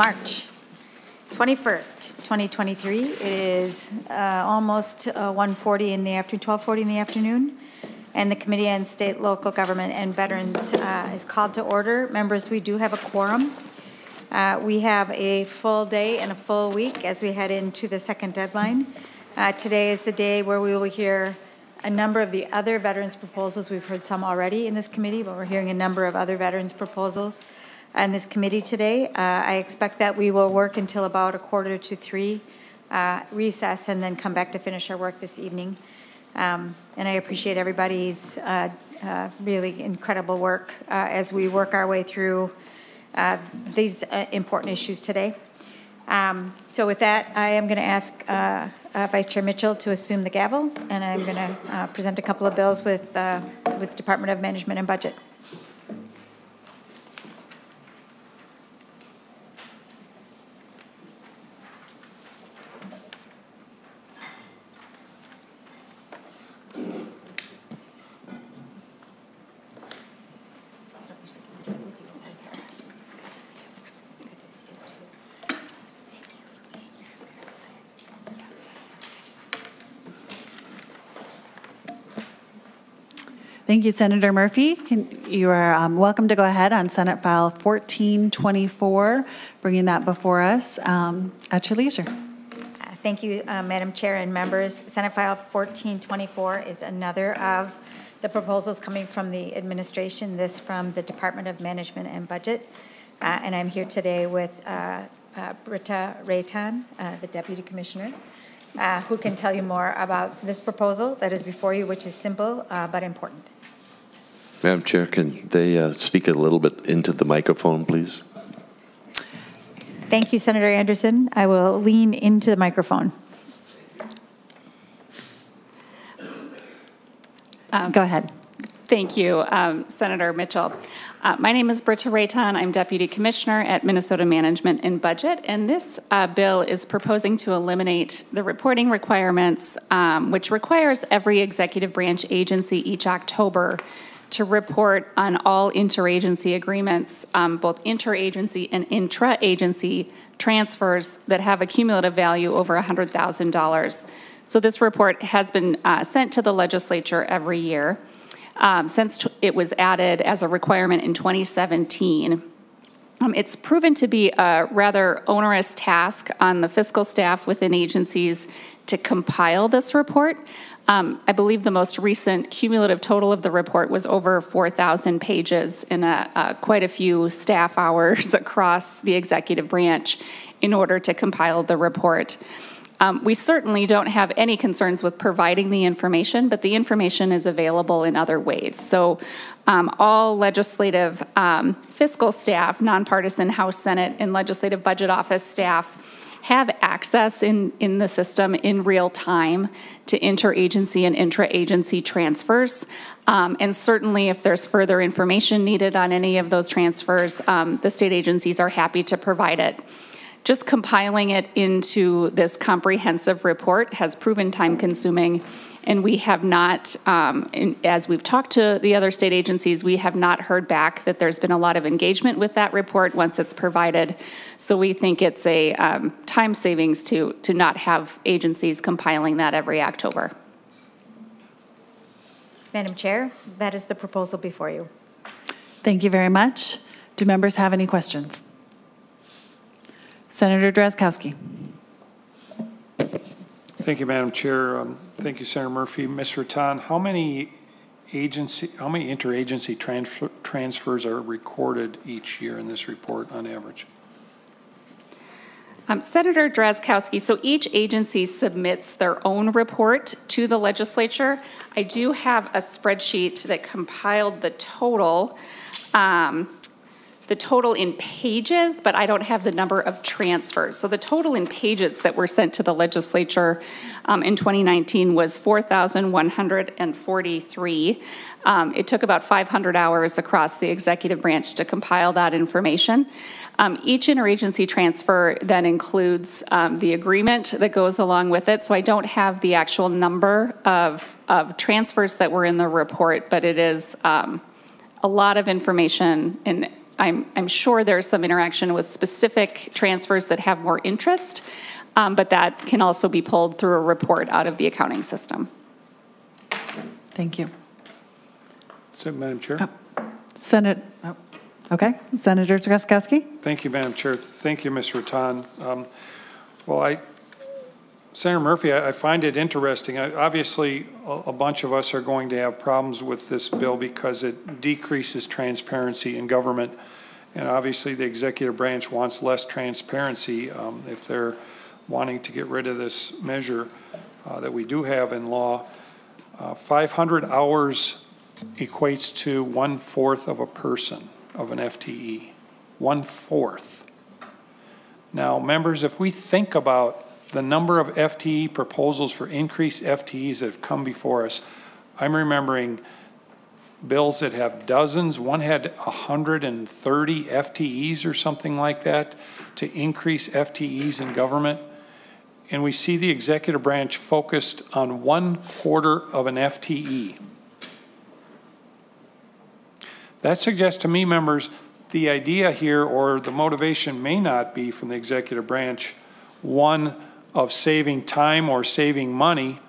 March 21st, 2023. It is uh, almost uh, 1:40 in the afternoon, 12:40 in the afternoon, and the Committee on State, Local Government, and Veterans uh, is called to order. Members, we do have a quorum. Uh, We have a full day and a full week as we head into the second deadline. Uh, Today is the day where we will hear a number of the other veterans' proposals. We've heard some already in this committee, but we're hearing a number of other veterans' proposals on this committee today. Uh, I expect that we will work until about a quarter to three, uh, recess, and then come back to finish our work this evening. Um, And I appreciate everybody's uh, uh, really incredible work uh, as we work our way through uh, these important issues today. Um, So with that, I am going to ask Vice Chair Mitchell to assume the gavel, and I'm going to present a couple of bills with, with Department of Management and Budget. Thank you, Senator Murphy. Can, you are um, welcome to go ahead on Senate File 1424, bringing that before us um, at your leisure. Uh, Thank you, uh, Madam Chair and members. Senate File 1424 is another of the proposals coming from the administration, this from the Department of Management and Budget. Uh, And I'm here today with uh, uh, Britta Reitan, uh, the Deputy Commissioner, who can tell you more about this proposal that is before you, which is simple but important. Madam Chair, can they uh, speak a little bit into the microphone, please? Thank you, Senator Anderson. I will lean into the microphone. go ahead. Thank you, um, Senator Mitchell. Uh, my name is Britta Reitan. I'm Deputy Commissioner at Minnesota Management and Budget, and this uh, bill is proposing to eliminate the reporting requirements, um, which requires every executive branch agency each October to report on all interagency agreements, um, both interagency and intra-agency transfers that have a cumulative value over $100,000. So this report has been uh, sent to the legislature every year um, since it was added as a requirement in 2017. Um, It's proven to be a rather onerous task on the fiscal staff within agencies to compile this report. Um, I believe the most recent cumulative total of the report was over 4,000 pages in a, uh, quite a few staff hours across the executive branch in order to compile the report. Um, we certainly don't have any concerns with providing the information, but the information is available in other ways. So, um, all legislative um, fiscal staff, nonpartisan House, Senate, and Legislative Budget Office staff have access in, in the system in real time to interagency and intra-agency transfers. Um, and certainly if there's further information needed on any of those transfers, um, the state agencies are happy to provide it. Just compiling it into this comprehensive report has proven time consuming. And we have not, um, in, as we've talked to the other state agencies, we have not heard back that there's been a lot of engagement with that report once it's provided. So we think it's a um, time savings to, to not have agencies compiling that every October. Madam Chair, that is the proposal before you. Thank you very much. Do members have any questions? Senator Drazkowski. Thank you, Madam Chair. Um, Thank you, Senator Murphy. Ms. Rattan, how many agency, how many interagency transfer- transfers are recorded each year in this report on average? Um, Senator Drazkowski, so each agency submits their own report to the legislature. I do have a spreadsheet that compiled the total, um, the total in pages, but I don't have the number of transfers. So the total in pages that were sent to the legislature um, in 2019 was 4,143. Um, it took about 500 hours across the executive branch to compile that information. Um, each interagency transfer then includes um, the agreement that goes along with it. So I don't have the actual number of, of transfers that were in the report, but it is um, a lot of information and I'm, I'm sure there's some interaction with specific transfers that have more interest, um, but that can also be pulled through a report out of the accounting system. Thank you. So, Madam Chair? Senate, oh, okay, Senator Tuskegee? Thank you, Madam Chair. Thank you, Ms. Rattan. Um, Well, I, Senator Murphy, I I find it interesting. I- Obviously, a a bunch of us are going to have problems with this bill because it decreases transparency in government. And obviously, the executive branch wants less transparency um, if they're wanting to get rid of this measure uh, that we do have in law. Uh, 500 hours equates to one-fourth of a person of an FTE. One-fourth. Now, members, if we think about the number of FTE proposals for increased FTEs that have come before us, I'm remembering bills that have dozens, one had 130 FTEs or something like that to increase FTEs in government. And we see the executive branch focused on one quarter of an FTE. That suggests to me, members, the idea here or the motivation may not be from the executive branch, one of saving time or saving money,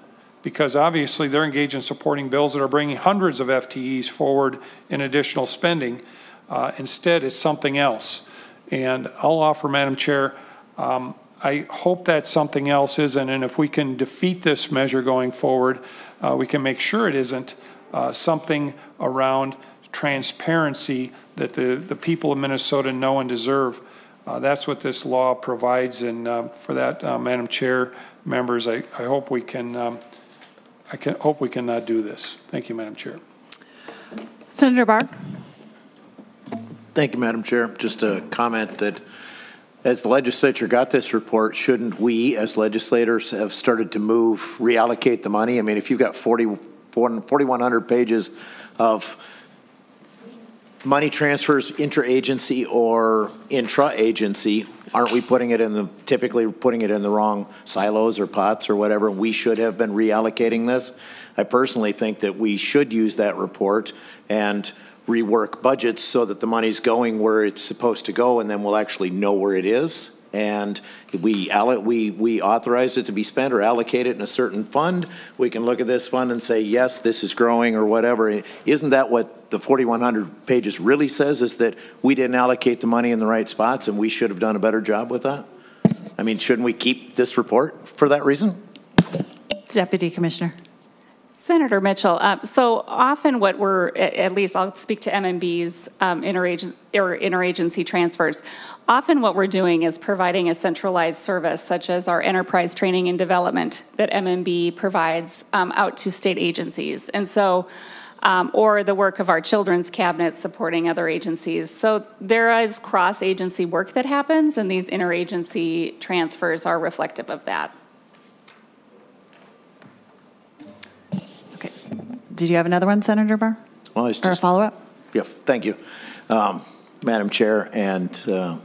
because obviously they're engaged in supporting bills that are bringing hundreds of FTEs forward in additional spending. Uh, instead, it's something else. And I'll offer, Madam Chair, um, I hope that something else isn't, and if we can defeat this measure going forward, uh, we can make sure it isn't uh, something around transparency that the, the people of Minnesota know and deserve. Uh, That's what this law provides, and uh, for that, uh, Madam Chair, members, I, I hope we can, um, I can, hope we can not do this. Thank you, Madam Chair. Senator Bahr? Thank you, Madam Chair. Just a comment that as the legislature got this report, shouldn't we, as legislators, have started to move, reallocate the money? I mean, if you've got 40 4,100 pages of money transfers interagency or intra-agency, aren't we putting it in the, typically putting it in the wrong silos or pots or whatever? We should have been reallocating this. I personally think that we should use that report and rework budgets so that the money's going where it's supposed to go, and then we'll actually know where it is. And we, we, we authorize it to be spent or allocate it in a certain fund. We can look at this fund and say, yes, this is growing or whatever. Isn't that what the 4,100 pages really says, is that we didn't allocate the money in the right spots and we should have done a better job with that? I mean, shouldn't we keep this report for that reason? Deputy Commissioner. Senator Mitchell, uh, so often what we're, at least I'll speak to MMB's um, interagen- or interagency transfers. Often what we're doing is providing a centralized service such as our enterprise training and development that MMB provides um, out to state agencies. And so, um, or the work of our children's cabinet supporting other agencies. So there is cross-agency work that happens and these interagency transfers are reflective of that. Okay. Did you have another one, Senator Bahr? Well, it's Or a follow-up? yeah, thank you. Um, Madam Chair and uh,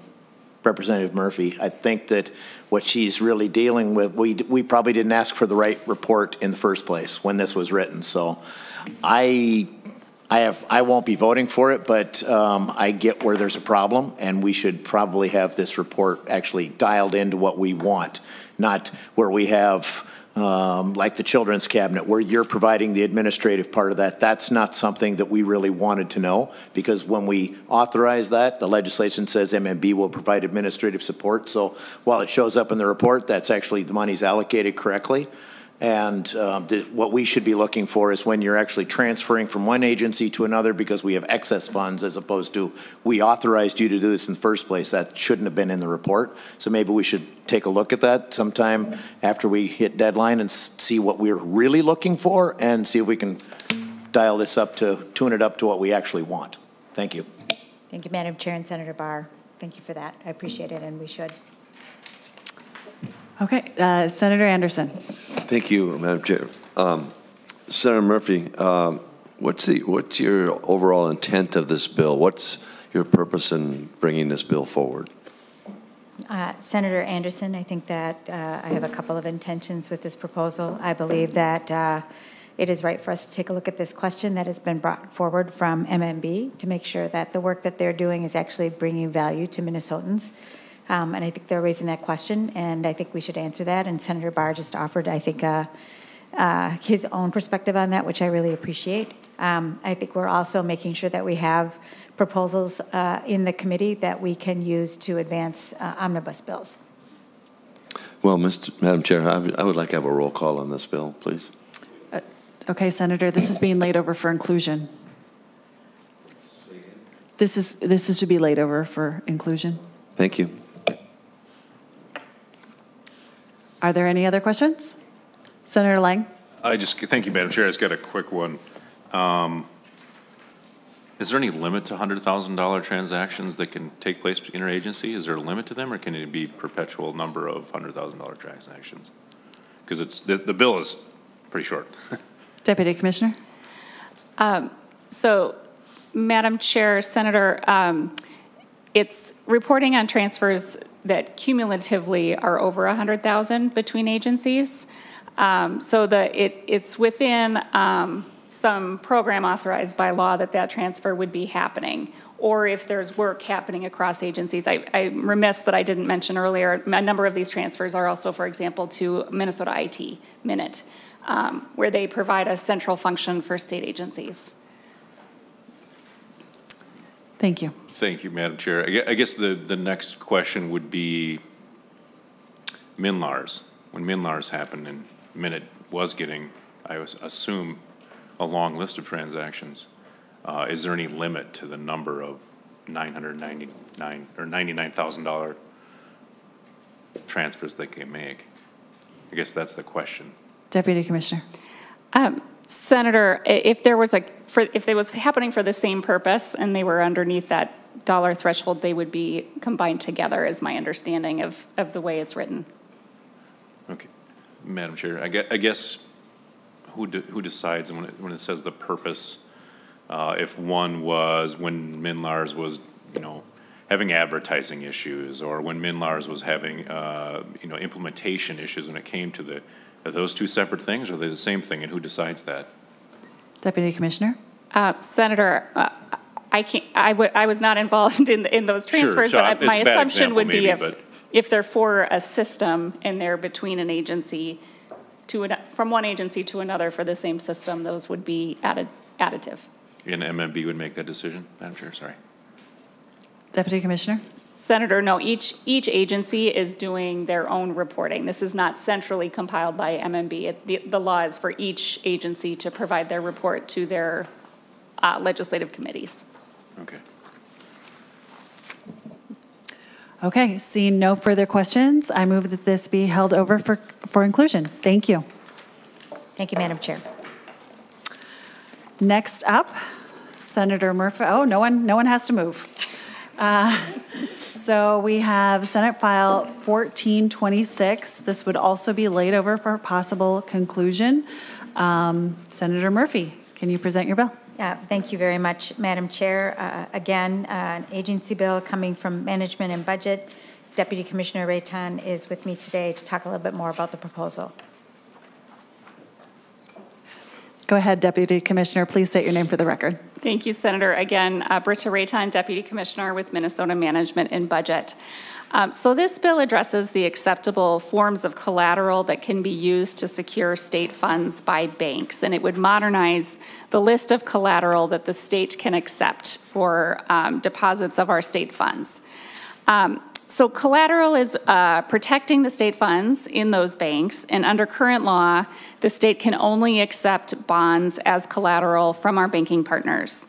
Representative Murphy, I think that what she's really dealing with, we, we probably didn't ask for the right report in the first place when this was written. So I, I have, I won't be voting for it, but um, I get where there's a problem, and we should probably have this report actually dialed into what we want, not where we have um, like the Children's Cabinet, where you're providing the administrative part of that. That's not something that we really wanted to know, because when we authorize that, the legislation says MMB will provide administrative support. So while it shows up in the report, that's actually, the money's allocated correctly. And um, the, what we should be looking for is when you're actually transferring from one agency to another because we have excess funds as opposed to we authorized you to do this in the first place. That shouldn't have been in the report. So maybe we should take a look at that sometime after we hit deadline and see what we're really looking for and see if we can dial this up to, tune it up to what we actually want. Thank you. Thank you, Madam Chair and Senator Bahr. Thank you for that. I appreciate it, and we should. Okay, uh, Senator Anderson. Thank you, Madam Chair. Um, Senator Murphy, um, what's the, what's your overall intent of this bill? What's your purpose in bringing this bill forward? Uh, Senator Anderson, I think that uh, I have a couple of intentions with this proposal. I believe that uh, it is right for us to take a look at this question that has been brought forward from MMB to make sure that the work that they're doing is actually bringing value to Minnesotans. Um, And I think they're raising that question, and I think we should answer that. And Senator Bahr just offered, I think, uh, uh, his own perspective on that, which I really appreciate. Um, I think we're also making sure that we have proposals uh, in the committee that we can use to advance uh, omnibus bills. Well, Mr. Madam Chair, I would- I would like to have a roll call on this bill, please. Okay, Senator, this is being laid over for inclusion. This is, this is to be laid over for inclusion. Thank you. Are there any other questions? Senator Lang? I just, thank you, Madam Chair. I just got a quick one. Um, Is there any limit to $100,000 transactions that can take place interagency? Is there a limit to them, or can it be perpetual number of $100,000 transactions? Because it's, the, the bill is pretty short. Deputy Commissioner? So, Madam Chair, Senator, um, it's reporting on transfers that cumulatively are over 100,000 between agencies. Um, So the, it, it's within um, some program authorized by law that that transfer would be happening. Or if there's work happening across agencies. I, I'm remiss that I didn't mention earlier, a number of these transfers are also, for example, to Minnesota IT, MNIT, um, where they provide a central function for state agencies. Thank you. Thank you, Madam Chair. I guess the, the next question would be MNLARS. When MNLARS happened and MNIT was getting, I was- assume, a long list of transactions, uh, is there any limit to the number of 999, or $99,000 transfers they can make? I guess that's the question. Deputy Commissioner? Senator, if there was a, for, if it was happening for the same purpose and they were underneath that dollar threshold, they would be combined together, is my understanding of, of the way it's written. Okay. Madam Chair, I gue- I guess, who de- who decides when it, when it says the purpose? uh, If one was, when MNLARS was, you know, having advertising issues, or when MNLARS was having, uh, you know, implementation issues when it came to the, are those two separate things, or are they the same thing, and who decides that? Deputy Commissioner? Uh, Senator, uh, I can't, I I was not involved in, in those Sure, transfers, so but I- my assumption example would be if, but- if they're for a system and they're between an agency to, an- from one agency to another for the same system, those would be added, additive. And MMB would make that decision, Madam Chair, sorry. Deputy Commissioner? Senator, no, each, each agency is doing their own reporting. This is not centrally compiled by MMB. It- The, the law is for each agency to provide their report to their uh, legislative committees. Okay. Okay, seeing no further questions, I move that this be held over for, for inclusion. Thank you. Thank you, Madam Chair. Next up, Senator Murphy, oh, no one, no one has to move. Uh, So we have Senate File 1426. This would also be laid over for possible conclusion. Um, Senator Murphy, can you present your bill? Uh, Thank you very much, Madam Chair. Uh, Again, uh, an agency bill coming from Management and Budget. Deputy Commissioner Reitan is with me today to talk a little bit more about the proposal. Go ahead, Deputy Commissioner, please state your name for the record. Thank you, Senator. Again, uh, Britta Reitan, Deputy Commissioner with Minnesota Management and Budget. Um, So this bill addresses the acceptable forms of collateral that can be used to secure state funds by banks, and it would modernize the list of collateral that the state can accept for um, deposits of our state funds. Um, So collateral is uh, protecting the state funds in those banks, and under current law, the state can only accept bonds as collateral from our banking partners.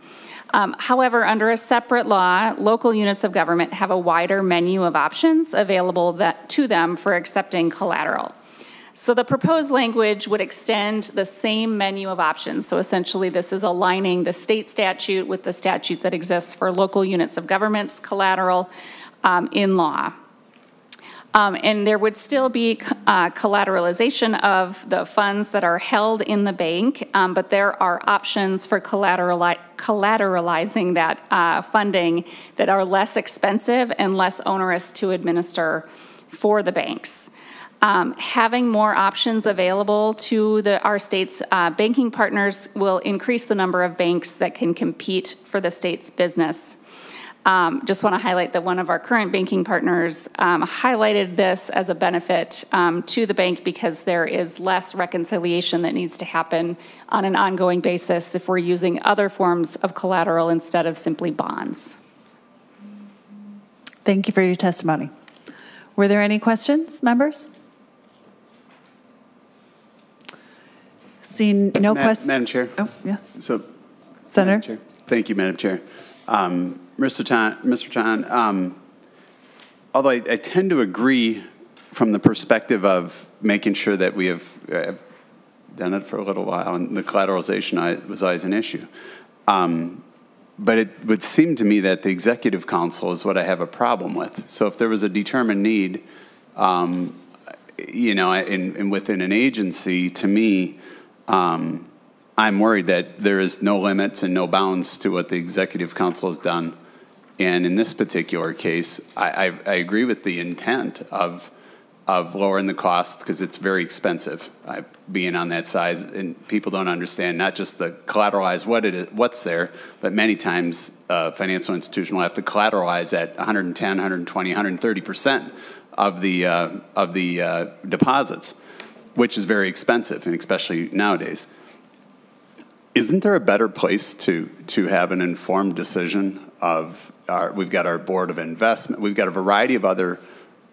Um, However, under a separate law, local units of government have a wider menu of options available that, to them for accepting collateral. So the proposed language would extend the same menu of options. So essentially, this is aligning the state statute with the statute that exists for local units of government's collateral um, in law. Um, And there would still be uh, collateralization of the funds that are held in the bank, um, but there are options for collaterali- collateralizing that uh, funding that are less expensive and less onerous to administer for the banks. Um, Having more options available to the, our state's uh, banking partners will increase the number of banks that can compete for the state's business. Um, Just want to highlight that one of our current banking partners um, highlighted this as a benefit um, to the bank because there is less reconciliation that needs to happen on an ongoing basis if we're using other forms of collateral instead of simply bonds. Thank you for your testimony. Were there any questions, members? Seeing no Ma- questions? Madam Chair? Oh, yes. So. Senator? Madam Chair. Thank you, Madam Chair. Um, Mr. Tan, Mr. Tan, um, although I, I tend to agree from the perspective of making sure that we have uh, done it for a little while, and the collateralization was always an issue. Um, But it would seem to me that the executive council is what I have a problem with. So if there was a determined need, um, you know, in, in within an agency, to me, um, I'm worried that there is no limits and no bounds to what the executive council has done. And in this particular case, I, I, I agree with the intent of, of lowering the cost because it's very expensive. I, being on that size, and people don't understand not just the collateralize what it is, what's there, but many times a financial institution will have to collateralize at 110, 120, 130 percent of the uh, of the uh, deposits, which is very expensive, and especially nowadays. Isn't there a better place to, to have an informed decision of, our, we've got our board of investment, we've got a variety of other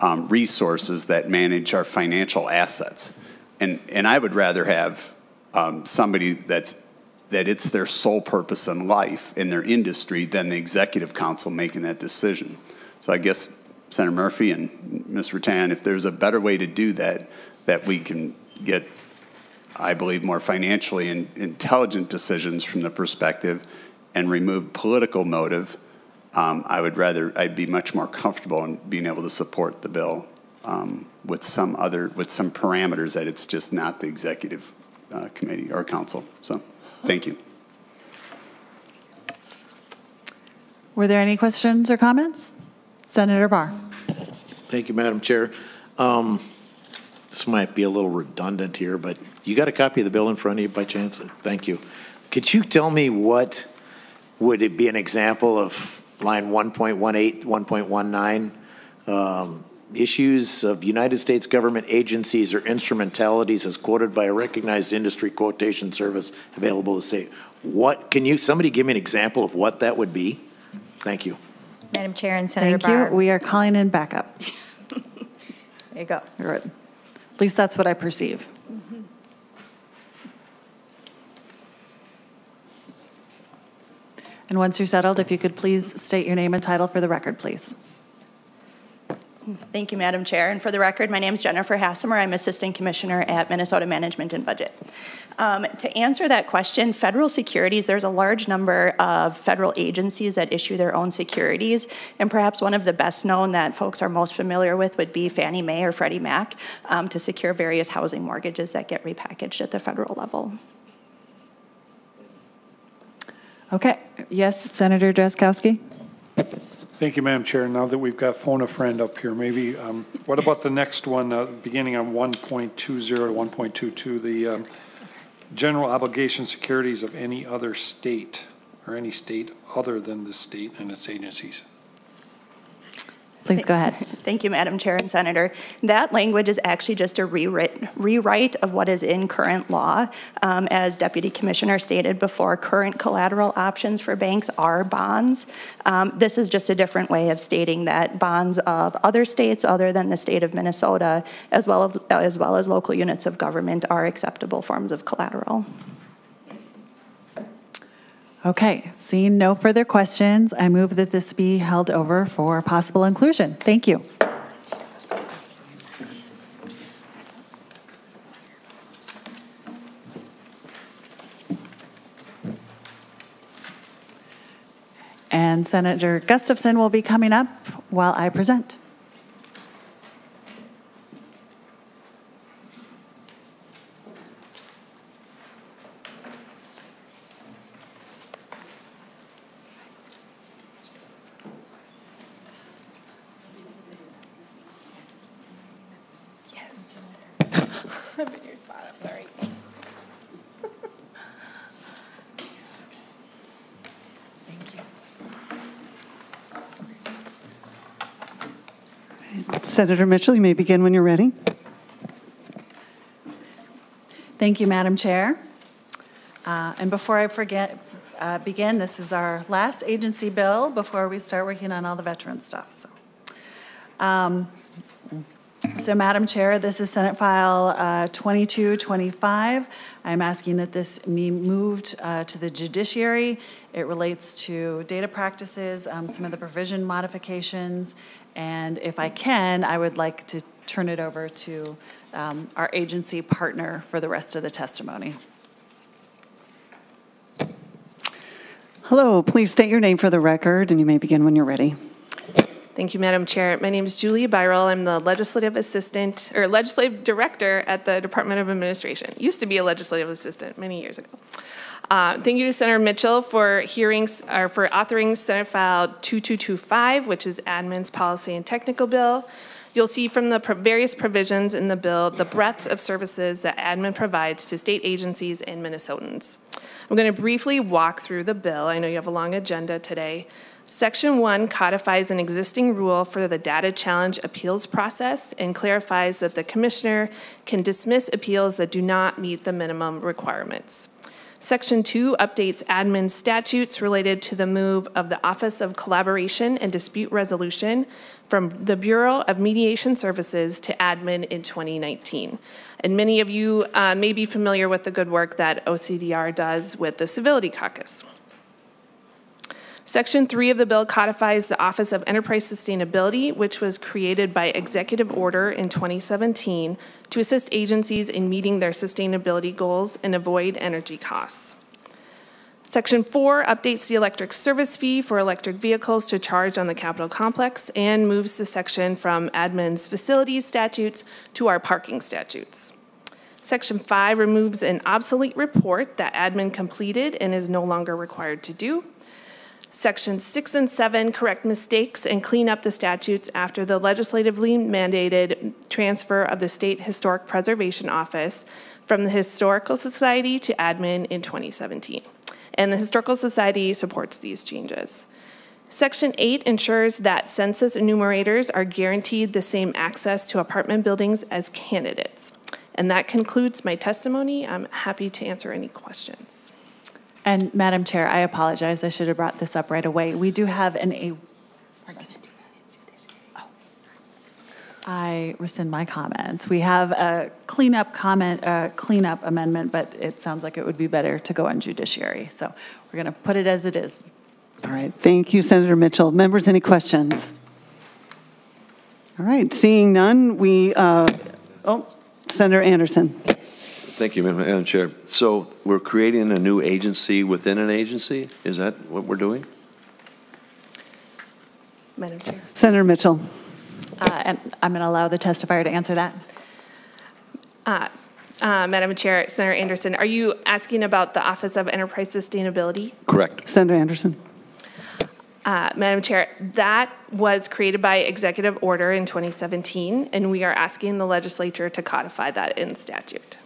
um, resources that manage our financial assets. And, and I would rather have um, somebody that's, that it's their sole purpose in life, in their industry, than the executive council making that decision. So I guess Senator Murphy and Ms. Rattan, if there's a better way to do that, that we can get I believe, more financially in, intelligent decisions from the perspective and remove political motive, um, I would rather, I'd be much more comfortable in being able to support the bill um, with some other, with some parameters that it's just not the executive uh, committee or council. So, thank you. Were there any questions or comments? Senator Bahr. Thank you, Madam Chair. Um, This might be a little redundant here, but you got a copy of the bill in front of you by chance? Thank you. Could you tell me what, would it be an example of line 1.18, 1.19? um, Issues of United States government agencies or instrumentalities as quoted by a recognized industry quotation service available to say, what, can you, somebody give me an example of what that would be? Thank you. Madam Chair and Senator Thank you. We are calling in backup. There you go. Or At least that's what I perceive. And once you're settled, if you could please state your name and title for the record, please. Thank you, Madam Chair. And for the record, my name is Jennifer Hassemer. I'm Assistant Commissioner at Minnesota Management and Budget. Um, to answer that question, federal securities, there's a large number of federal agencies that issue their own securities. And perhaps one of the best known that folks are most familiar with would be Fannie Mae or Freddie Mac um, to secure various housing mortgages that get repackaged at the federal level. Okay. Yes, Senator Drazkowski? Thank you, Madam Chair. Now that we've got phone a friend up here, maybe, um, what about the next one, uh, beginning on 1.20 to 1.22, the um, general obligation securities of any other state, or any state other than the state and its agencies? Please go ahead. Thank you, Madam Chair and Senator. That language is actually just a rewrite, rewrite of what is in current law. Um, as Deputy Commissioner stated before, current collateral options for banks are bonds. Um, this is just a different way of stating that bonds of other states other than the state of Minnesota, as well as, as well as local units of government, are acceptable forms of collateral. Okay, seeing no further questions, I move that this be held over for possible inclusion. Thank you. And Senator Gustafson will be coming up while I present. Senator Mitchell, you may begin when you're ready. Thank you, Madam Chair. Uh, And before I forget, uh, begin, this is our last agency bill before we start working on all the veteran stuff, so. Um, So Madam Chair, this is Senate File uh, 2225. I'm asking that this be moved uh, to the judiciary. It relates to data practices, um, some of the provision modifications, and if I can, I would like to turn it over to um, our agency partner for the rest of the testimony. Hello, please state your name for the record, and you may begin when you're ready. Thank you, Madam Chair. My name is Julie Byrell. I'm the legislative assistant, or legislative director at the Department of Administration. Used to be a legislative assistant many years ago. Uh, thank you to Senator Mitchell for hearings, or for authoring Senate File 2225, which is admin's policy and technical bill. You'll see from the various provisions in the bill the breadth of services that admin provides to state agencies and Minnesotans. I'm going to briefly walk through the bill. I know you have a long agenda today. Section 1 codifies an existing rule for the data challenge appeals process and clarifies that the commissioner can dismiss appeals that do not meet the minimum requirements. Section 2 updates admin statutes related to the move of the Office of Collaboration and Dispute Resolution from the Bureau of Mediation Services to admin in 2019. And many of you uh, may be familiar with the good work that OCDR does with the Civility Caucus. Section 3 of the bill codifies the Office of Enterprise Sustainability, which was created by executive order in 2017 to assist agencies in meeting their sustainability goals and avoid energy costs. Section 4 updates the electric service fee for electric vehicles to charge on the Capitol complex and moves the section from admin's facilities statutes to our parking statutes. Section 5 removes an obsolete report that admin completed and is no longer required to do. Sections 6 and 7 correct mistakes and clean up the statutes after the legislatively mandated transfer of the State Historic Preservation Office from the Historical Society to admin in 2017. And the Historical Society supports these changes. Section 8 ensures that census enumerators are guaranteed the same access to apartment buildings as candidates. And that concludes my testimony. I'm happy to answer any questions. And Madam Chair, I apologize, I should have brought this up right away. We do have an, a, I rescind my comments. We have a cleanup comment, a cleanup amendment, but it sounds like it would be better to go on judiciary. So we're going to put it as it is. All right, thank you, Senator Mitchell. Members, any questions? All right, seeing none, we, uh, oh, Senator Anderson. Thank you, Madam Chair. So we're creating a new agency within an agency? Is that what we're doing? Madam Chair. Senator Mitchell. Uh, And I'm going to allow the testifier to answer that. Uh, uh, Madam Chair, Senator Anderson, are you asking about the Office of Enterprise Sustainability? Correct. Senator Anderson. Uh, Madam Chair, that was created by executive order in 2017, and we are asking the legislature to codify that in statute.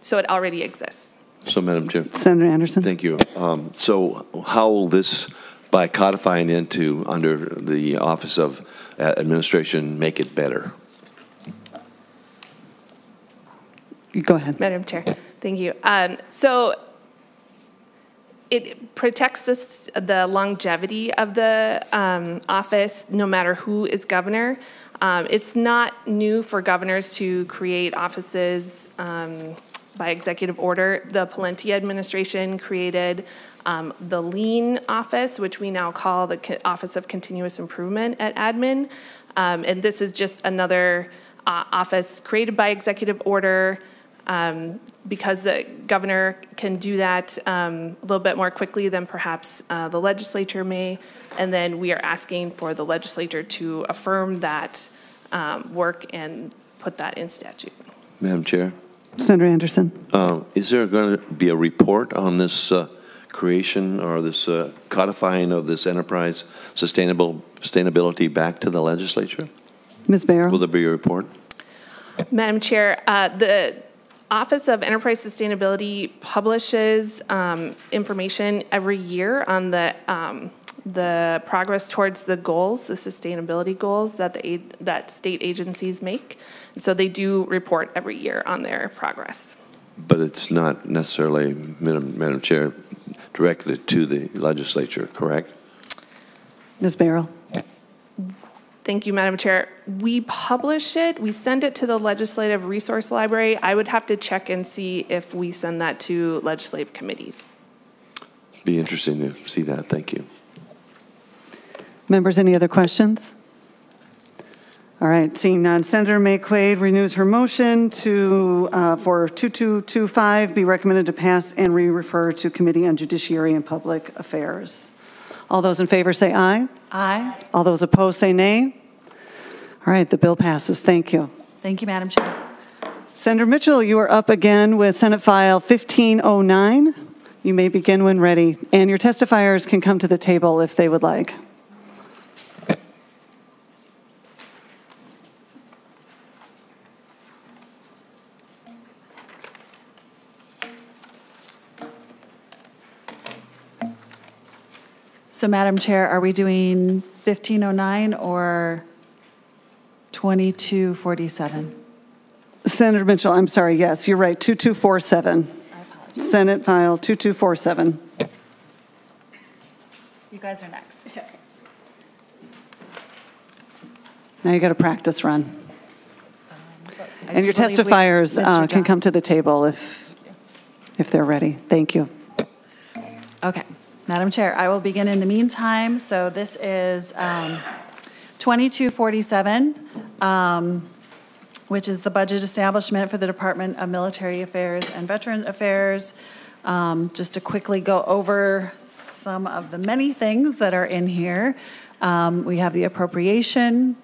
So it already exists. So, Madam Chair. Senator Anderson. Thank you. Um, So how will this, by codifying into, under the Office of uh, Administration, make it better? Go ahead. Madam Chair, thank you. Um, So it protects this, the longevity of the um, office, no matter who is governor. Um, It's not new for governors to create offices um, by executive order. The Pawlenty administration created um, the Lean Office, which we now call the Co- Office of Continuous Improvement at admin. Um, And this is just another uh, office created by executive order um, because the governor can do that um, a little bit more quickly than perhaps uh, the legislature may. And then we are asking for the legislature to affirm that um, work and put that in statute. Madam Chair, Senator Anderson. uh, is there going to be a report on this uh, creation or this uh, codifying of this enterprise sustainable sustainability back to the legislature? Ms. Barrow. Will there be a report? Madam Chair, uh, the Office of Enterprise Sustainability publishes um, information every year on the um, the progress towards the goals, the sustainability goals that the, that state agencies make. And so they do report every year on their progress. But it's not necessarily, Madam Madam Chair, directed to the legislature, correct? Ms. Barrow? Thank you, Madam Chair. We publish it, we send it to the Legislative Resource Library. I would have to check and see if we send that to legislative committees. Be interesting to see that, thank you. Members, any other questions? All right, seeing none, Senator Maye Quade renews her motion to, uh, for 2225 be recommended to pass and re-refer to Committee on Judiciary and Public Affairs. All those in favor say aye. Aye. All those opposed say nay. All right, the bill passes. Thank you. Thank you, Madam Chair. Senator Mitchell, you are up again with Senate File 1509. You may begin when ready, and your testifiers can come to the table if they would like. So, Madam Chair, are we doing 1509 or 2247? Senator Mitchell, I'm sorry, yes, you're right, 2247. Senate File 2247. You guys are next. Now you got a practice run. I And your believe we- testifiers uh, can come to the table if, if they're ready. Thank you. Okay. Madam Chair, I will begin in the meantime. So this is um, 2247, um, which is the budget establishment for the Department of Military Affairs and Veteran Affairs. Um, Just to quickly go over some of the many things that are in here. Um, We have the appropriation.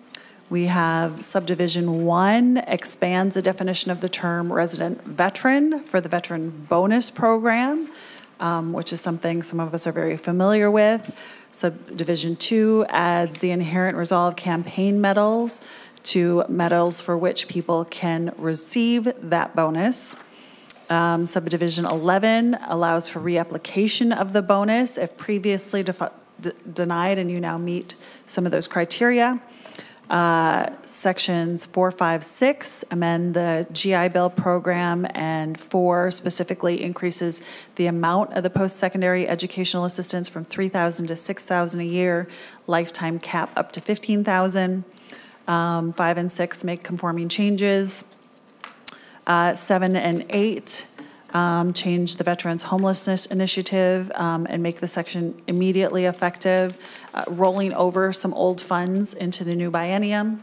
We have subdivision one expands the definition of the term resident veteran for the veteran bonus program, um, which is something some of us are very familiar with. Subdivision two adds the inherent resolve campaign medals to medals for which people can receive that bonus. Um, Subdivision 11 allows for reapplication of the bonus if previously denied and you now meet some of those criteria. Uh, Sections 456 amend the GI Bill program, and 4 specifically increases the amount of the post-secondary educational assistance from 3,000 to 6,000 a year, lifetime cap up to 15,000. Um, 5 and 6 make conforming changes. Uh, Seven and eight, um, change the Veterans Homelessness Initiative um, and make the section immediately effective, uh, rolling over some old funds into the new biennium.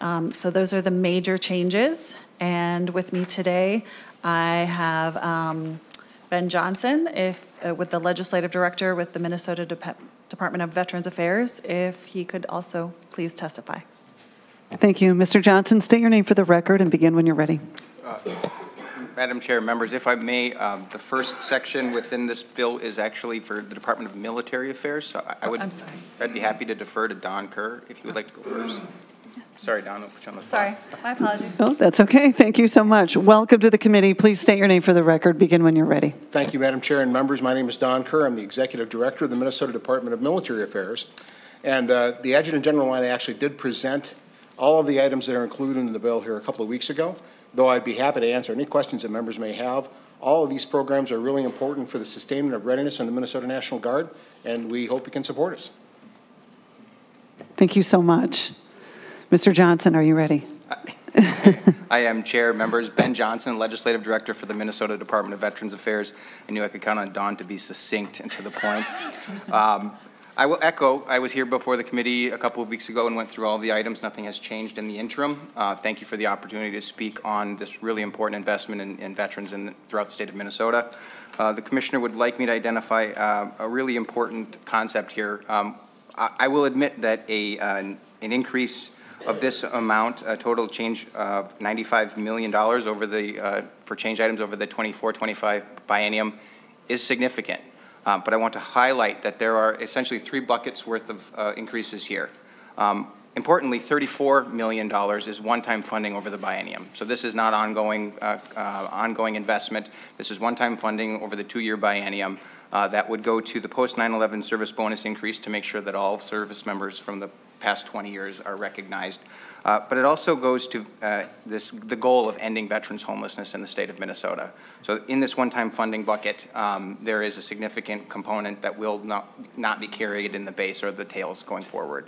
Um, So those are the major changes. And with me today, I have um, Ben Johnson, if, uh, with the Legislative Director with the Minnesota Dep- Department of Veterans Affairs, if he could also please testify. Thank you. Mr. Johnson, state your name for the record and begin when you're ready. Madam Chair, members, if I may, um, the first section within this bill is actually for the Department of Military Affairs, so I- I would, I'm sorry. I'd be happy to defer to Don Kerr if you would like to go first. Sorry, Don, I'll put you on the spot. Sorry, my apologies. Oh, that's okay. Thank you so much. Welcome to the committee. Please state your name for the record. Begin when you're ready. Thank you, Madam Chair and members. My name is Don Kerr. I'm the Executive Director of the Minnesota Department of Military Affairs. And uh, the Adjutant General and I actually did present all of the items that are included in the bill here a couple of weeks ago, though I'd be happy to answer any questions that members may have. All of these programs are really important for the sustainment of readiness in the Minnesota National Guard, and we hope you can support us. Thank you so much. Mr. Johnson, are you ready? I am Chair, members, Ben Johnson, Legislative Director for the Minnesota Department of Veterans Affairs. I knew I could count on Don to be succinct and to the point. Um, I will echo, I was here before the committee a couple of weeks ago and went through all the items. Nothing has changed in the interim. Uh, Thank you for the opportunity to speak on this really important investment in, in veterans in, throughout the state of Minnesota. Uh, The Commissioner would like me to identify uh, a really important concept here. Um, I, I will admit that a, uh, an increase of this amount, a total change of $95 million over the, uh, for change items over the 24-25 biennium is significant. Um, But I want to highlight that there are essentially three buckets worth of uh, increases here. Um, Importantly, $34 million is one-time funding over the biennium. So this is not ongoing, uh, uh, ongoing investment. This is one-time funding over the two-year biennium. Uh, That would go to the post-9/11 service bonus increase to make sure that all service members from the past 20 years are recognized. Uh, But it also goes to uh, this, the goal of ending veterans homelessness in the state of Minnesota. So in this one-time funding bucket, um, there is a significant component that will not, not be carried in the base or the tails going forward.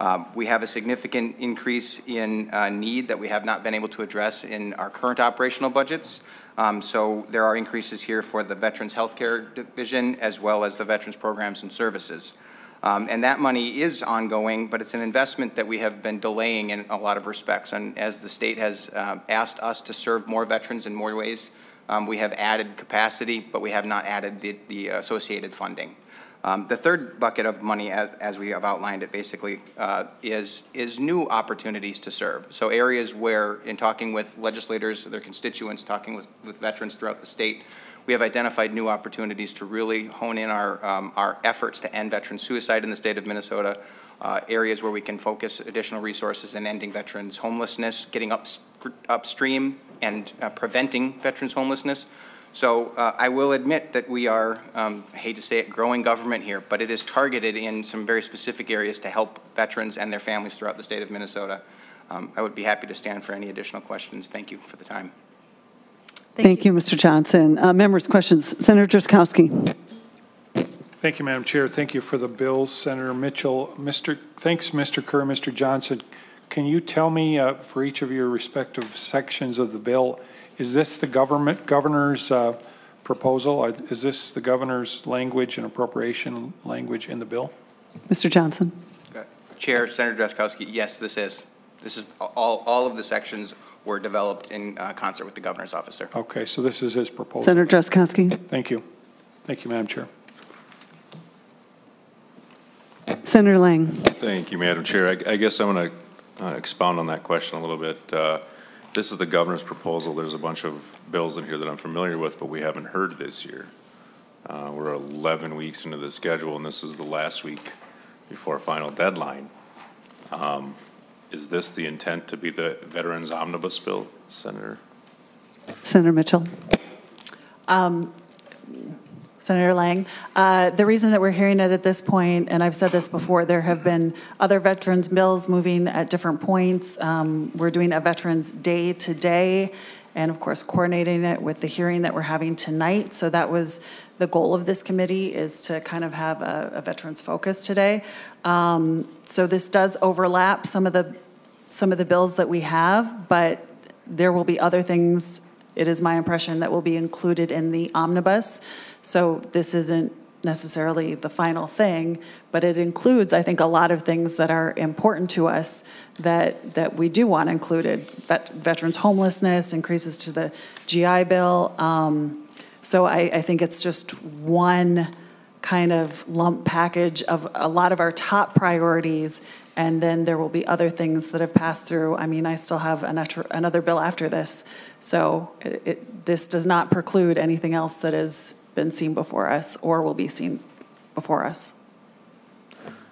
Um, We have a significant increase in uh, need that we have not been able to address in our current operational budgets. Um, So there are increases here for the Veterans Healthcare Division as well as the Veterans Programs and Services. Um, And that money is ongoing, but it's an investment that we have been delaying in a lot of respects. And as the state has um, asked us to serve more veterans in more ways, um, we have added capacity, but we have not added the- the associated funding. Um, The third bucket of money, as, as we have outlined it basically, uh, is, is new opportunities to serve. So areas where, in talking with legislators, their constituents, talking with, with veterans throughout the state, we have identified new opportunities to really hone in our, um, our efforts to end veteran suicide in the state of Minnesota, uh, areas where we can focus additional resources in ending veterans homelessness, getting up, upstream and uh, preventing veterans homelessness. So uh, I will admit that we are, um, I hate to say it, growing government here, but it is targeted in some very specific areas to help veterans and their families throughout the state of Minnesota. Um, I would be happy to stand for any additional questions. Thank you for the time. Thank you, Mr. Johnson. Uh, Members' questions. Senator Drazkowski. Thank you, Madam Chair. Thank you for the bill, Senator Mitchell. Mr. Thanks, Mr. Kerr, Mr. Johnson. Can you tell me uh, for each of your respective sections of the bill, is this the government, governor's uh, proposal? Is this the governor's language and appropriation language in the bill? Mr. Johnson. Uh, Chair, Senator Drazkowski, yes, this is. This is, all, all of the sections were developed in uh, concert with the governor's office, sir. Okay, so this is his proposal. Senator Drazkowski. Thank you. Thank you, Madam Chair. Senator Lang. Thank you, Madam Chair. I, I guess I'm going to uh, expound on that question a little bit. Uh, this is the governor's proposal. There's a bunch of bills in here that I'm familiar with, but we haven't heard this year. Uh, we're 11 weeks into the schedule, and this is the last week before final deadline. Um, is this the intent to be the Veterans Omnibus Bill, Senator? Senator Mitchell. Um, Senator Lang. Uh, the reason that we're hearing it at this point, and I've said this before, there have been other veterans bills moving at different points. Um, we're doing a Veterans Day today, and of course, coordinating it with the hearing that we're having tonight. So that was the goal of this committee is to kind of have a, a veterans focus today. Um, so this does overlap some of the some of the bills that we have, but there will be other things. It is my impression that will be included in the omnibus. So this isn't necessarily the final thing, but it includes, I think, a lot of things that are important to us that, that we do want included. Vet, veterans homelessness, increases to the GI Bill. Um, so I, I think it's just one kind of lump package of a lot of our top priorities and then there will be other things that have passed through. I mean, I still have another, bill after this. So it, it, this does not preclude anything else that has been seen before us or will be seen before us.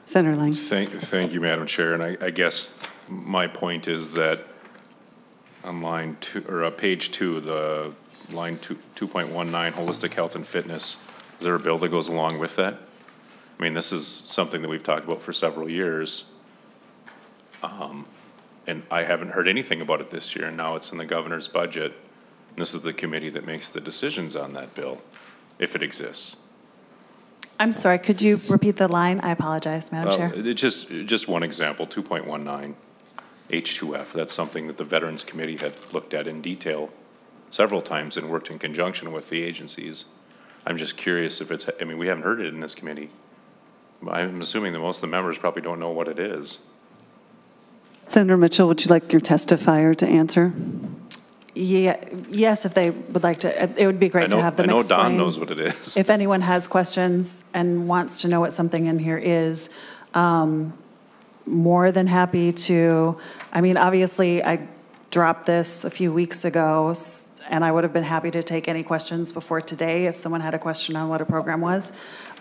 Senator Lang. Thank, thank you, Madam Chair. And I, I guess my point is that on line two, or uh, page two, the line two, 2.19, holistic health and fitness, is there a bill that goes along with that? I mean, this is something that we've talked about for several years. Um, and I haven't heard anything about it this year, and now it's in the governor's budget. And this is the committee that makes the decisions on that bill, if it exists. I'm sorry, could you repeat the line? I apologize, Madam Chair. just, just one example, 2.19, H2F. That's something that the Veterans Committee had looked at in detail several times and worked in conjunction with the agencies. I'm just curious if it's, I mean, we haven't heard it in this committee. I'm assuming that most of the members probably don't know what it is. Senator Mitchell, would you like your testifier to answer? Yeah, yes, if they would like to, it would be I great to know, have I them know explain. Don knows what it is. If anyone has questions and wants to know what something in here is, um, more than happy to, I mean, obviously, I dropped this a few weeks ago, and I would have been happy to take any questions before today if someone had a question on what a program was.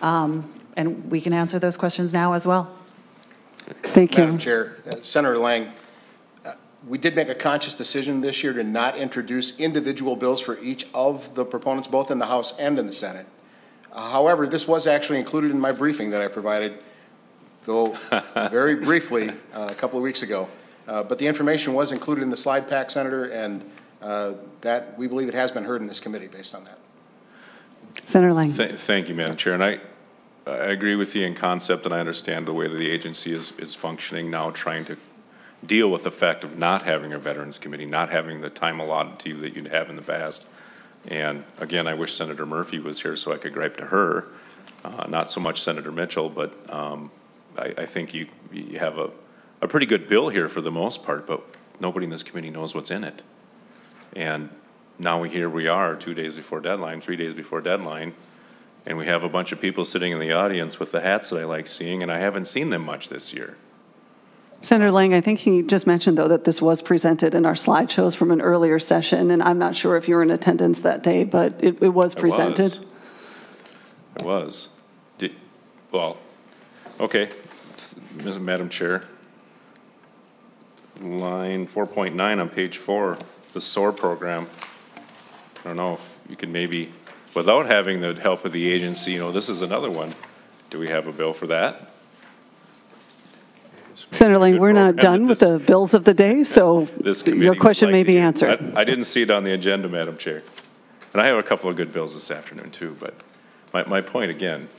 Um, And we can answer those questions now as well. Thank you. Madam Chair, uh, Senator Lang, uh, we did make a conscious decision this year to not introduce individual bills for each of the proponents, both in the House and in the Senate. Uh, However, this was actually included in my briefing that I provided, though very briefly, uh, a couple of weeks ago. Uh, But the information was included in the slide pack, Senator, and uh, that, we believe it has been heard in this committee based on that. Senator Lang. Th- Thank you, Madam Chair. And I, I agree with you in concept, and I understand the way that the agency is, is functioning now, trying to deal with the fact of not having a Veterans Committee, not having the time allotted to you that you'd have in the past. And again, I wish Senator Murphy was here so I could gripe to her, uh, not so much Senator Mitchell, but um, I, I think you, you have a, a pretty good bill here for the most part, but nobody in this committee knows what's in it. And now we, here we are, two days before deadline, three days before deadline, and we have a bunch of people sitting in the audience with the hats that I like seeing, and I haven't seen them much this year. Senator Lang, I think he just mentioned, though, that this was presented in our slideshows from an earlier session, and I'm not sure if you were in attendance that day, but it, it was presented. was. I was. Did, well, okay, Ms. Madam Chair. Line four point nine on page four, the SOAR program. I don't know if you can maybe, without having the help of the agency, you know, this is another one. Do we have a bill for that? Senator a Lang, we're not done with the bills of the day, so this your question may be answered. I didn't see it on the agenda, Madam Chair. And I have a couple of good bills this afternoon, too, but my, my point again,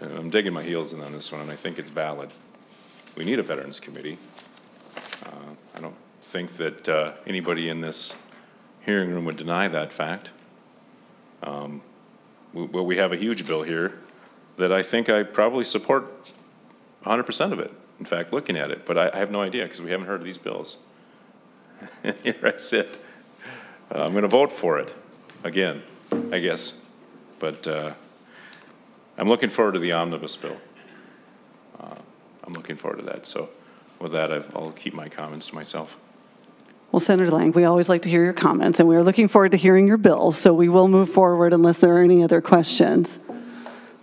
and I'm digging my heels in on this one, and I think it's valid. We need a Veterans Committee. Uh, I don't think that uh, anybody in this hearing room would deny that fact. Um, we- But we have a huge bill here that I think I probably support 100% of it, in fact, looking at it, but I I have no idea, because we haven't heard of these bills. Here I sit. Uh, I'm going to vote for it, again, I guess. But uh, I'm looking forward to the omnibus bill. Uh, I'm looking forward to that. So with that, I've- I'll keep my comments to myself. Well, Senator Lang, we always like to hear your comments, and we are looking forward to hearing your bills, so we will move forward unless there are any other questions.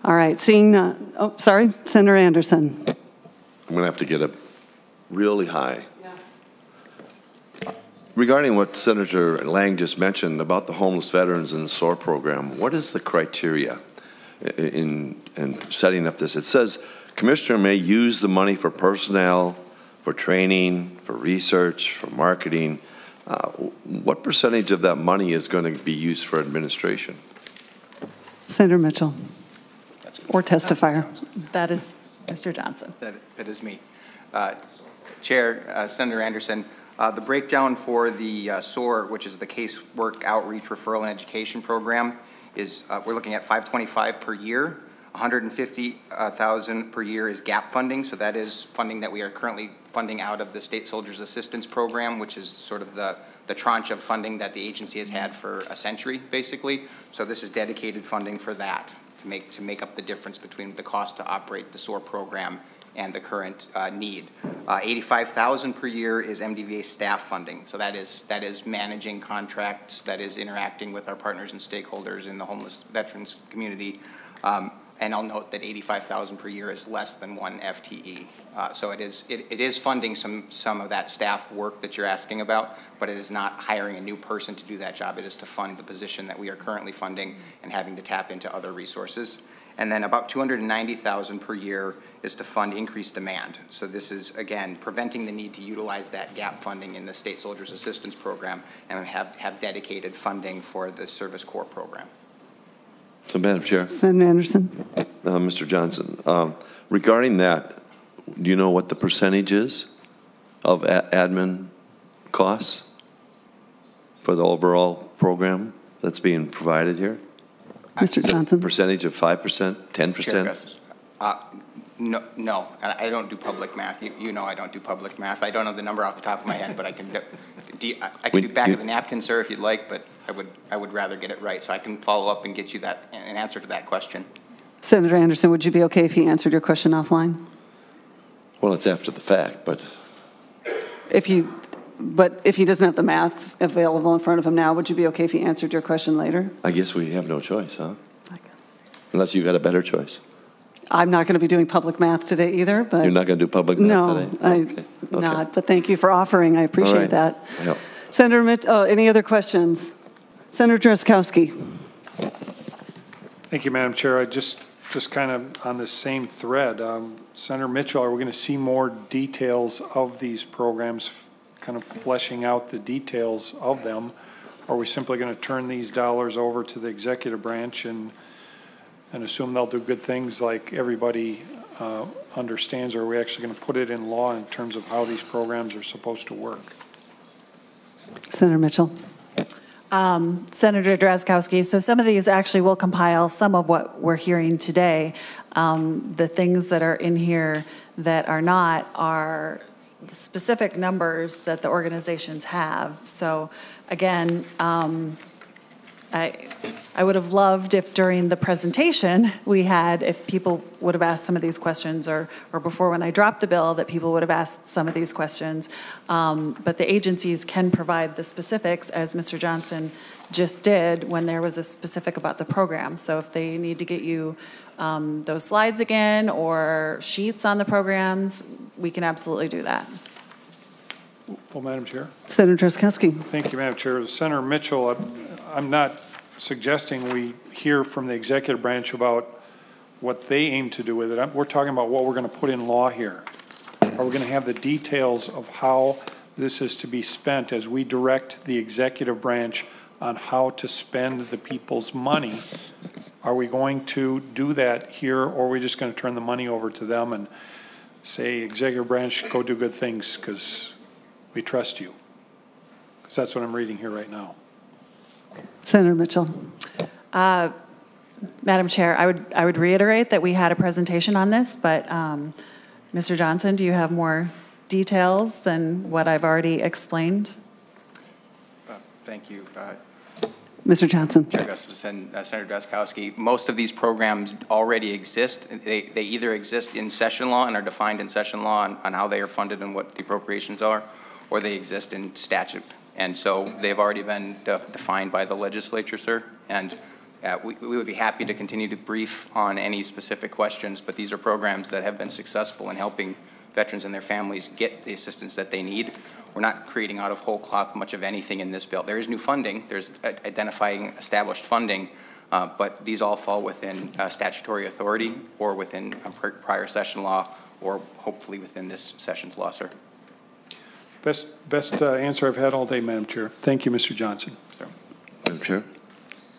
All right, seeing, uh, oh, sorry, Senator Anderson. I'm going to have to get up really high. Regarding what Senator Lang just mentioned about the homeless veterans and the SOAR program, what is the criteria in, in setting up this? It says Commissioner may use the money for personnel, for training, for research, for marketing. Uh, What percentage of that money is going to be used for administration? Senator Mitchell. Or testifier. That is Mr. Johnson. That, that is me. Uh, Chair, uh, Senator Anderson, uh, the breakdown for the uh, SOAR, which is the Casework Outreach Referral and Education Program, is, uh, we're looking at 525 per year. 150,000 per year is gap funding, so that is funding that we are currently funding out of the State Soldiers Assistance Program, which is sort of the, the tranche of funding that the agency has had for a century, basically. So this is dedicated funding for that, to make, to make up the difference between the cost to operate the SOAR program and the current uh, need. Uh, 85,000 per year is MDVA staff funding, so that is, that is managing contracts, that is interacting with our partners and stakeholders in the homeless veterans community. Um, And I'll note that 85,000 per year is less than one FTE. Uh, So it is, it it is funding some, some of that staff work that you're asking about, but it is not hiring a new person to do that job. It is to fund the position that we are currently funding and having to tap into other resources. And then about 290,000 per year is to fund increased demand. So this is, again, preventing the need to utilize that gap funding in the State Soldiers Assistance Program and have, have dedicated funding for the Service Corps Program. So, Madam Chair, Senator Anderson. uh, Mr. Johnson, um, regarding that, do you know what the percentage is of a- admin costs for the overall program that's being provided here? Mr. Johnson. Percentage of 5%, 10%? Chair Uh, No, no, I I don't do public math. You, you know I don't do public math. I don't know the number off the top of my head, but I can, do- do, you- I I can do back you- of the napkin, sir, if you'd like, but I would, I would rather get it right. So I can follow up and get you that, an answer to that question. Senator Anderson, would you be okay if he answered your question offline? Well, it's after the fact, but If he, but if he doesn't have the math available in front of him now, would you be okay if he answered your question later? I guess we have no choice, huh? Unless you got a better choice. I'm not going to be doing public math today either, but. You're not going to do public math No, today? I, Okay, okay. not, but thank you for offering, I appreciate right. that. Yep. Senator Mitt, oh, any other questions? Senator Drazkowski. Thank you, Madam Chair. I just, just kind of on the same thread, um, Senator Mitchell, are we going to see more details of these programs, kind of fleshing out the details of them? or Are we simply going to turn these dollars over to the executive branch and, and assume they'll do good things like everybody uh, understands? Or are we actually going to put it in law in terms of how these programs are supposed to work? Senator Mitchell. Um, Senator Drazkowski, so some of these actually will compile some of what we're hearing today. Um, The things that are in here that are not are the specific numbers that the organizations have. So again, um, I, I would have loved if during the presentation, we had, if people would have asked some of these questions, or, or before when I dropped the bill, that people would have asked some of these questions. Um, But the agencies can provide the specifics, as Mr. Johnson just did, when there was a specific about the program. So if they need to get you um, those slides again, or sheets on the programs, we can absolutely do that. Well, Madam Chair? Senator Drazkowski. Thank you, Madam Chair. Senator Mitchell, I'm- I'm not suggesting we hear from the executive branch about what they aim to do with it. We're talking about what we're going to put in law here. Are we going to have the details of how this is to be spent as we direct the executive branch on how to spend the people's money? Are we going to do that here, or are we just going to turn the money over to them and say, executive branch, go do good things, because we trust you? Because that's what I'm reading here right now. Senator Mitchell. Uh, Madam Chair, I would, I would reiterate that we had a presentation on this, but um, Mr. Johnson, do you have more details than what I've already explained? Uh, Thank you. Uh, Mr. Johnson. Chair Gustafson and uh, Senator Drazkowski, most of these programs already exist. They, they either exist in session law and are defined in session law on, on how they are funded and what the appropriations are, or they exist in statute. And so they've already been de- defined by the legislature, sir. And uh, we, we would be happy to continue to brief on any specific questions, but these are programs that have been successful in helping veterans and their families get the assistance that they need. We're not creating out of whole cloth much of anything in this bill. There is new funding, there's identifying established funding, uh, but these all fall within uh, statutory authority or within prior session law or hopefully within this session's law, sir. Best, best uh, answer I've had all day, Madam Chair. Thank you, Mr. Johnson. Madam Chair?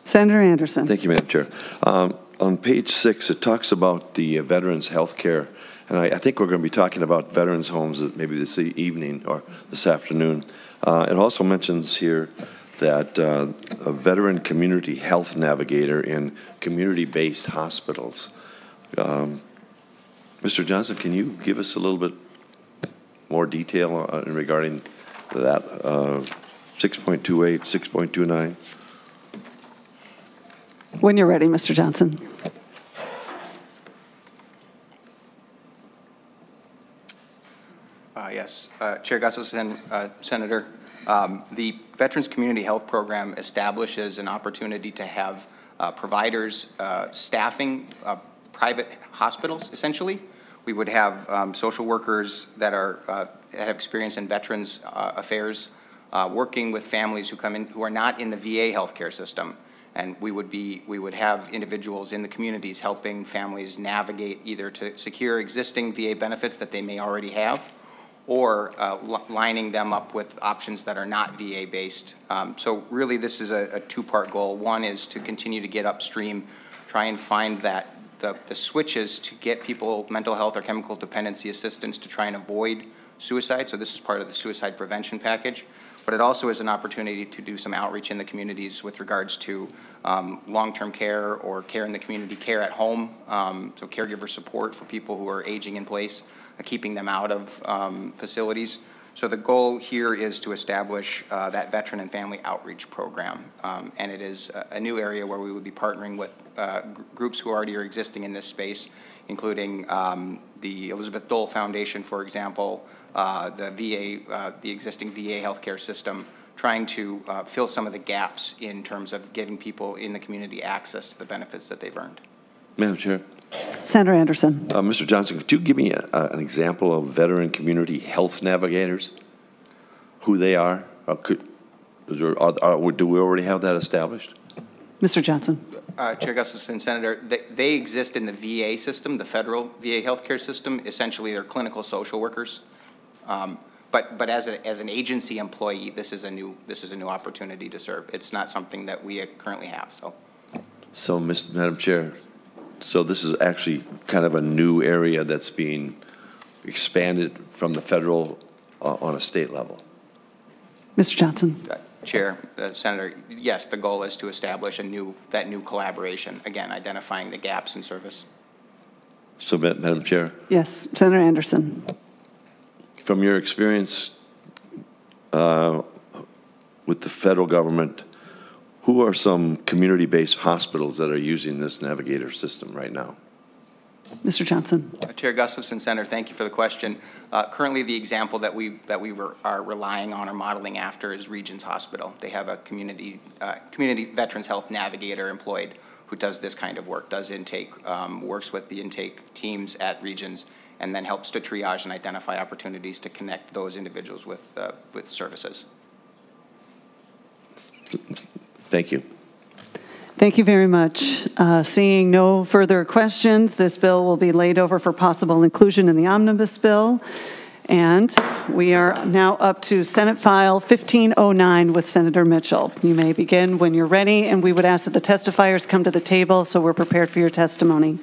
Senator Anderson. Thank you, Madam Chair. Um, On page six, it talks about the uh, veterans' health care, and I, I think we're going to be talking about veterans' homes maybe this e- evening or this afternoon. Uh, It also mentions here that uh, a veteran community health navigator in community-based hospitals. Um, Mr. Johnson, can you give us a little bit more detail uh, regarding that, uh, 6.28, 6.29? When you're ready, Mr. Johnson. Uh, Yes, Uh, Chair Gustafson uh, Senator, um, the Veterans Community Health Program establishes an opportunity to have uh, providers uh, staffing uh, private hospitals, essentially. We would have um, social workers that are, uh, that have experience in veterans uh, affairs, uh, working with families who come in, who are not in the VA healthcare system. And we would be, we would have individuals in the communities helping families navigate either to secure existing VA benefits that they may already have, or uh, lining them up with options that are not VA-based. Um, So really, this is a, a two-part goal. One is to continue to get upstream, try and find that, the, the switches to get people mental health or chemical dependency assistance to try and avoid suicide. So this is part of the suicide prevention package. But it also is an opportunity to do some outreach in the communities with regards to um, long-term care or care in the community, care at home, um, so caregiver support for people who are aging in place, uh, keeping them out of um, facilities. So the goal here is to establish uh, that veteran and family outreach program. Um, And it is a- a new area where we would be partnering with uh, gr- groups who already are existing in this space, including um, the Elizabeth Dole Foundation, for example, uh, the VA, uh, the existing VA healthcare system, trying to uh, fill some of the gaps in terms of getting people in the community access to the benefits that they've earned. Madam Chair? Senator Anderson. Uh, Mr. Johnson, could you give me a, a- an example of veteran community health navigators? Who they are? Or could, is there, are, are, do we already have that established? Mr. Johnson. Uh, Chair Gustafson, Senator, they, they exist in the VA system, the federal VA healthcare system. Essentially, they're clinical social workers. Um, But, but as a, as an agency employee, this is a new, this is a new opportunity to serve. It's not something that we currently have, so. So, Ms. Madam Chair, so this is actually kind of a new area that's being expanded from the federal uh, on a state level? Mr. Johnson? Uh, Chair, uh, Senator, yes, the goal is to establish a new, that new collaboration, again, identifying the gaps in service. So, Madam Chair, Yes, Senator Anderson. from your experience uh, with the federal government, who are some community-based hospitals that are using this Navigator system right now? Mr. Johnson? Uh, Chair Gustafson, Senator, thank you for the question. Uh, Currently, the example that we, that we were- are relying on or modeling after is Regions Hospital. They have a community, uh, community Veterans Health Navigator employed who does this kind of work, does intake, um, works with the intake teams at Regions, and then helps to triage and identify opportunities to connect those individuals with, uh, with services. Thank you. Thank you very much. Uh, Seeing no further questions, this bill will be laid over for possible inclusion in the omnibus bill. And we are now up to Senate File 1509 with Senator Mitchell. You may begin when you're ready, and we would ask that the testifiers come to the table so we're prepared for your testimony.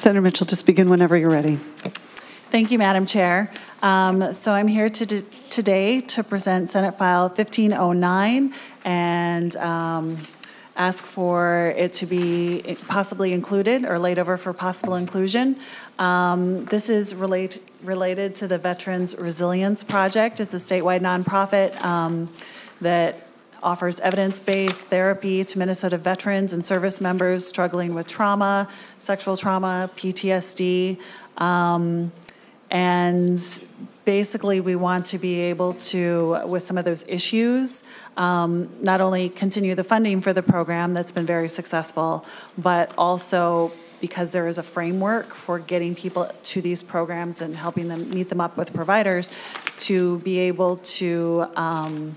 Senator Mitchell, just begin whenever you're ready. Thank you, Madam Chair. Um, So I'm here to- today to present Senate File 1509 and um, ask for it to be possibly included or laid over for possible inclusion. Um, This is relate- related to the Veterans Resilience Project. It's a statewide nonprofit um, that offers evidence-based therapy to Minnesota veterans and service members struggling with trauma, sexual trauma, PTSD. Um, and basically, we want to be able to, with some of those issues, um, not only continue the funding for the program that's been very successful, but also because there is a framework for getting people to these programs and helping them meet them up with providers to be able to um,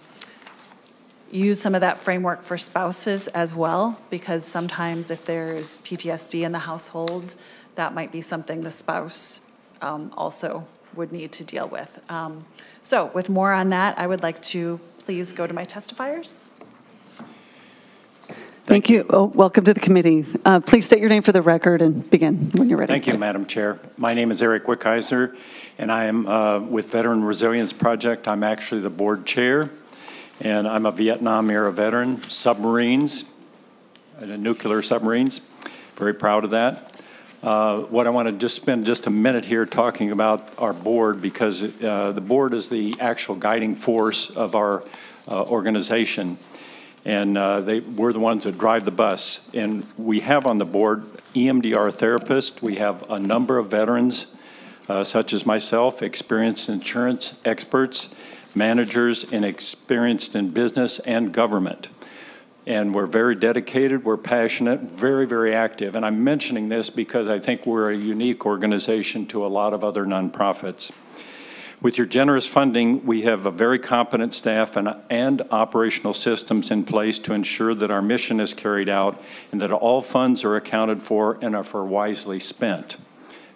use some of that framework for spouses as well, because sometimes if there's PTSD in the household, that might be something the spouse um, also would need to deal with. Um, So with more on that, I would like to please go to my testifiers. Thank you. Oh, Welcome to the committee. Uh, Please state your name for the record and begin when you're ready. Thank you, Madam Chair. My name is Eric Wickheiser, and I am uh, with Veteran Resilience Project. I'm actually the board chair, and I'm a Vietnam era veteran, submarines, nuclear submarines. Very proud of that. Uh, What I want to just spend just a minute here talking about our board, because uh, the board is the actual guiding force of our uh, organization and uh, they, we're the ones that drive the bus. And we have on the board EMDR therapists. We have a number of veterans, uh, such as myself, experienced insurance experts, managers, and experienced in business and government. And we're very dedicated, we're passionate, very, very active. And I'm mentioning this because I think we're a unique organization to a lot of other nonprofits. With your generous funding, we have a very competent staff and, and operational systems in place to ensure that our mission is carried out and that all funds are accounted for and are for wisely spent.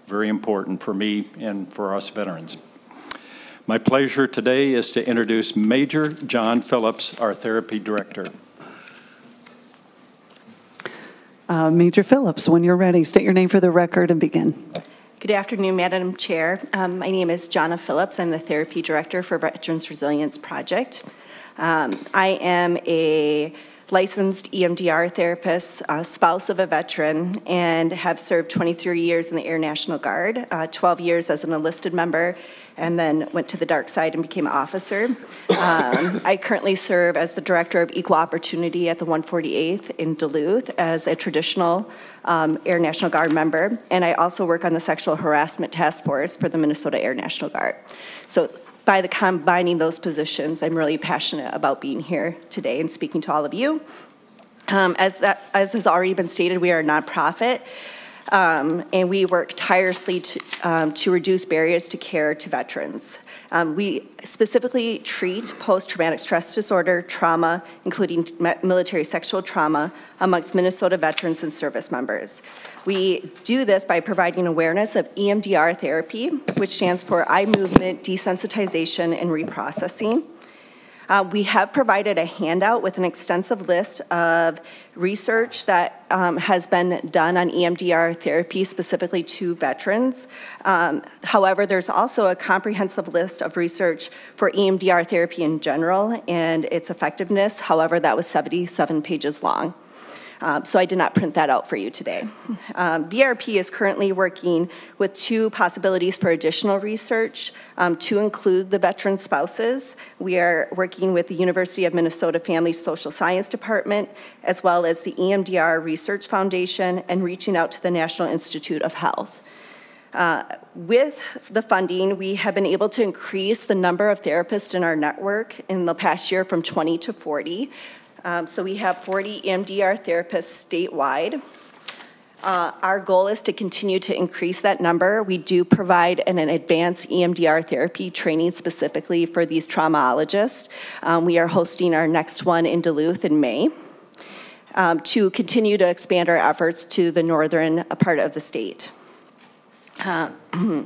Very important for me and for us veterans. My pleasure today is to introduce Major John Phillips, our therapy director. Uh, Major Phillips, when you're ready, state your name for the record and begin. Good afternoon, Madam Chair. Um, My name is Jonna Phillips. I'm the Therapy Director for Veterans Resilience Project. Um, I am a licensed E EMDR therapist, uh, spouse of a veteran, and have served 23 years in the Air National Guard, uh, 12 years as an enlisted member, and then went to the dark side and became an officer. Um, I currently serve as the Director of Equal Opportunity at the 148th in Duluth as a traditional um, Air National Guard member, and I also work on the Sexual Harassment Task Force for the Minnesota Air National Guard. So by the combining those positions, I'm really passionate about being here today and speaking to all of you. Um, as that as has already been stated, we are a nonprofit. Um, and we work tirelessly to, um, to reduce barriers to care to veterans. Um, we specifically treat post-traumatic stress disorder, trauma, including military sexual trauma, amongst Minnesota veterans and service members. We do this by providing awareness of EMDR therapy, which stands for eye movement desensitization and reprocessing. Uh, we have provided a handout with an extensive list of research that um, has been done on EMDR therapy specifically to veterans. Um, however, there's also a comprehensive list of research for EMDR therapy in general and its effectiveness. However, that was 77 pages long. Um, so I did not print that out for you today. Um, VRP is currently working with two possibilities for additional research um, to include the veteran spouses. We are working with the University of Minnesota Family Social Science Department, as well as the EMDR Research Foundation, and reaching out to the National Institute of Health. Uh, with the funding, we have been able to increase the number of therapists in our network in the past year from 20 to 40. Um, so we have 40 EMDR therapists statewide. Uh, our goal is to continue to increase that number. We do provide an, an advanced EMDR therapy training specifically for these traumatologists. Um, we are hosting our next one in Duluth in May. Um, to continue to expand our efforts to the northern part of the state. Uh,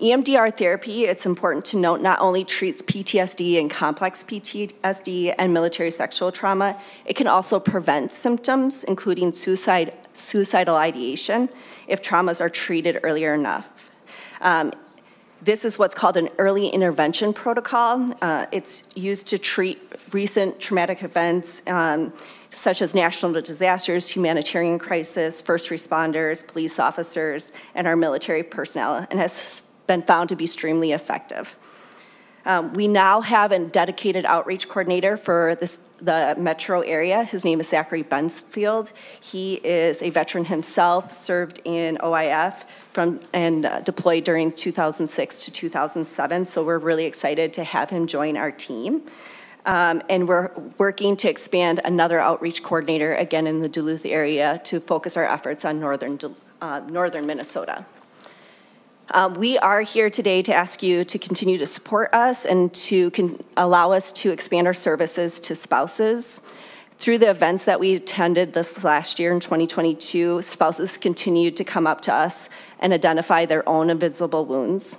EMDR therapy, it's important to note, not only treats PTSD and complex PTSD and military sexual trauma, it can also prevent symptoms, including suicide, suicidal ideation, if traumas are treated earlier enough. Um, this is what's called an early intervention protocol. Uh, it's used to treat recent traumatic events um, such as national disasters, humanitarian crisis, first responders, police officers, and our military personnel, and has been found to be extremely effective. Um, we now have a dedicated outreach coordinator for this, the metro area. His name is Zachary Bensfield. He is a veteran himself, served in OIF from, and uh, deployed during 2006 to 2007. So we're really excited to have him join our team. Um, and we're working to expand another outreach coordinator again in the Duluth area to focus our efforts on northern, uh, northern Minnesota. Um, we are here today to ask you to continue to support us and to allow us to expand our services to spouses. Through the events that we attended this last year in 2022, spouses continued to come up to us and identify their own invisible wounds.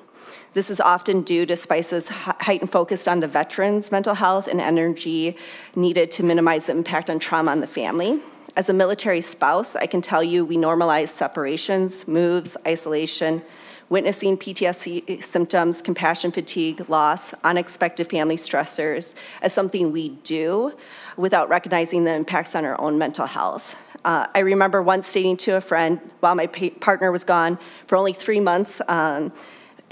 This is often due to spouses heightened focus on the veterans' mental health and energy needed to minimize the impact on trauma on the family. As a military spouse, I can tell you we normalize separations, moves, isolation, witnessing PTSD symptoms, compassion fatigue, loss, unexpected family stressors as something we do without recognizing the impacts on our own mental health. Uh, I remember once stating to a friend while my partner was gone for only three months um,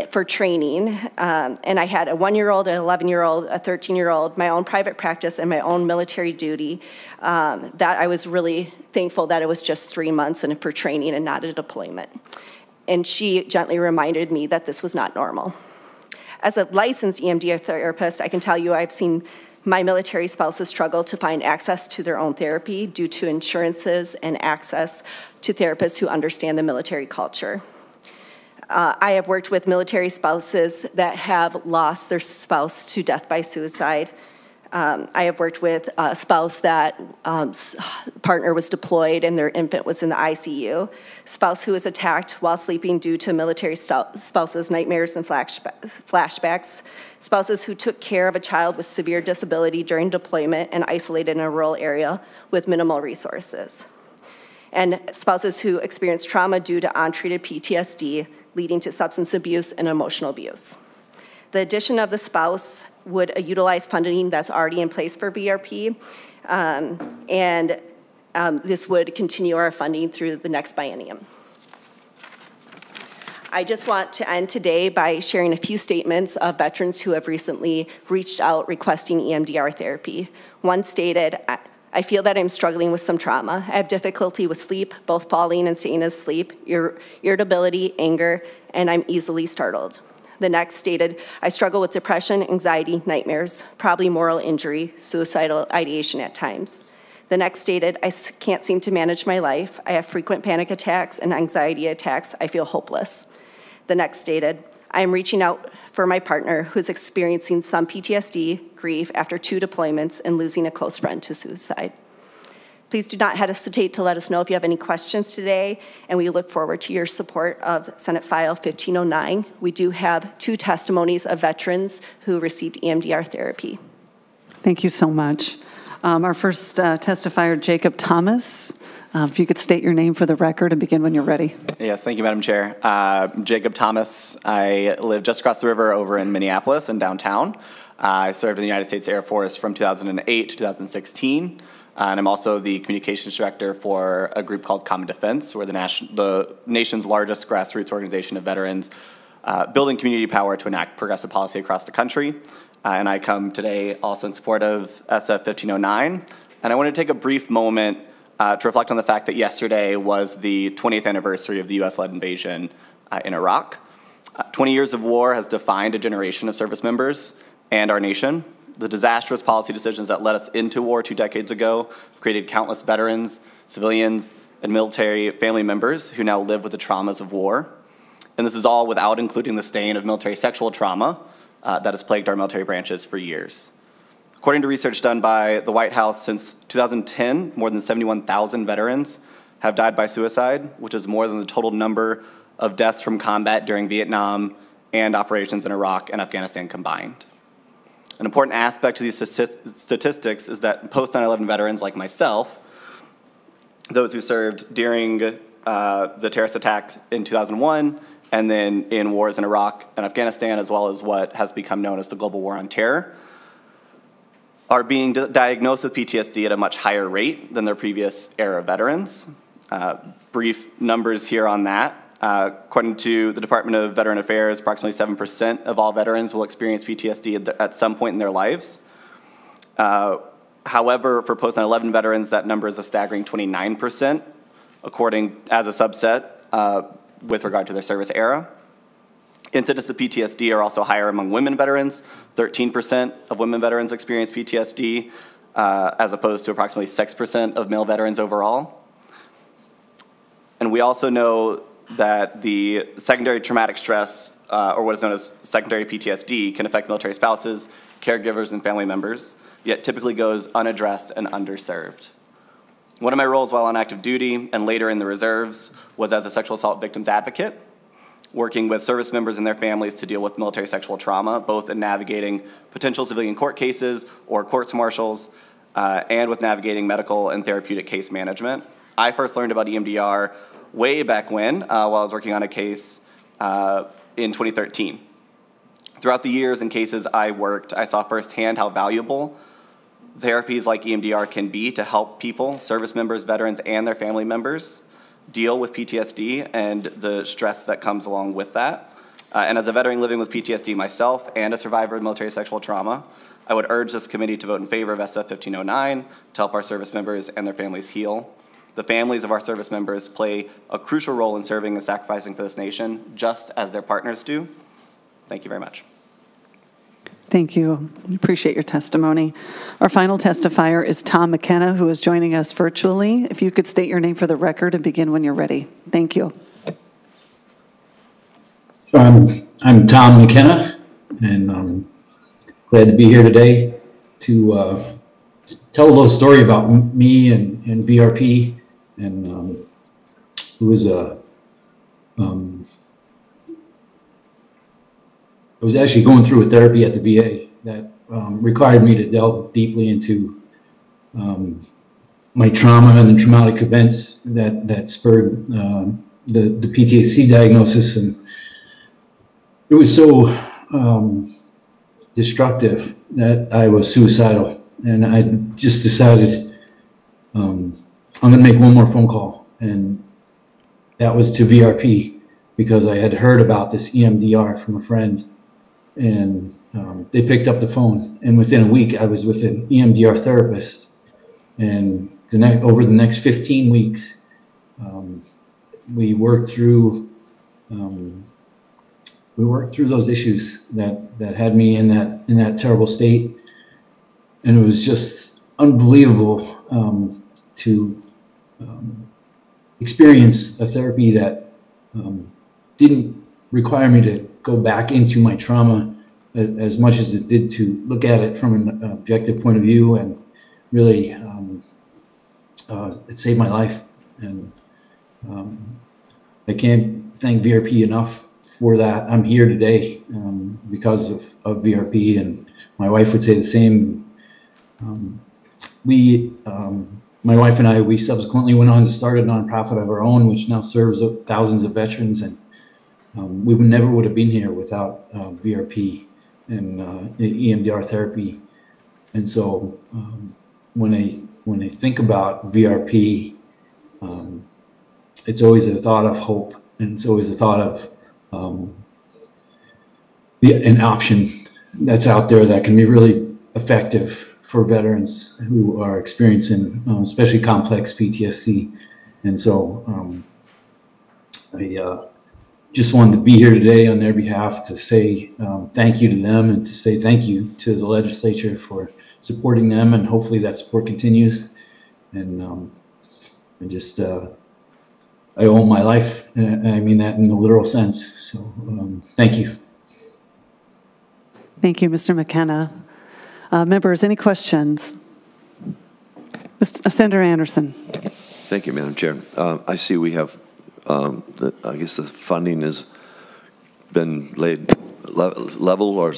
for training, um, and I had a one year old, an 11 year old, a 13 year old, my own private practice, and my own military duty, um, that I was really thankful that it was just three months and for training and not a deployment and she gently reminded me that this was not normal. As a licensed EMDR therapist, I can tell you I've seen my military spouses struggle to find access to their own therapy due to insurances and access to therapists who understand the military culture. Uh, I have worked with military spouses that have lost their spouse to death by suicide, um, I have worked with a spouse that um, partner was deployed and their infant was in the ICU, spouse who was attacked while sleeping due to military spouses' nightmares and flashbacks, spouses who took care of a child with severe disability during deployment and isolated in a rural area with minimal resources, and spouses who experienced trauma due to untreated PTSD leading to substance abuse and emotional abuse. The addition of the spouse would utilize funding that's already in place for VRP, um, and um, this would continue our funding through the next biennium. I just want to end today by sharing a few statements of veterans who have recently reached out requesting EMDR therapy. One stated, I feel that I'm struggling with some trauma. I have difficulty with sleep, both falling and staying asleep, ir irritability, anger, and I'm easily startled. The next stated, I struggle with depression, anxiety, nightmares, probably moral injury, suicidal ideation at times. The next stated, I can't seem to manage my life. I have frequent panic attacks and anxiety attacks. I feel hopeless. The next stated, I am reaching out for my partner who's experiencing some PTSD, grief after two deployments, and losing a close friend to suicide. Please do not hesitate to let us know if you have any questions today, and we look forward to your support of Senate File 1509. We do have two testimonies of veterans who received EMDR therapy. Thank you so much. Um, Our first uh, testifier, Jacob Thomas, Uh, if you could state your name for the record and begin when you're ready. Yes, thank you, Madam Chair. Uh, Jacob Thomas. I live just across the river over in Minneapolis and downtown. Uh, I served in the United States Air Force from 2008 to 2016. Uh, and I'm also the communications director for a group called Common Defense. We're the, nation, the nation's largest grassroots organization of veterans uh, building community power to enact progressive policy across the country. Uh, and I come today also in support of SF 1509. And I want to take a brief moment uh, to reflect on the fact that yesterday was the 20th anniversary of the US led invasion uh, in Iraq. Uh, 20 years of war has defined a generation of service members and our nation. The disastrous policy decisions that led us into war two decades ago have created countless veterans, civilians, and military family members who now live with the traumas of war. And this is all without including the stain of military sexual trauma uh, that has plagued our military branches for years. According to research done by the White House since 2010, more than 71,000 veterans have died by suicide, which is more than the total number of deaths from combat during Vietnam and operations in Iraq and Afghanistan combined. An important aspect to these statistics is that post 9 11 veterans like myself, those who served during uh, the terrorist attack in 2001 and then in wars in Iraq and Afghanistan, as well as what has become known as the global war on terror, are being di- diagnosed with PTSD at a much higher rate than their previous era veterans. Uh, brief numbers here on that. Uh, according to the Department of Veteran Affairs, approximately 7% of all veterans will experience PTSD at, at some point in their lives. Uh, however, for post 9 11 veterans, that number is a staggering 29%, according as a subset uh, with regard to their service era. Incidents of PTSD are also higher among women veterans. 13% of women veterans experience PTSD, uh, as opposed to approximately 6% of male veterans overall. And we also know that the secondary traumatic stress, uh, or what is known as secondary PTSD, can affect military spouses, caregivers, and family members, yet typically goes unaddressed and underserved. One of my roles while on active duty and later in the reserves was as a sexual assault victims advocate working with service members and their families to deal with military sexual trauma, both in navigating potential civilian court cases or courts martials, uh, and with navigating medical and therapeutic case management. I first learned about EMDR way back when, uh, while I was working on a case uh, in 2013. Throughout the years and cases I worked, I saw firsthand how valuable therapies like EMDR can be to help people, service members, veterans, and their family members deal with PTSD and the stress that comes along with that. Uh, and as a veteran living with PTSD myself and a survivor of military sexual trauma, I would urge this committee to vote in favor of SF 1509 to help our service members and their families heal. The families of our service members play a crucial role in serving and sacrificing for this nation, just as their partners do. Thank you very much. Thank you. Appreciate your testimony. Our final testifier is Tom McKenna, who is joining us virtually. If you could state your name for the record and begin when you're ready. Thank you. I'm, I'm Tom McKenna, and I'm glad to be here today to uh, tell a little story about m- me and, and VRP, and um, it was a, um, I was actually going through a therapy at the VA that um, required me to delve deeply into um, my trauma and the traumatic events that that spurred um, the the PTSD diagnosis. And it was so um, destructive that I was suicidal, and I just decided um, I'm going to make one more phone call, and that was to VRP because I had heard about this EMDR from a friend, and um, they picked up the phone, and within a week I was with an EMDR therapist, and the ne- over the next 15 weeks, um, we worked through. Um, we worked through those issues that, that had me in that, in that terrible state. And it was just unbelievable um, to um, experience a therapy that um, didn't require me to go back into my trauma as much as it did to look at it from an objective point of view and really um, uh, it saved my life and um, I can't thank VRP enough for that. I'm here today um, because of, of VRP and my wife would say the same. Um, we, um, my wife and I, we subsequently went on to start a nonprofit of our own, which now serves thousands of veterans. And um, we would never would have been here without uh, VRP and uh, EMDR therapy. And so um, when I when I think about VRP, um, it's always a thought of hope, and it's always a thought of um, the, an option that's out there that can be really effective for veterans who are experiencing, um, especially complex PTSD. And so um, I uh, just wanted to be here today on their behalf to say um, thank you to them and to say thank you to the legislature for supporting them, and hopefully that support continues. And um, I just uh, I owe my life. I mean that in a literal sense. So um, thank you. Thank you, Mr. McKenna. Uh, Members, any questions? Mr. Senator Anderson. Thank you, Madam Chair. Uh, I see we have, um, the- I guess the funding has been laid le- level or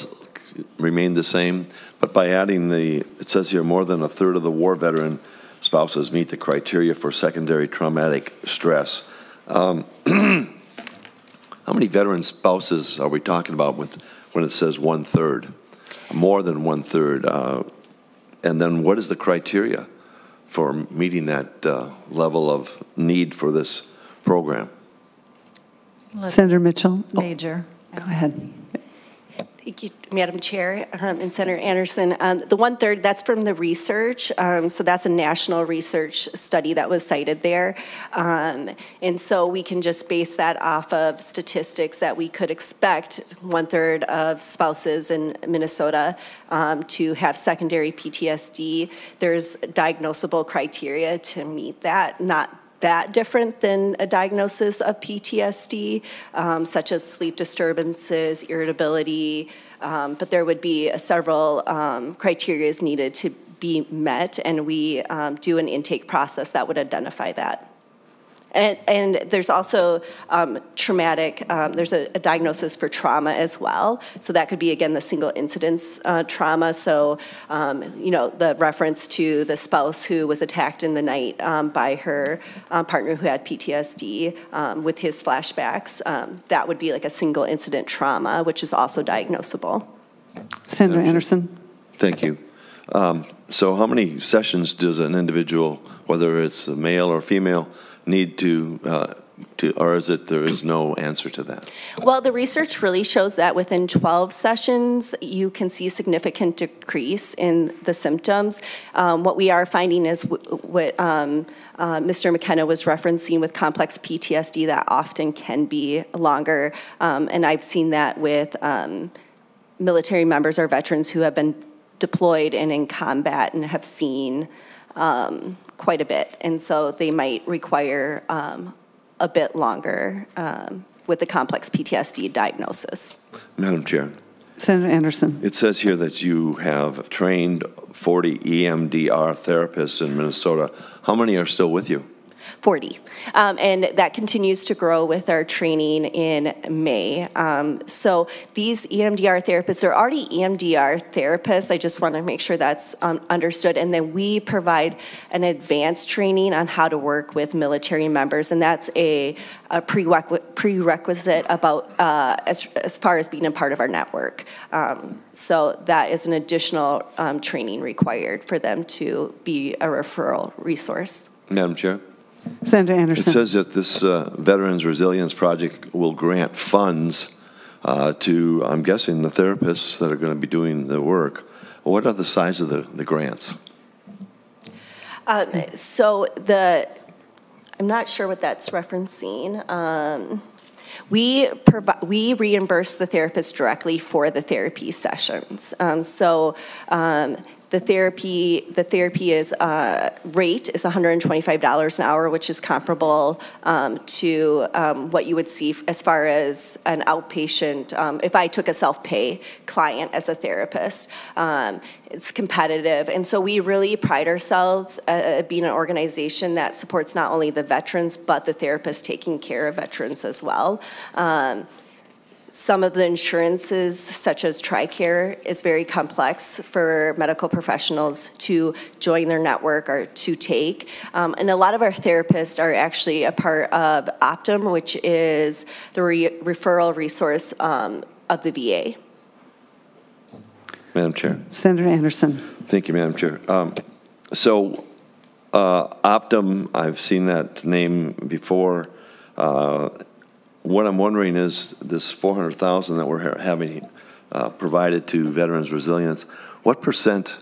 remained the same, but by adding the, it says here, more than a third of the war veteran spouses meet the criteria for secondary traumatic stress. Um, How many veteran spouses are we talking about with, when it says one-third? More than one-third? uh, And then what is the criteria for meeting that uh, level of need for this program? Senator Mitchell. Oh, Major. Go ahead. Thank you, Madam Chair um, and Senator Anderson. Um, The one-third, that's from the research, um, so that's a national research study that was cited there. Um, And so we can just base that off of statistics that we could expect one-third of spouses in Minnesota um, to have secondary PTSD. There's diagnosable criteria to meet that, not that different than a diagnosis of PTSD, um, such as sleep disturbances, irritability, um, but there would be several um, criterias needed to be met, and we um, do an intake process that would identify that. And, and there's also um, traumatic, um, there's a, a diagnosis for trauma as well. So that could be, again, the single incidence uh, trauma. So, um, you know, the reference to the spouse who was attacked in the night um, by her um, partner who had PTSD um, with his flashbacks, um, that would be like a single incident trauma, which is also diagnosable. Senator Anderson. Thank you. Um, So how many sessions does an individual, whether it's a male or female, need to, uh, to, or is it, there is no answer to that? Well, the research really shows that within 12 sessions, you can see significant decrease in the symptoms. Um, what we are finding is what um, uh, Mr. McKenna was referencing with complex PTSD that often can be longer. Um, and I've seen that with um, military members or veterans who have been deployed and in combat and have seen um, quite a bit. And so they might require um, a bit longer um, with the complex PTSD diagnosis. Madam Chair, Senator Anderson. it says here that you have trained 40 EMDR therapists in Minnesota. How many are still with you? 40. Um, and that continues to grow with our training in May. Um, so these EMDR therapists are already EMDR therapists. I just want to make sure that's um, understood. And then we provide an advanced training on how to work with military members. And that's a, a prerequ- prerequisite about uh, as, as far as being a part of our network. Um, so that is an additional um, training required for them to be a referral resource. Madam Chair? Senator It Anderson. says that this uh, Veterans Resilience Project will grant funds uh, to, I'm guessing, the therapists that are going to be doing the work. What are the size of the, the grants? Um, So the, I'm not sure what that's referencing. Um, We provide, we reimburse the therapist directly for the therapy sessions. Um, so um, the therapy, the therapy is uh, rate is $125 an hour, which is comparable um, to um, what you would see as far as an outpatient. Um, if I took a self-pay client as a therapist, um, it's competitive, and so we really pride ourselves uh, at being an organization that supports not only the veterans but the therapists taking care of veterans as well. Some of the insurances, such as TRICARE, is very complex for medical professionals to join their network or to take. Um, and a lot of our therapists are actually a part of Optum, which is the re- referral resource um, of the VA. Madam Chair. Senator Anderson. Thank you, Madam Chair. Um, So uh, Optum, I've seen that name before. Uh, What I'm wondering is this 400,000 that we're ha- having uh, provided to Veterans Resilience, what percent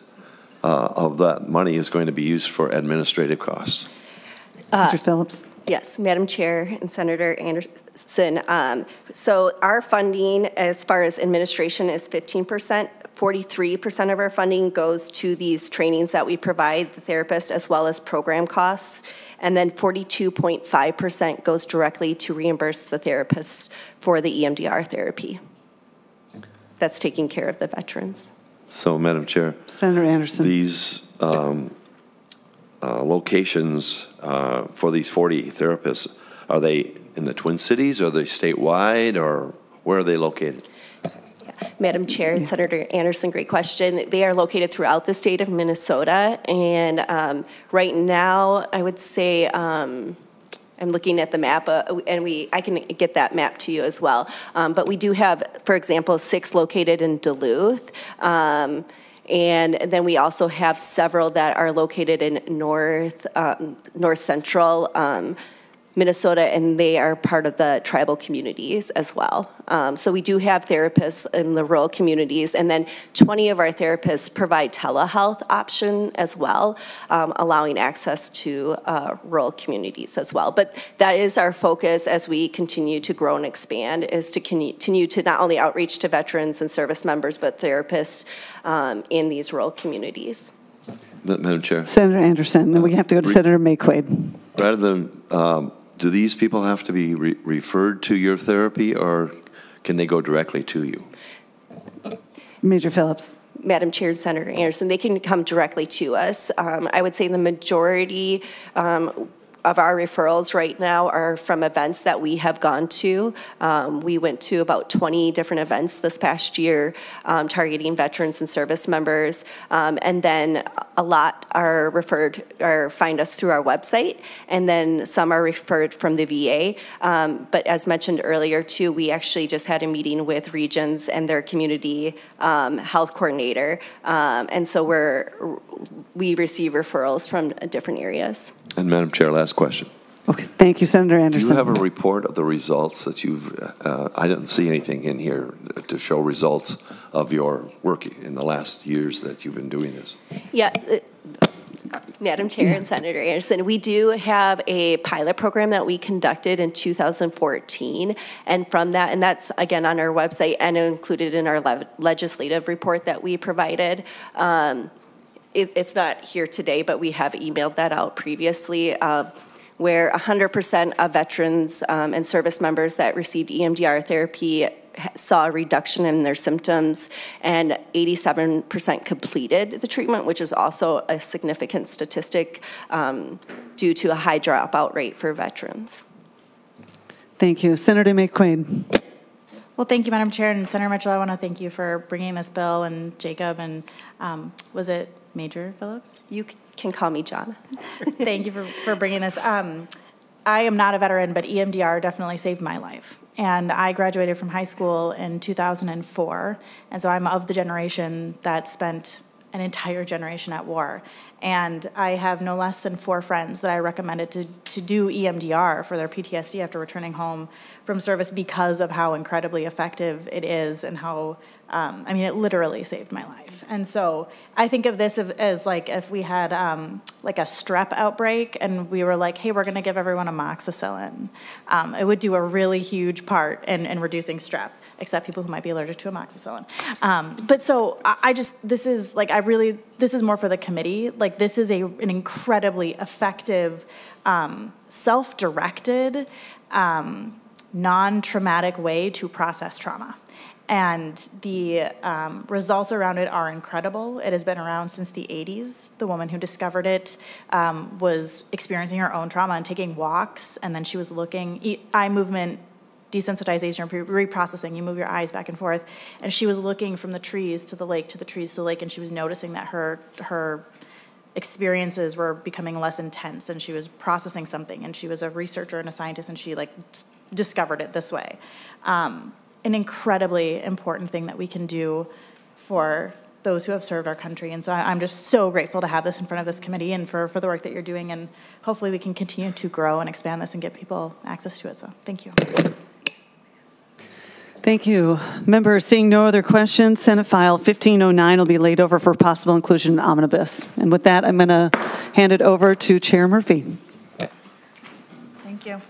uh, of that money is going to be used for administrative costs? Uh, Phillips. Yes, Madam Chair and Senator Anderson. Um, So our funding, as far as administration, is 15%. 43% of our funding goes to these trainings that we provide the therapists, as well as program costs. And then 42.5% goes directly to reimburse the therapists for the E EMDR therapy. That's taking care of the veterans. So, Madam Chair. Senator Anderson. These um, uh, locations uh, for these 40 therapists, are they in the Twin Cities? Are they statewide, or where are they located? Madam Chair and Senator Anderson, great question. They are located throughout the state of Minnesota, and um, right now, I would say, um, I'm looking at the map, uh, and we, I can get that map to you as well. Um, But we do have, for example, six located in Duluth. um, And then we also have several that are located in north, um, north central um, Minnesota, and they are part of the tribal communities as well. Um, so we do have therapists in the rural communities, and then 20 of our therapists provide telehealth option as well, um, allowing access to uh, rural communities as well. But that is our focus as we continue to grow and expand, is to continue to not only outreach to veterans and service members, but therapists um, in these rural communities. Madam Chair. Senator Anderson. Then we have to go to Re- Senator Maye Quade. Rather than, um, do these people have to be re- referred to your therapy, or can they go directly to you? Major Phillips. Madam Chair and Senator Anderson, they can come directly to us. Um, I would say the majority um, of our referrals right now are from events that we have gone to. Um, we went to about 20 different events this past year um, targeting veterans and service members. Um, and then a lot are referred or find us through our website. And then some are referred from the VA. Um, but as mentioned earlier, too, we actually just had a meeting with regions and their community um, health coordinator. Um, and so we're, we receive referrals from different areas. And Madam Chair, last question. Okay, thank you, Senator Anderson. Do you have a report of the results that you've, uh, I didn't see anything in here to show results of your work in the last years that you've been doing this. Yeah, uh, Madam Chair and Senator Anderson, we do have a pilot program that we conducted in 2014. And from that, and that's again on our website and included in our le- legislative report that we provided. Um, it, it's not here today, but we have emailed that out previously. Uh, where 100% of veterans um, and service members that received E EMDR therapy saw a reduction in their symptoms, and 87% completed the treatment, which is also a significant statistic um, due to a high dropout rate for veterans. Thank you. Senator Maye Quade. Well, thank you, Madam Chair, and Senator Mitchell, I want to thank you for bringing this bill, and Jacob, and um, was it Major Phillips? You can call me John. Thank you for, for bringing this. Um, I am not a veteran, but EMDR definitely saved my life. And I graduated from high school in 2004, and so I'm of the generation that spent an entire generation at war. And I have no less than four friends that I recommended to, to do EMDR for their PTSD after returning home from service because of how incredibly effective it is and how Um, I mean, it literally saved my life. And so I think of this as like if we had um, like a strep outbreak and we were like, hey, we're going to give everyone amoxicillin. Um, it would do a really huge part in, in reducing strep except people who might be allergic to amoxicillin. Um, but so I, I just, this is like, I really, this is more for the committee. Like, this is a, an incredibly effective, um, self-directed, um, non-traumatic way to process trauma. And the um, results around it are incredible. It has been around since the 80s. The woman who discovered it um, was experiencing her own trauma and taking walks, and then she was looking, eye movement desensitization reprocessing. You move your eyes back and forth, and she was looking from the trees to the lake to the trees to the lake, and she was noticing that her her experiences were becoming less intense, and she was processing something. And she was a researcher and a scientist, and she like discovered it this way. Um, an incredibly important thing that we can do for those who have served our country. And so I- I'm just so grateful to have this in front of this committee and for, for the work that you're doing. And hopefully we can continue to grow and expand this and get people access to it. So thank you. Thank you. Members, seeing no other questions, Senate File 1509 will be laid over for possible inclusion in omnibus. And with that, I'm going to hand it over to Chair Murphy. Thank you.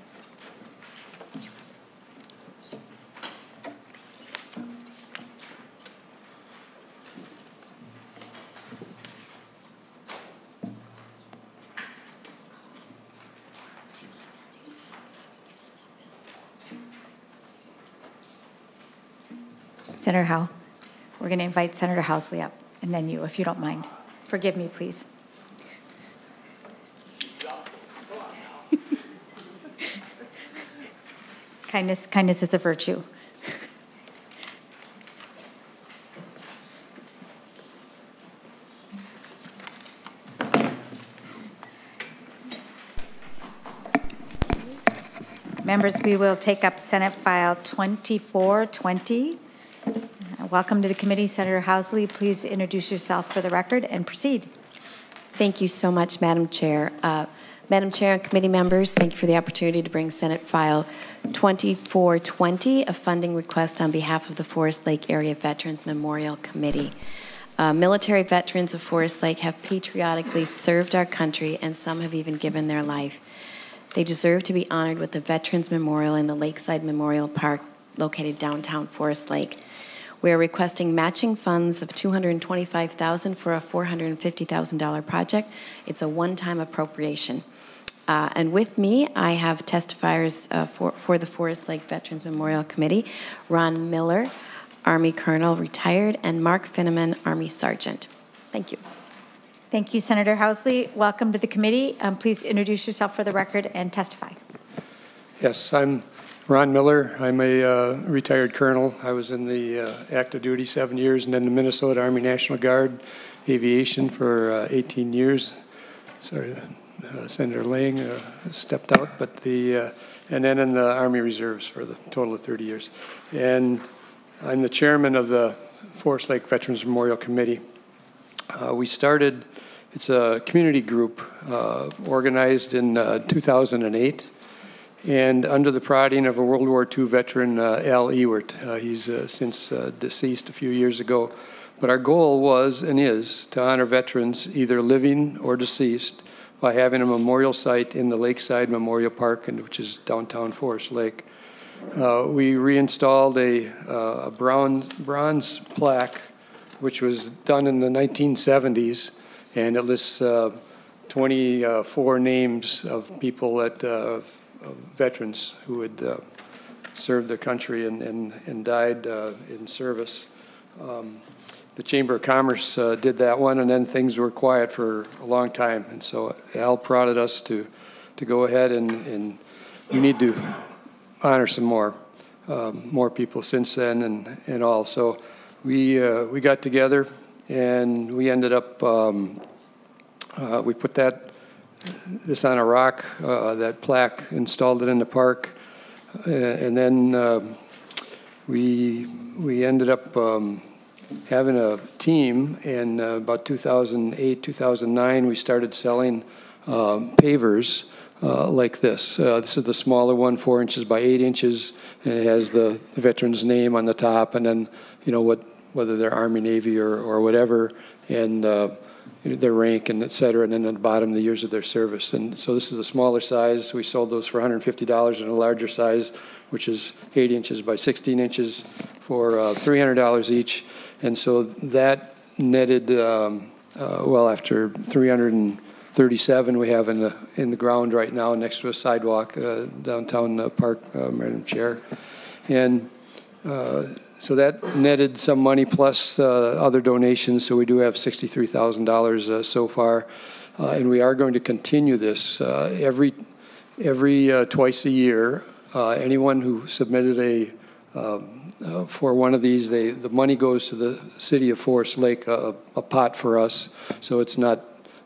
Senator Howe, we're going to invite Senator Housley up, and then you, if you don't mind. Forgive me, please. Kindness, kindness is a virtue. Members, we will take up Senate File 2420. Welcome to the committee, Senator Housley. Please introduce yourself for the record and proceed. Thank you so much, Madam Chair. Uh, Madam Chair and committee members, thank you for the opportunity to bring Senate File 2420, a funding request on behalf of the Forest Lake Area Veterans Memorial Committee. Uh, military veterans of Forest Lake have patriotically served our country, and some have even given their life. They deserve to be honored with the Veterans Memorial in the Lakeside Memorial Park located downtown Forest Lake. We are requesting matching funds of 225,000 for a $450,000 project. It's a one-time appropriation. Uh, and with me, I have testifiers uh, for, for the Forest Lake Veterans Memorial Committee, Ron Miller, Army Colonel retired, and Mark Finneman, Army Sergeant. Thank you. Thank you, Senator Housley. Welcome to the committee. Um, Please introduce yourself for the record and testify. Yes, I'm Ron Miller. I'm a uh, retired colonel. I was in the uh, active duty seven years and then the Minnesota Army National Guard Aviation for uh, 18 years. Sorry, uh, Senator Lang uh, stepped out, but the, uh, and then in the Army Reserves for the total of 30 years. And I'm the chairman of the Forest Lake Veterans Memorial Committee. We started, it's a community group organized in uh, 2008, and under the prodding of a World War II veteran, uh, Al Ewert. Uh, He's uh, since uh, deceased a few years ago. But our goal was and is to honor veterans, either living or deceased, by having a memorial site in the Lakeside Memorial Park, which is downtown Forest Lake. Uh, We reinstalled a uh, a bronze plaque, which was done in the 1970s, and it lists uh, 24 names of people that, veterans who had uh, served their country and, and and died uh, in service. Um, The Chamber of Commerce uh, did that one, and then things were quiet for a long time. And so Al prodded us to, to go ahead and, and we need to honor some more, um, more people since then and, and all. So we, uh, we got together and we ended up, um, uh, we put that, this on a rock, uh, that plaque, installed it in the park. Uh, and then uh, we, we ended up um, having a team in uh, about 2008, 2009, we started selling um, pavers uh, like this. Uh, This is the smaller one, four inches by eight inches, and it has the the veteran's name on the top, and then, you know, what, whether they're Army, Navy, or, or whatever, and uh, their rank and et cetera, and then at the bottom, the years of their service. And so this is a smaller size. We sold those for $150 and a larger size, which is 8 inches by 16 inches for uh, $300 each. And so that netted, um, uh, well, after 337 we have in the, in the ground right now next to a sidewalk uh, downtown uh, park, uh, Madam Chair. And uh, so that netted some money plus uh, other donations, so we do have $63,000 uh, so far. Uh, And we are going to continue this every, every twice a year. Anyone who submitted a, um, uh, for one of these, they, the money goes to the city of Forest Lake, a, a pot for us. So it's not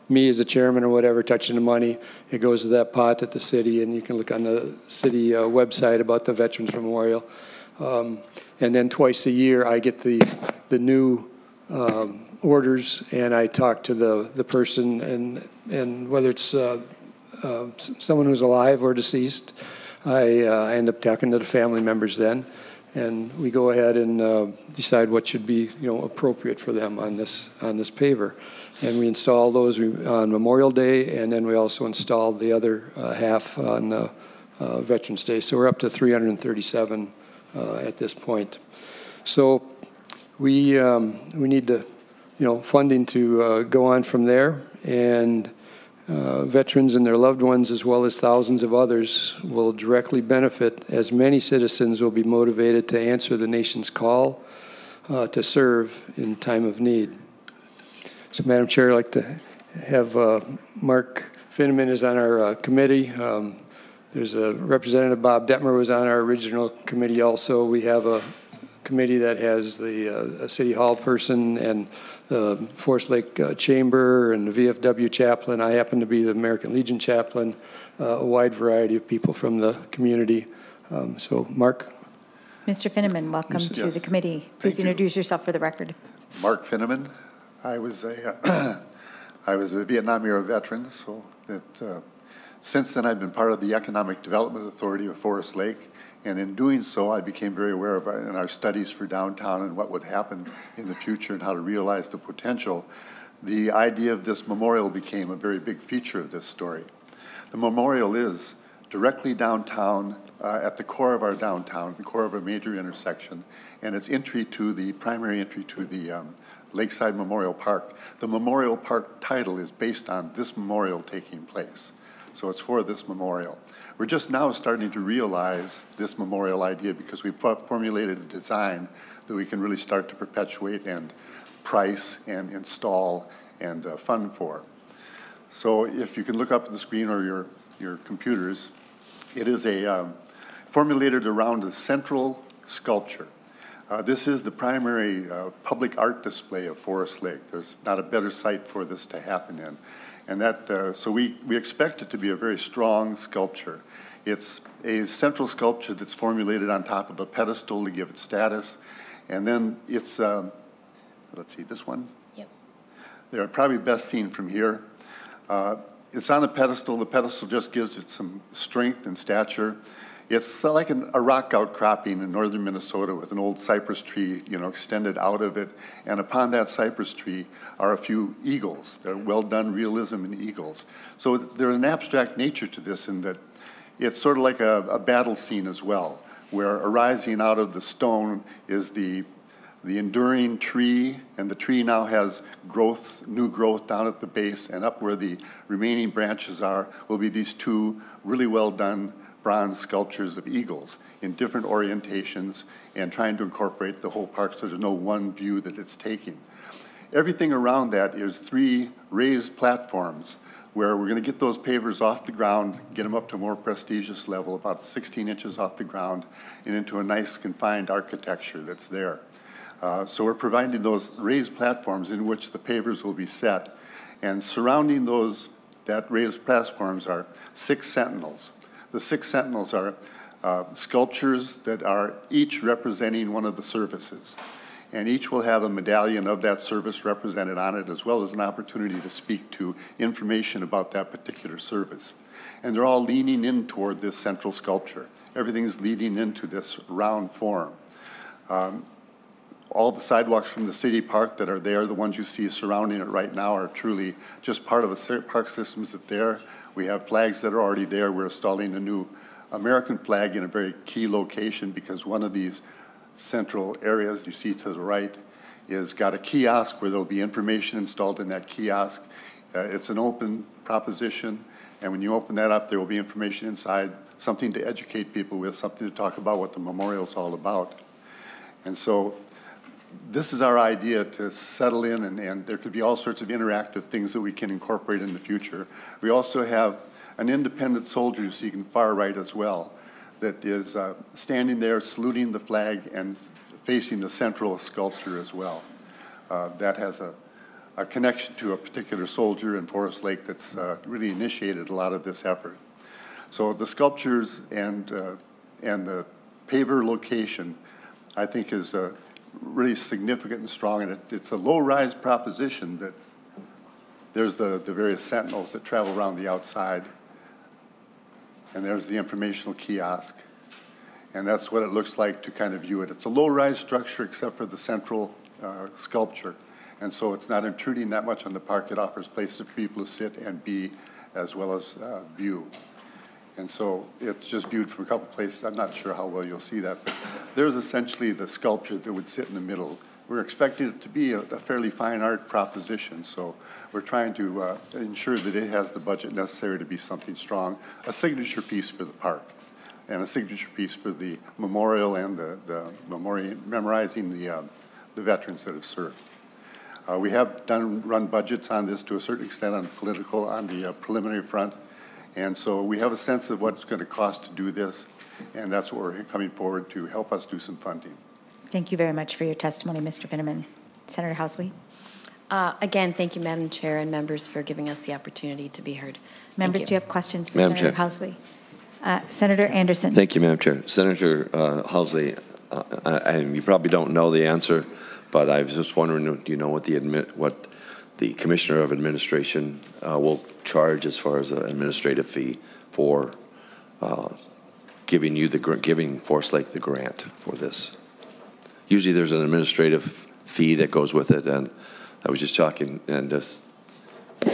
me as a chairman or whatever touching the money. It goes to that pot at the city, and you can look on the city uh, website about the Veterans Memorial. Um, and then twice a year, I get the, the new um, orders, and I talk to the, the person, and, and whether it's uh, uh, someone who's alive or deceased, I uh, end up talking to the family members then, and we go ahead and uh, decide what should be, you know, appropriate for them on this, on this paver. And we install those on Memorial Day, and then we also install the other uh, half on uh, Veterans Day. So we're up to 337 uh, at this point. So we, um, we need to, you know, funding to uh, go on from there, and uh, veterans and their loved ones, as well as thousands of others, will directly benefit as many citizens will be motivated to answer the nation's call uh, to serve in time of need. So, Madam Chair, I'd like to have uh, Mark Finneman is on our uh, committee. Um, there's a Representative Bob Dettmer was on our original committee also. We have a committee that has the uh, a City Hall person and the Forest Lake uh, Chamber and the VFW chaplain. I happen to be the American Legion chaplain, uh, a wide variety of people from the community. Um, So, Mark? Mr. Finneman, welcome Yes. to the committee. Please you. introduce yourself for the record. Mark Finneman. I was a, I was a Vietnam era veteran, so that, uh, since then I've been part of the Economic Development Authority of Forest Lake, and in doing so, I became very aware of our, in our studies for downtown and what would happen in the future and how to realize the potential. The idea of this memorial became a very big feature of this story. The memorial is directly downtown, uh, at the core of our downtown, the core of a major intersection, and it's entry to the primary entry to the um, Lakeside Memorial Park. The Memorial Park title is based on this memorial taking place. So it's for this memorial. We're just now starting to realize this memorial idea because we've formulated a design that we can really start to perpetuate and price and install and uh, fund for. So if you can look up at the screen or your, your computers, it is a um, formulated around a central sculpture. Uh, this is the primary uh, public art display of Forest Lake. There's not a better site for this to happen in. And that, uh, so we, we expect it to be a very strong sculpture. It's a central sculpture that's formulated on top of a pedestal to give it status. And then it's, um, let's see, this one? Yep. They're probably best seen from here. Uh, It's on the pedestal. The pedestal just gives it some strength and stature. It's like an, a rock outcropping in northern Minnesota with an old cypress tree, you know, extended out of it. And upon that cypress tree are a few eagles. They're well done realism in eagles. So there's an abstract nature to this in that it's sort of like a, a battle scene as well, where arising out of the stone is the the enduring tree, and the tree now has growth, new growth down at the base, and up where the remaining branches are will be these two really well done bronze sculptures of eagles in different orientations and trying to incorporate the whole park so there's no one view that it's taking. Everything around that is three raised platforms where we're going to get those pavers off the ground, get them up to a more prestigious level, about 16 inches off the ground, and into a nice confined architecture that's there. Uh, So we're providing those raised platforms in which the pavers will be set. And surrounding those, that raised platforms are six sentinels. The six sentinels are uh, sculptures that are each representing one of the services. And each will have a medallion of that service represented on it, as well as an opportunity to speak to information about that particular service. And they're all leaning in toward this central sculpture. Everything's leading into this round form. Um, all the sidewalks from the city park that are there, the ones you see surrounding it right now are truly just part of a park systems that there. We have flags that are already there. We're installing a new American flag in a very key location because one of these central areas you see to the right is got a kiosk where there'll be information installed in that kiosk. Uh, It's an open proposition, and when you open that up, there will be information inside, something to educate people with, something to talk about what the memorial's all about. And so this is our idea to settle in, and, and there could be all sorts of interactive things that we can incorporate in the future. We also have an independent soldier you see in far right as well, that is uh, standing there saluting the flag and facing the central sculpture as well. Uh, that has a, a connection to a particular soldier in Forest Lake that's uh, really initiated a lot of this effort. So the sculptures and, uh, and the paver location, I think, is uh, really significant and strong, and it, it's a low-rise proposition that there's the, the various sentinels that travel around the outside, and there's the informational kiosk, and that's what it looks like to kind of view it. It's a low-rise structure except for the central uh, sculpture, and so it's not intruding that much on the park. It offers places for people to sit and be, as well as uh, view. And so it's just viewed from a couple places. I'm not sure how well you'll see that, but there's essentially the sculpture that would sit in the middle. We're expecting it to be a, a fairly fine art proposition, so we're trying to uh, ensure that it has the budget necessary to be something strong, a signature piece for the park, and a signature piece for the memorial and the, the memorial, memorizing the, uh, the veterans that have served. Uh, we have done run budgets on this to a certain extent on political on the uh, preliminary front, and so we have a sense of what it's going to cost to do this, and that's what we're coming forward to help us do some funding. Thank you very much for your testimony, Mr. Finneman. Senator Housley? Uh, Again, thank you, Madam Chair and members, for giving us the opportunity to be heard. Members, you. do you have questions for Madam Senator Chair. Housley? Uh, Senator Anderson? Thank you, Madam Chair. Senator uh, Housley, uh, uh, and you probably don't know the answer, but I was just wondering, do you know what the admit, what the Commissioner of Administration uh, will charge as far as an administrative fee for uh, giving you the, giving Forest Lake the grant for this? Usually there's an administrative fee that goes with it, and I was just talking, and just,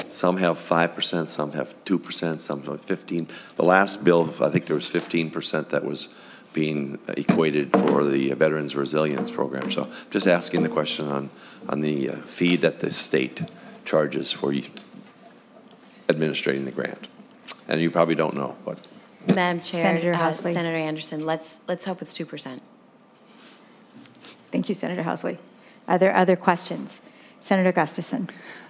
some have 5%, some have 2%, some have 15. The last bill, I think there was 15% that was being equated for the Veterans Resilience Program. So just asking the question on, on the uh, fee that the state charges for you administrating the grant. And you probably don't know, but Madam Chair, Senator uh, Senator Anderson, let's, let's hope it's 2%. Thank you, Senator Housley. Are there other questions? Senator Gustafson?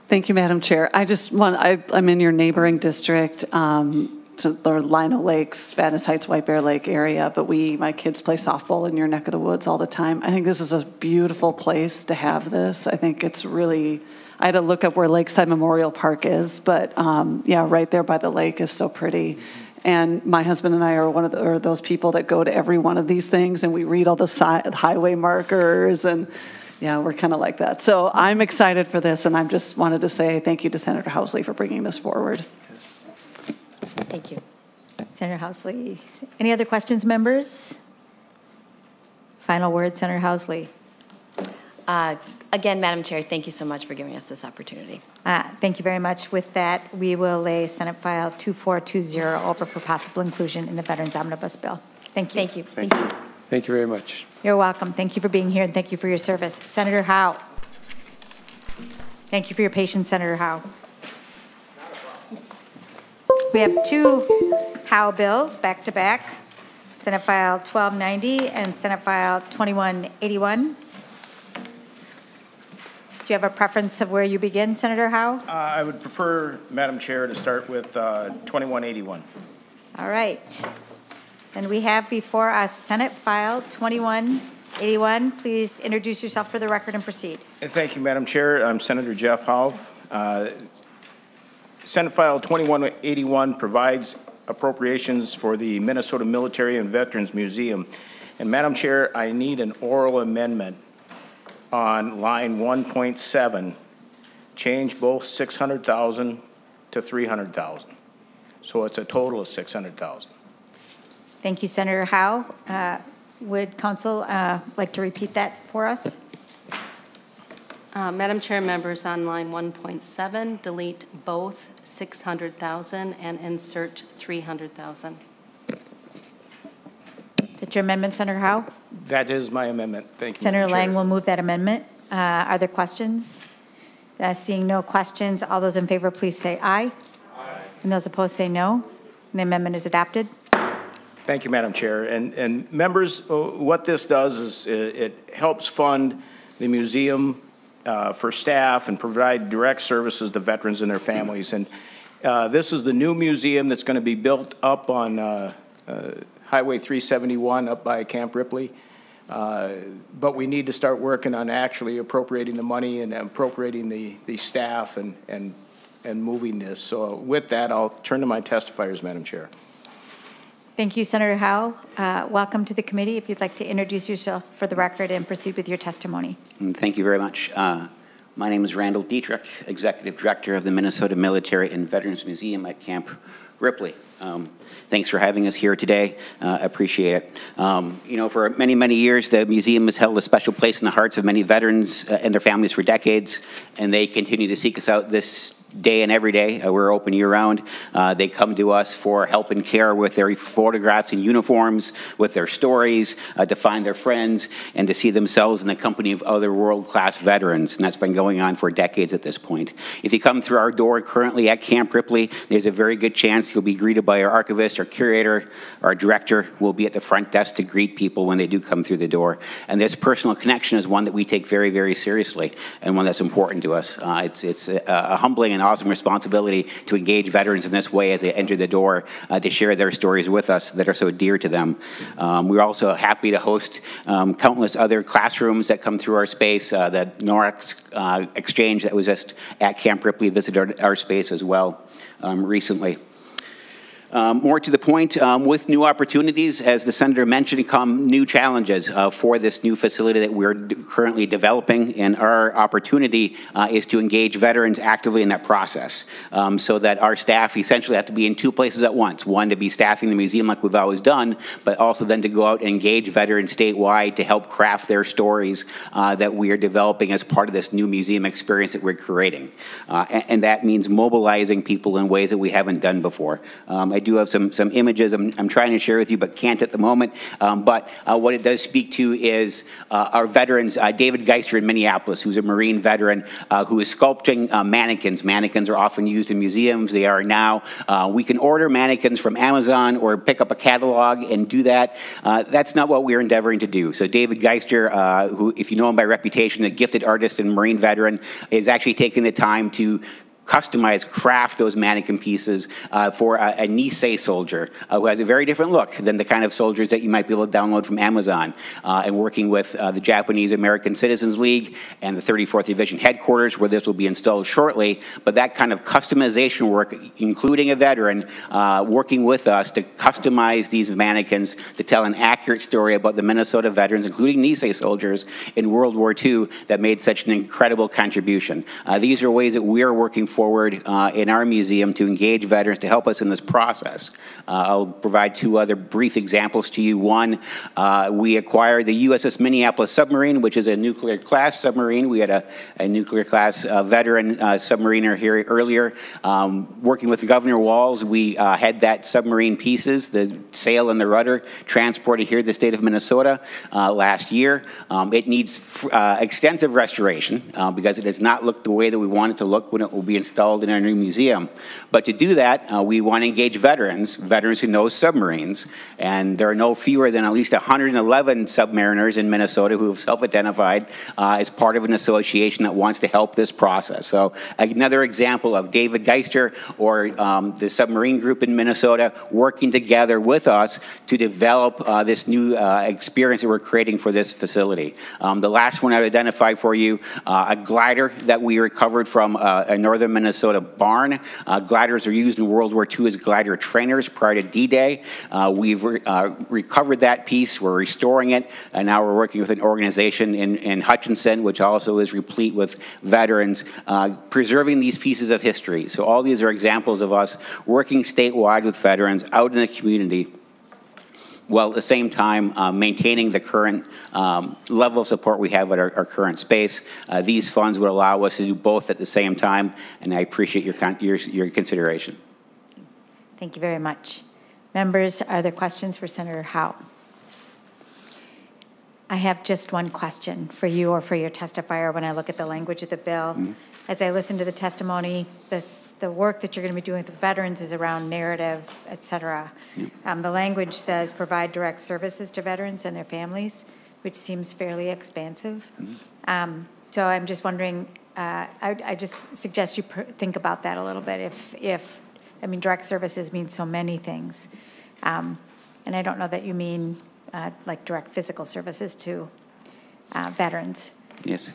Thank you, Madam Chair. I just want, I, I'm in your neighboring district, um, to the Lino Lakes, Vadnais Heights, White Bear Lake area, but we, my kids play softball in your neck of the woods all the time. I think this is a beautiful place to have this. I think it's really, I had to look up where Lakeside Memorial Park is, but, um, yeah, right there by the lake is so pretty. And my husband and I are one of the, are those people that go to every one of these things and we read all the si- highway markers and, yeah, we're kind of like that. So I'm excited for this, and I just wanted to say thank you to Senator Housley for bringing this forward. Thank you. Senator Housley. Any other questions, members? Final word, Senator Housley. Uh, Again, Madam Chair, thank you so much for giving us this opportunity. Uh, Thank you very much. With that, we will lay Senate File 2420 over for possible inclusion in the Veterans Omnibus Bill. Thank you. Thank you. Thank you. Thank you very much. You're welcome. Thank you for being here, and thank you for your service. Senator Howe. Thank you for your patience, Senator Howe. We have two Howe bills back to back, Senate File 1290 and Senate File 2181. Do you have a preference of where you begin, Senator Howe? Uh, I would prefer, Madam Chair, to start with uh, 2181. All right. And we have before us Senate File 2181. Please introduce yourself for the record and proceed. Thank you, Madam Chair. I'm Senator Jeff Howe. Uh, Senate File 2181 provides appropriations for the Minnesota Military and Veterans Museum. And Madam Chair, I need an oral amendment on line 1.7, change both 600,000 to 300,000. So it's a total of 600,000. Thank you, Senator Howe. Uh, Would council uh, like to repeat that for us? Uh, Madam Chair, members on line 1.7, delete both 600,000 and insert 300,000. That's your amendment, Senator Howe? That is my amendment. Thank you. Senator Madam Chair. Lang will move that amendment. Uh, Are there questions? Uh, Seeing no questions, all those in favor, please say aye. Aye. And those opposed, say no. And the amendment is adopted. Thank you, Madam Chair. And, and members, uh, what this does is it, it helps fund the museum uh, for staff and provide direct services to veterans and their families. And uh, this is the new museum that's going to be built up on uh, uh, Highway 371 up by Camp Ripley. Uh, But we need to start working on actually appropriating the money and appropriating the, the staff and, and, and moving this. So with that, I'll turn to my testifiers, Madam Chair. Thank you, Senator Howe. Uh, Welcome to the committee. If you'd like to introduce yourself for the record and proceed with your testimony. Mm, Thank you very much. Uh, My name is Randall Dietrich, Executive Director of the Minnesota Military and Veterans Museum at Camp Ripley. Um, Thanks for having us here today. Uh, Appreciate it. Um, You know, for many, many years, the museum has held a special place in the hearts of many veterans uh, and their families for decades, and they continue to seek us out this day and every day. Uh, We're open year-round. Uh, They come to us for help and care with their photographs and uniforms, with their stories, uh, to find their friends, and to see themselves in the company of other world-class veterans. And that's been going on for decades at this point. If you come through our door currently at Camp Ripley, there's a very good chance you'll be greeted by our archivist, our curator, our director will be at the front desk to greet people when they do come through the door. And this personal connection is one that we take very, very seriously and one that's important to us. Uh, It's, it's a a humbling and awesome responsibility to engage veterans in this way as they enter the door uh, to share their stories with us that are so dear to them. Um, We're also happy to host um, countless other classrooms that come through our space. Uh, The Norex uh, Exchange that was just at Camp Ripley visited our space as well um, recently. Um, More to the point, um, with new opportunities, as the senator mentioned, come new challenges uh, for this new facility that we're currently developing, and our opportunity uh, is to engage veterans actively in that process, um, so that our staff essentially have to be in two places at once. One, to be staffing the museum like we've always done, but also then to go out and engage veterans statewide to help craft their stories uh, that we are developing as part of this new museum experience that we're creating. Uh, a- And that means mobilizing people in ways that we haven't done before. Um, I do have some, some images I'm, I'm trying to share with you, but can't at the moment. Um, But uh, what it does speak to is uh, our veterans, uh, David Geister in Minneapolis, who's a Marine veteran, uh, who is sculpting uh, mannequins. Mannequins are often used in museums. They are now. We can order mannequins from Amazon or pick up a catalog and do that. That's not what we're endeavoring to do. So David Geister, who, if you know him by reputation, a gifted artist and Marine veteran, is actually taking the time to customize, craft those mannequin pieces uh, for a, a Nisei soldier uh, who has a very different look than the kind of soldiers that you might be able to download from Amazon. Uh, and working with uh, the Japanese American Citizens League and the 34th Division headquarters, where this will be installed shortly. But that kind of customization work, including a veteran, uh, working with us to customize these mannequins to tell an accurate story about the Minnesota veterans, including Nisei soldiers in World War II, that made such an incredible contribution. Uh, these are ways that we are working forward uh, in our museum to engage veterans to help us in this process. Uh, I'll provide two other brief examples to you. One, uh, we acquired the USS Minneapolis submarine, which is a nuclear class submarine. We had a, a nuclear class uh, veteran uh, submariner here earlier. Um, working with Governor Walz, we had that submarine pieces, the sail and the rudder, transported here to the state of Minnesota last year. Um, it needs extensive restoration because it does not look the way that we want it to look when it will be installed in our new museum. But to do that, uh, we want to engage veterans, veterans who know submarines, and there are no fewer than at least 111 submariners in Minnesota who have self-identified uh, as part of an association that wants to help this process. So another example of David Geister or um, the submarine group in Minnesota working together with us to develop uh, this new uh, experience that we're creating for this facility. Um, the last one I've identified for you, uh, a glider that we recovered from uh, a northern Minnesota barn. Uh, gliders are used in World War II as glider trainers prior to D-Day. Uh, we've re- uh, recovered that piece, we're restoring it, and now we're working with an organization in, in Hutchinson, which also is replete with veterans, preserving these pieces of history. So all these are examples of us working statewide with veterans out in the community while at the same time uh, maintaining the current um, level of support we have at our, our current space. Uh, These funds would allow us to do both at the same time, and I appreciate your, con- your, your consideration. Thank you very much. Members, are there questions for Senator Howe? I have just one question for you or for your testifier when I look at the language of the bill. Mm-hmm. As I listen to the testimony, this, the work that you're going to be doing with the veterans is around narrative, et cetera. Um, the language says provide direct services to veterans and their families, which seems fairly expansive. Mm-hmm. Um, so I'm just wondering, uh, I, I just suggest you think about that a little bit. If, if, I mean, direct services means so many things. Um, and I don't know that you mean uh, like direct physical services to uh, veterans. Yes.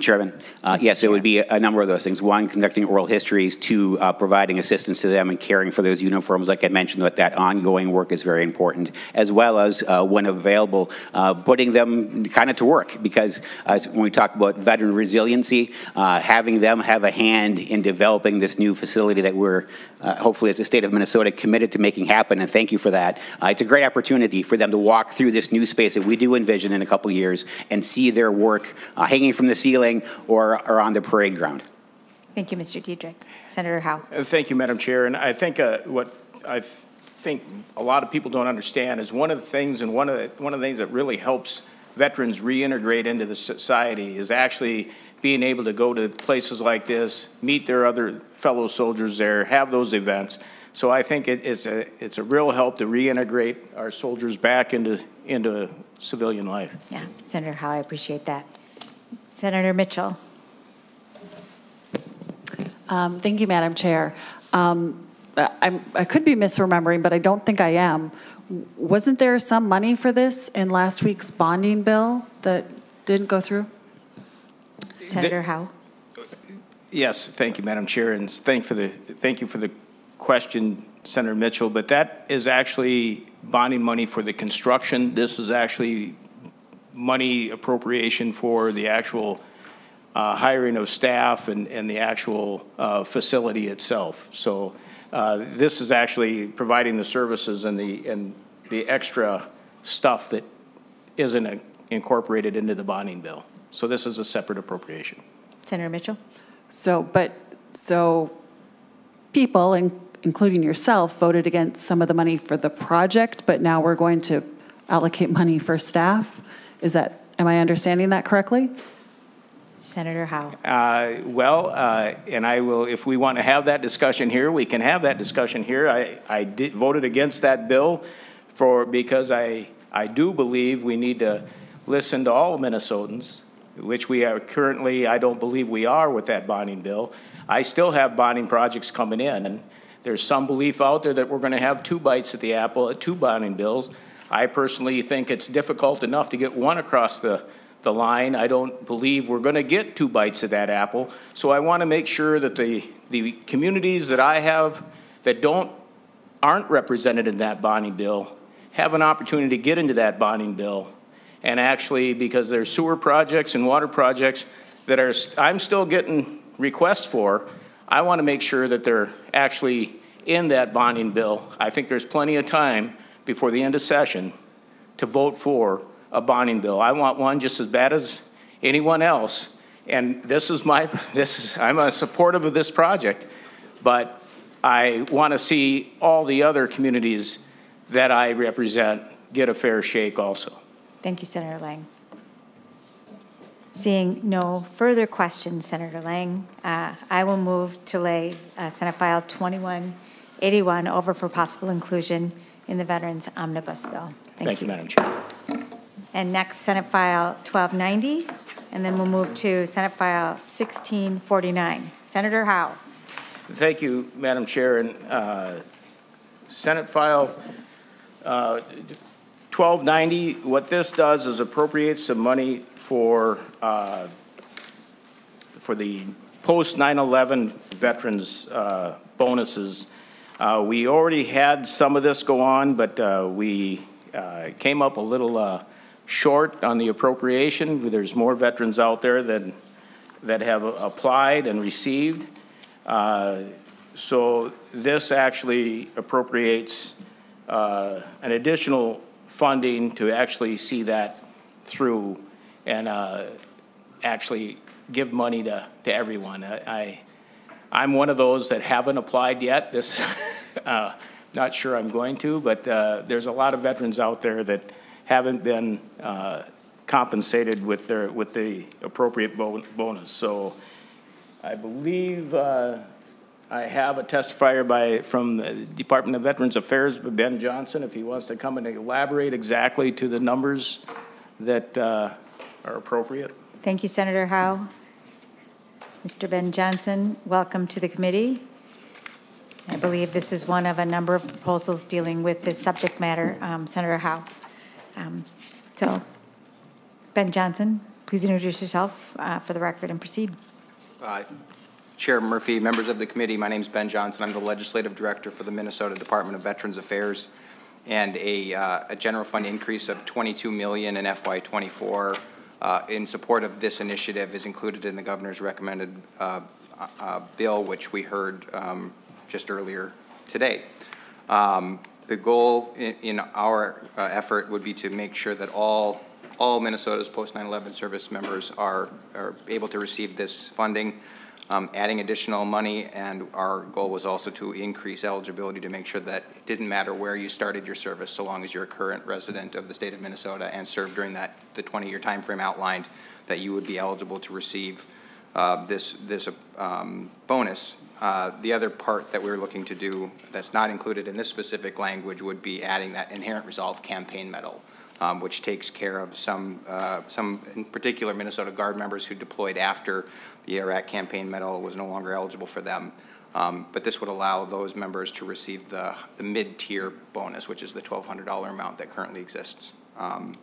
Chairman, uh, yes, it would be a number of those things. One, conducting oral histories. Two, uh, providing assistance to them and caring for those uniforms. Like I mentioned, that that ongoing work is very important, as well as, uh, when available, uh, putting them kind of to work. Because when we talk about veteran resiliency, uh, having them have a hand in developing this new facility that we're uh, hopefully as the state of Minnesota committed to making happen, and thank you for that. Uh, it's a great opportunity for them to walk through this new space that we do envision in a couple years and see their work uh, hanging from the ceiling or, or on the parade ground. Thank you, Mr. Diedrich. Senator Howe. Uh, Thank you, Madam Chair. And I think uh, what I think a lot of people don't understand is one of the things, and one of the, one of the things that really helps veterans reintegrate into the society is actually being able to go to places like this, meet their other fellow soldiers there, have those events. So I think it is a, it's a real help to reintegrate our soldiers back into, into civilian life. Yeah, Senator Howe, I appreciate that. Senator Mitchell. Um, Thank you, Madam Chair. Um, I I'm- could be misremembering, but I don't think I am. Wasn't there some money for this in last week's bonding bill that didn't go through? Senator Howe. Yes, thank you, Madam Chair, and thank for the, thank you for the question, Senator Mitchell, but that is actually bonding money for the construction. This is actually money appropriation for the actual uh, hiring of staff and, and the actual uh, facility itself. So uh, this is actually providing the services and the, and the extra stuff that isn't incorporated into the bonding bill. So this is a separate appropriation. Senator Mitchell. So, but, so people, in- including yourself, voted against some of the money for the project, but now we're going to allocate money for staff? Is that, am I understanding that correctly? Senator Howe. Uh, Well, uh, and I will, if we want to have that discussion here, we can have that discussion here. I, I did, voted against that bill for, because I, I do believe we need to listen to all Minnesotans, which we are currently, I don't believe we are with that bonding bill. I still have bonding projects coming in, and there's some belief out there that we're going to have two bites at the apple, at two bonding bills. I personally think it's difficult enough to get one across the, the line. I don't believe we're going to get two bites of that apple. So I want to make sure that the, the communities that I have that don't, aren't represented in that bonding bill have an opportunity to get into that bonding bill. And actually, because there's sewer projects and water projects that are, I'm still getting requests for, I want to make sure that they're actually in that bonding bill. I think there's plenty of time before the end of session to vote for a bonding bill. I want one just as bad as anyone else. And this is my, this is, I'm a supportive of this project, but I want to see all the other communities that I represent get a fair shake also. Thank you, Senator Lang. Seeing no further questions, Senator Lang, uh, I will move to lay uh, Senate File 2181 over for possible inclusion in the Veterans Omnibus Bill. Thank you, Madam Chair. And next, Senate File 1290, and then we'll move to Senate File 1649. Senator Howe. Thank you, Madam Chair. And uh, Senate File uh, 1290, what this does is appropriate some money for, uh, for the post 9/11 veterans uh, bonuses. Uh, We already had some of this go on, but uh, we uh, came up a little uh, short on the appropriation. There's more veterans out there than, that have applied and received. Uh, So this actually appropriates uh, an additional funding to actually see that through and actually give money to, to everyone. I, I- I'm one of those that haven't applied yet. This, uh, not sure I'm going to, but uh, there's a lot of veterans out there that haven't been uh, compensated with their, with the appropriate bo- bonus. So I believe uh, I have a testifier by, from the Department of Veterans Affairs, Ben Johnson, if he wants to come and elaborate exactly to the numbers that uh, are appropriate. Thank you, Senator Howe. Mr. Ben Johnson, welcome to the committee. I believe this is one of a number of proposals dealing with this subject matter, um, Senator Howe. Um, So, Ben Johnson, please introduce yourself uh, for the record and proceed. Uh, Chair Murphy, members of the committee, my name is Ben Johnson. I'm the Legislative Director for the Minnesota Department of Veterans Affairs. And a, uh, a general fund increase of 22 million in FY '24 uh, in support of this initiative is included in the governor's recommended uh, uh, bill, which we heard um, just earlier today. Um, The goal in, in our uh, effort would be to make sure that all, all Minnesota's post 9/11 service members are, are able to receive this funding, um, adding additional money, and our goal was also to increase eligibility to make sure that it didn't matter where you started your service, so long as you're a current resident of the state of Minnesota and served during that, the 20-year time frame outlined, that you would be eligible to receive uh, this, this um, bonus. Uh, The other part that we're looking to do that's not included in this specific language would be adding that Inherent Resolve campaign medal, um, which takes care of some, uh, some, in particular Minnesota Guard members who deployed after the Iraq campaign medal was no longer eligible for them. Um, But this would allow those members to receive the, the mid-tier bonus, which is the $1,200 amount that currently exists. Um,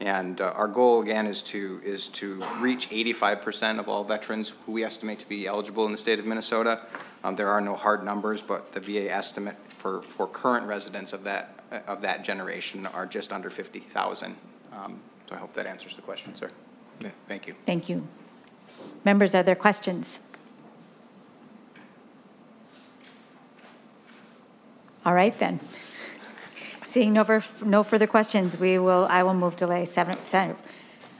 and uh, our goal, again, is to, is to reach 85% of all veterans who we estimate to be eligible in the state of Minnesota. Um, There are no hard numbers, but the VA estimate for, for current residents of that, of that generation are just under 50,000. Um, So I hope that answers the question, sir. Yeah, Thank you. Thank you. Members, are there questions? All right, then. Seeing no, ver- no further questions, we will, I will move delay seven, Senate-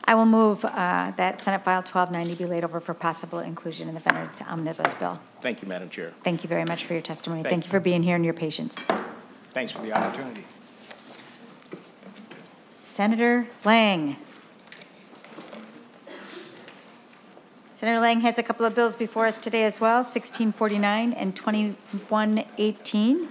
I will move uh, that Senate File 1290 be laid over for possible inclusion in the Veterans Omnibus Bill. Thank you, Madam Chair. Thank you very much for your testimony. Thank Thank you for being here and your patience. Thanks for the opportunity. Senator Lang. Senator Lang has a couple of bills before us today as well, 1649 and 2118.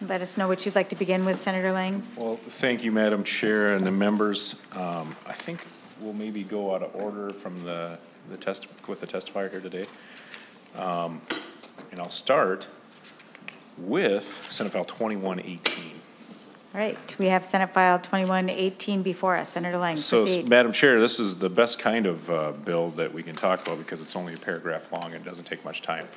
Let us know what you'd like to begin with, Senator Lang. Well, thank you, Madam Chair and the members. Um, I think we'll maybe go out of order from the, the test, with the testifier here today. Um, And I'll start with Senate File 2118. All right, we have Senate File 2118 before us. Senator Lang, So, proceed. Madam Chair, this is the best kind of uh, bill that we can talk about because it's only a paragraph long and it doesn't take much time.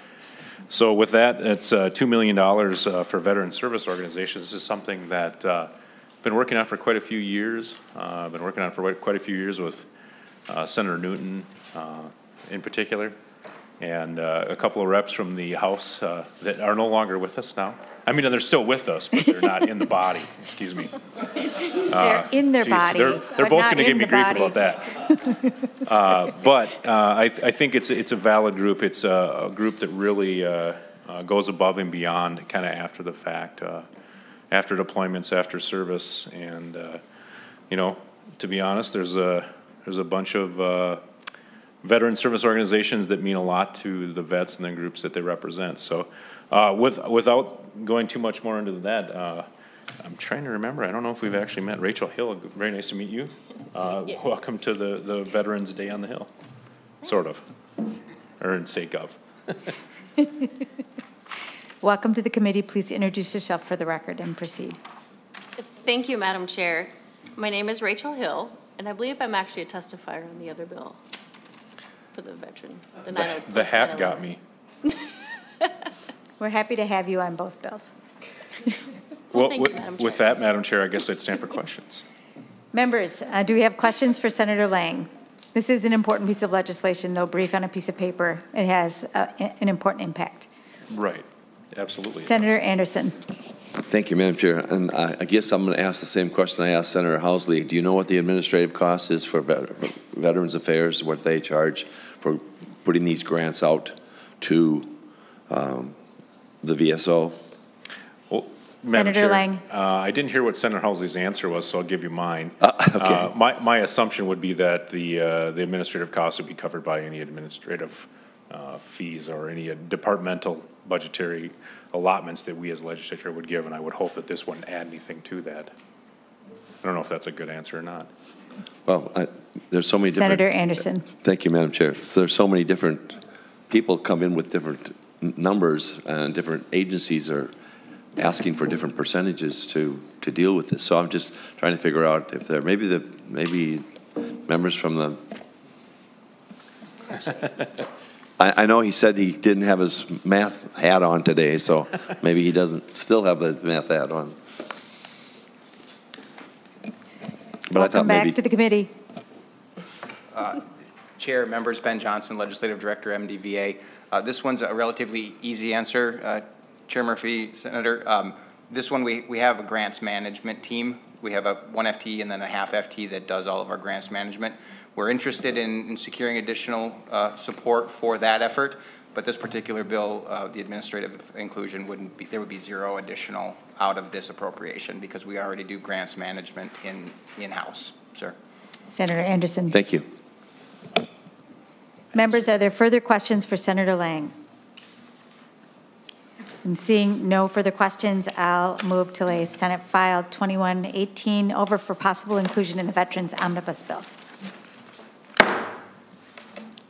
So with that, it's uh, $2 million uh, for veteran service organizations. This is something that uh, I've been working on for quite a few years. Uh, Been working on for quite a few years with uh, Senator Newton uh, in particular, and uh, a couple of reps from the House uh, that are no longer with us now. I mean, they're still with us, but they're not in the body, excuse me. They're in their Geez, body, They're, they're both going to give me grief body. about that. Uh, But uh, I, I think it's, it's a valid group. It's a, a group that really uh, uh, goes above and beyond kind of after the fact, uh, after deployments, after service. And, uh, you know, to be honest, there's a, there's a bunch of uh, veteran service organizations that mean a lot to the vets and the groups that they represent. So uh, with, without going too much more into that, uh, I'm trying to remember, I don't know if we've actually met. Rachel Hill, very nice to meet you. Uh, Welcome to the, the Veterans Day on the Hill, sort of, or in sake of. Welcome to the committee. Please introduce yourself for the record and proceed. Thank you, Madam Chair. My name is Rachel Hill, and I believe I'm actually a testifier on the other bill for the veteran. the The the hat got me. We're happy to have you on both bills. Well, thank you, with- Madam With that, Madam Chair, I guess I'd stand for questions. Members, uh, do we have questions for Senator Lang? This is an important piece of legislation, though brief on a piece of paper. It has uh, an important impact. Right. Absolutely. Senator. Anderson. Thank you, Madam Chair. And I I guess I'm going to ask the same question I asked Senator Housley. Do you know what the administrative cost is for vet- for Veterans Affairs, what they charge for putting these grants out to um, the VSO? Madam Senator Chair, Lang. Uh, I didn't hear what Senator Housley's answer was, so I'll give you mine. okay. Uh, My, my assumption would be that the, uh, the administrative costs would be covered by any administrative uh, fees or any departmental budgetary allotments that we as legislature would give, and I would hope that this wouldn't add anything to that. I don't know if that's a good answer or not. Well, I- there's so many different... Senator Anderson. Thank you, Madam Chair. So There's so many different, people come in with different numbers, and different agencies are asking for different percentages to, to deal with this. So I'm just trying to figure out if there, maybe the, maybe members from the, I, I know he said he didn't have his math hat on today, so maybe he doesn't still have the math hat on. But I thought Welcome maybe. back to the committee. Uh, Chair, members, Ben Johnson, Legislative Director, MDVA. Uh, This one's a relatively easy answer, uh, Chair Murphy, Senator. Um, This one, we, we have a grants management team. We have a one FT and then a half FT that does all of our grants management. We're interested in in securing additional uh, support for that effort, but this particular bill, uh, the administrative inclusion wouldn't be, there would be zero additional out of this appropriation because we already do grants management in, in-house, sir. Senator Anderson. Thank you. Members, are there further questions for Senator Lang? And seeing no further questions, I'll move to lay Senate File 2118 over for possible inclusion in the Veterans Omnibus Bill.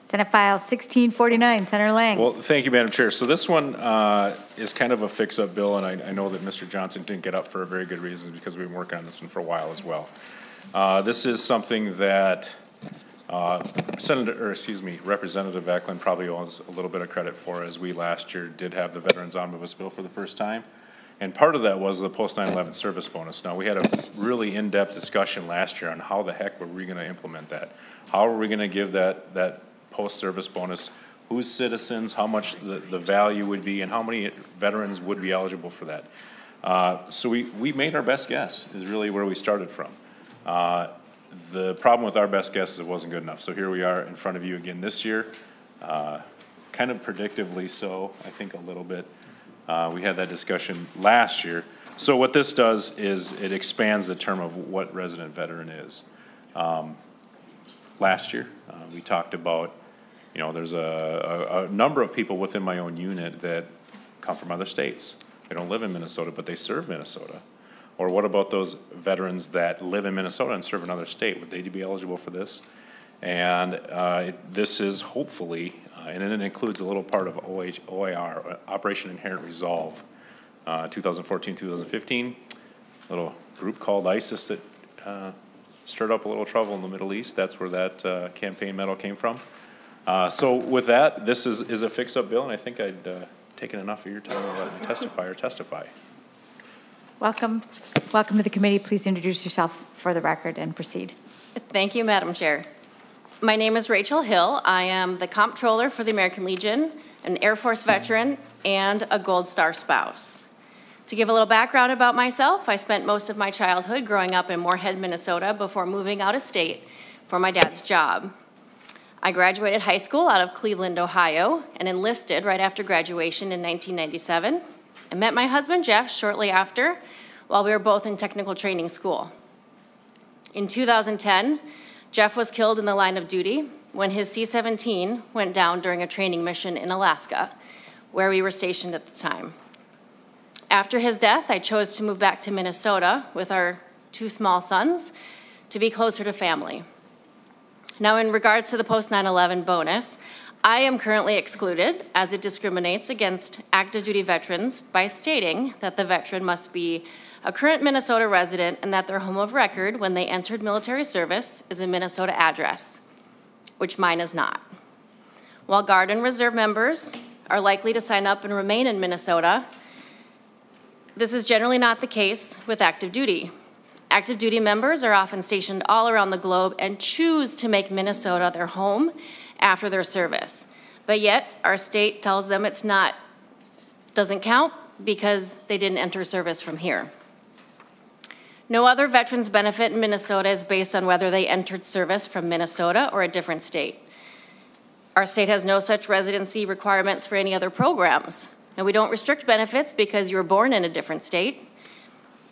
Senate File 1649, Senator Lang. Well, thank you, Madam Chair. So this one uh, is kind of a fix-up bill, and I I know that Mr. Johnson didn't get up for a very good reason, because we've been working on this one for a while as well. Uh, This is something that uh, Senator, or excuse me, Representative Ecklund probably owns a little bit of credit for, as we last year did have the Veterans Omnibus Bill for the first time. And part of that was the post 9/11 service bonus. Now, we had a really in-depth discussion last year on how the heck were we going to implement that? How are we going to give that, that post-service bonus? Whose citizens, how much the, the value would be, and how many veterans would be eligible for that? Uh, So we, we made our best guess, is really where we started from. Uh, The problem with our best guess is it wasn't good enough. So here we are in front of you again this year, uh, kind of predictively so, I think a little bit. Uh, We had that discussion last year. So what this does is it expands the term of what resident veteran is. Um, Last year, uh, we talked about, you know, there's a, a, a number of people within my own unit that come from other states. They don't live in Minnesota, but they serve Minnesota. Or what about those veterans that live in Minnesota and serve another state? Would they be eligible for this? And uh, this is hopefully, uh, and it includes a little part of OH, OIR, uh, Operation Inherent Resolve, uh, 2014, 2015, little group called ISIS that uh, stirred up a little trouble in the Middle East. That's where that uh, campaign medal came from. Uh, So with that, this is, is a fix-up bill, and I think I'd uh, taken enough of your time to let me testify or testify. Welcome, welcome to the committee. Please introduce yourself for the record and proceed. Thank you, Madam Chair. My name is Rachel Hill. I am the comptroller for the American Legion, an Air Force veteran, and a Gold Star spouse. To give a little background about myself, I spent most of my childhood growing up in Moorhead, Minnesota, before moving out of state for my dad's job. I graduated high school out of Cleveland, Ohio, and enlisted right after graduation in 1997. I met my husband, Jeff, shortly after, while we were both in technical training school. In 2010, Jeff was killed in the line of duty when his C 17 went down during a training mission in Alaska, where we were stationed at the time. After his death, I chose to move back to Minnesota with our two small sons to be closer to family. Now, in regards to the post 9 11 bonus, I am currently excluded as it discriminates against active duty veterans by stating that the veteran must be a current Minnesota resident and that their home of record when they entered military service is a Minnesota address, which mine is not. While Guard and Reserve members are likely to sign up and remain in Minnesota, this is generally not the case with active duty. Active duty members are often stationed all around the globe and choose to make Minnesota their home after their service. But yet, our state tells them it's not Doesn't count because they didn't enter service from here. No other veterans benefit in Minnesota is based on whether they entered service from Minnesota or a different state. Our state has no such residency requirements for any other programs. And we don't restrict benefits because you were born in a different state.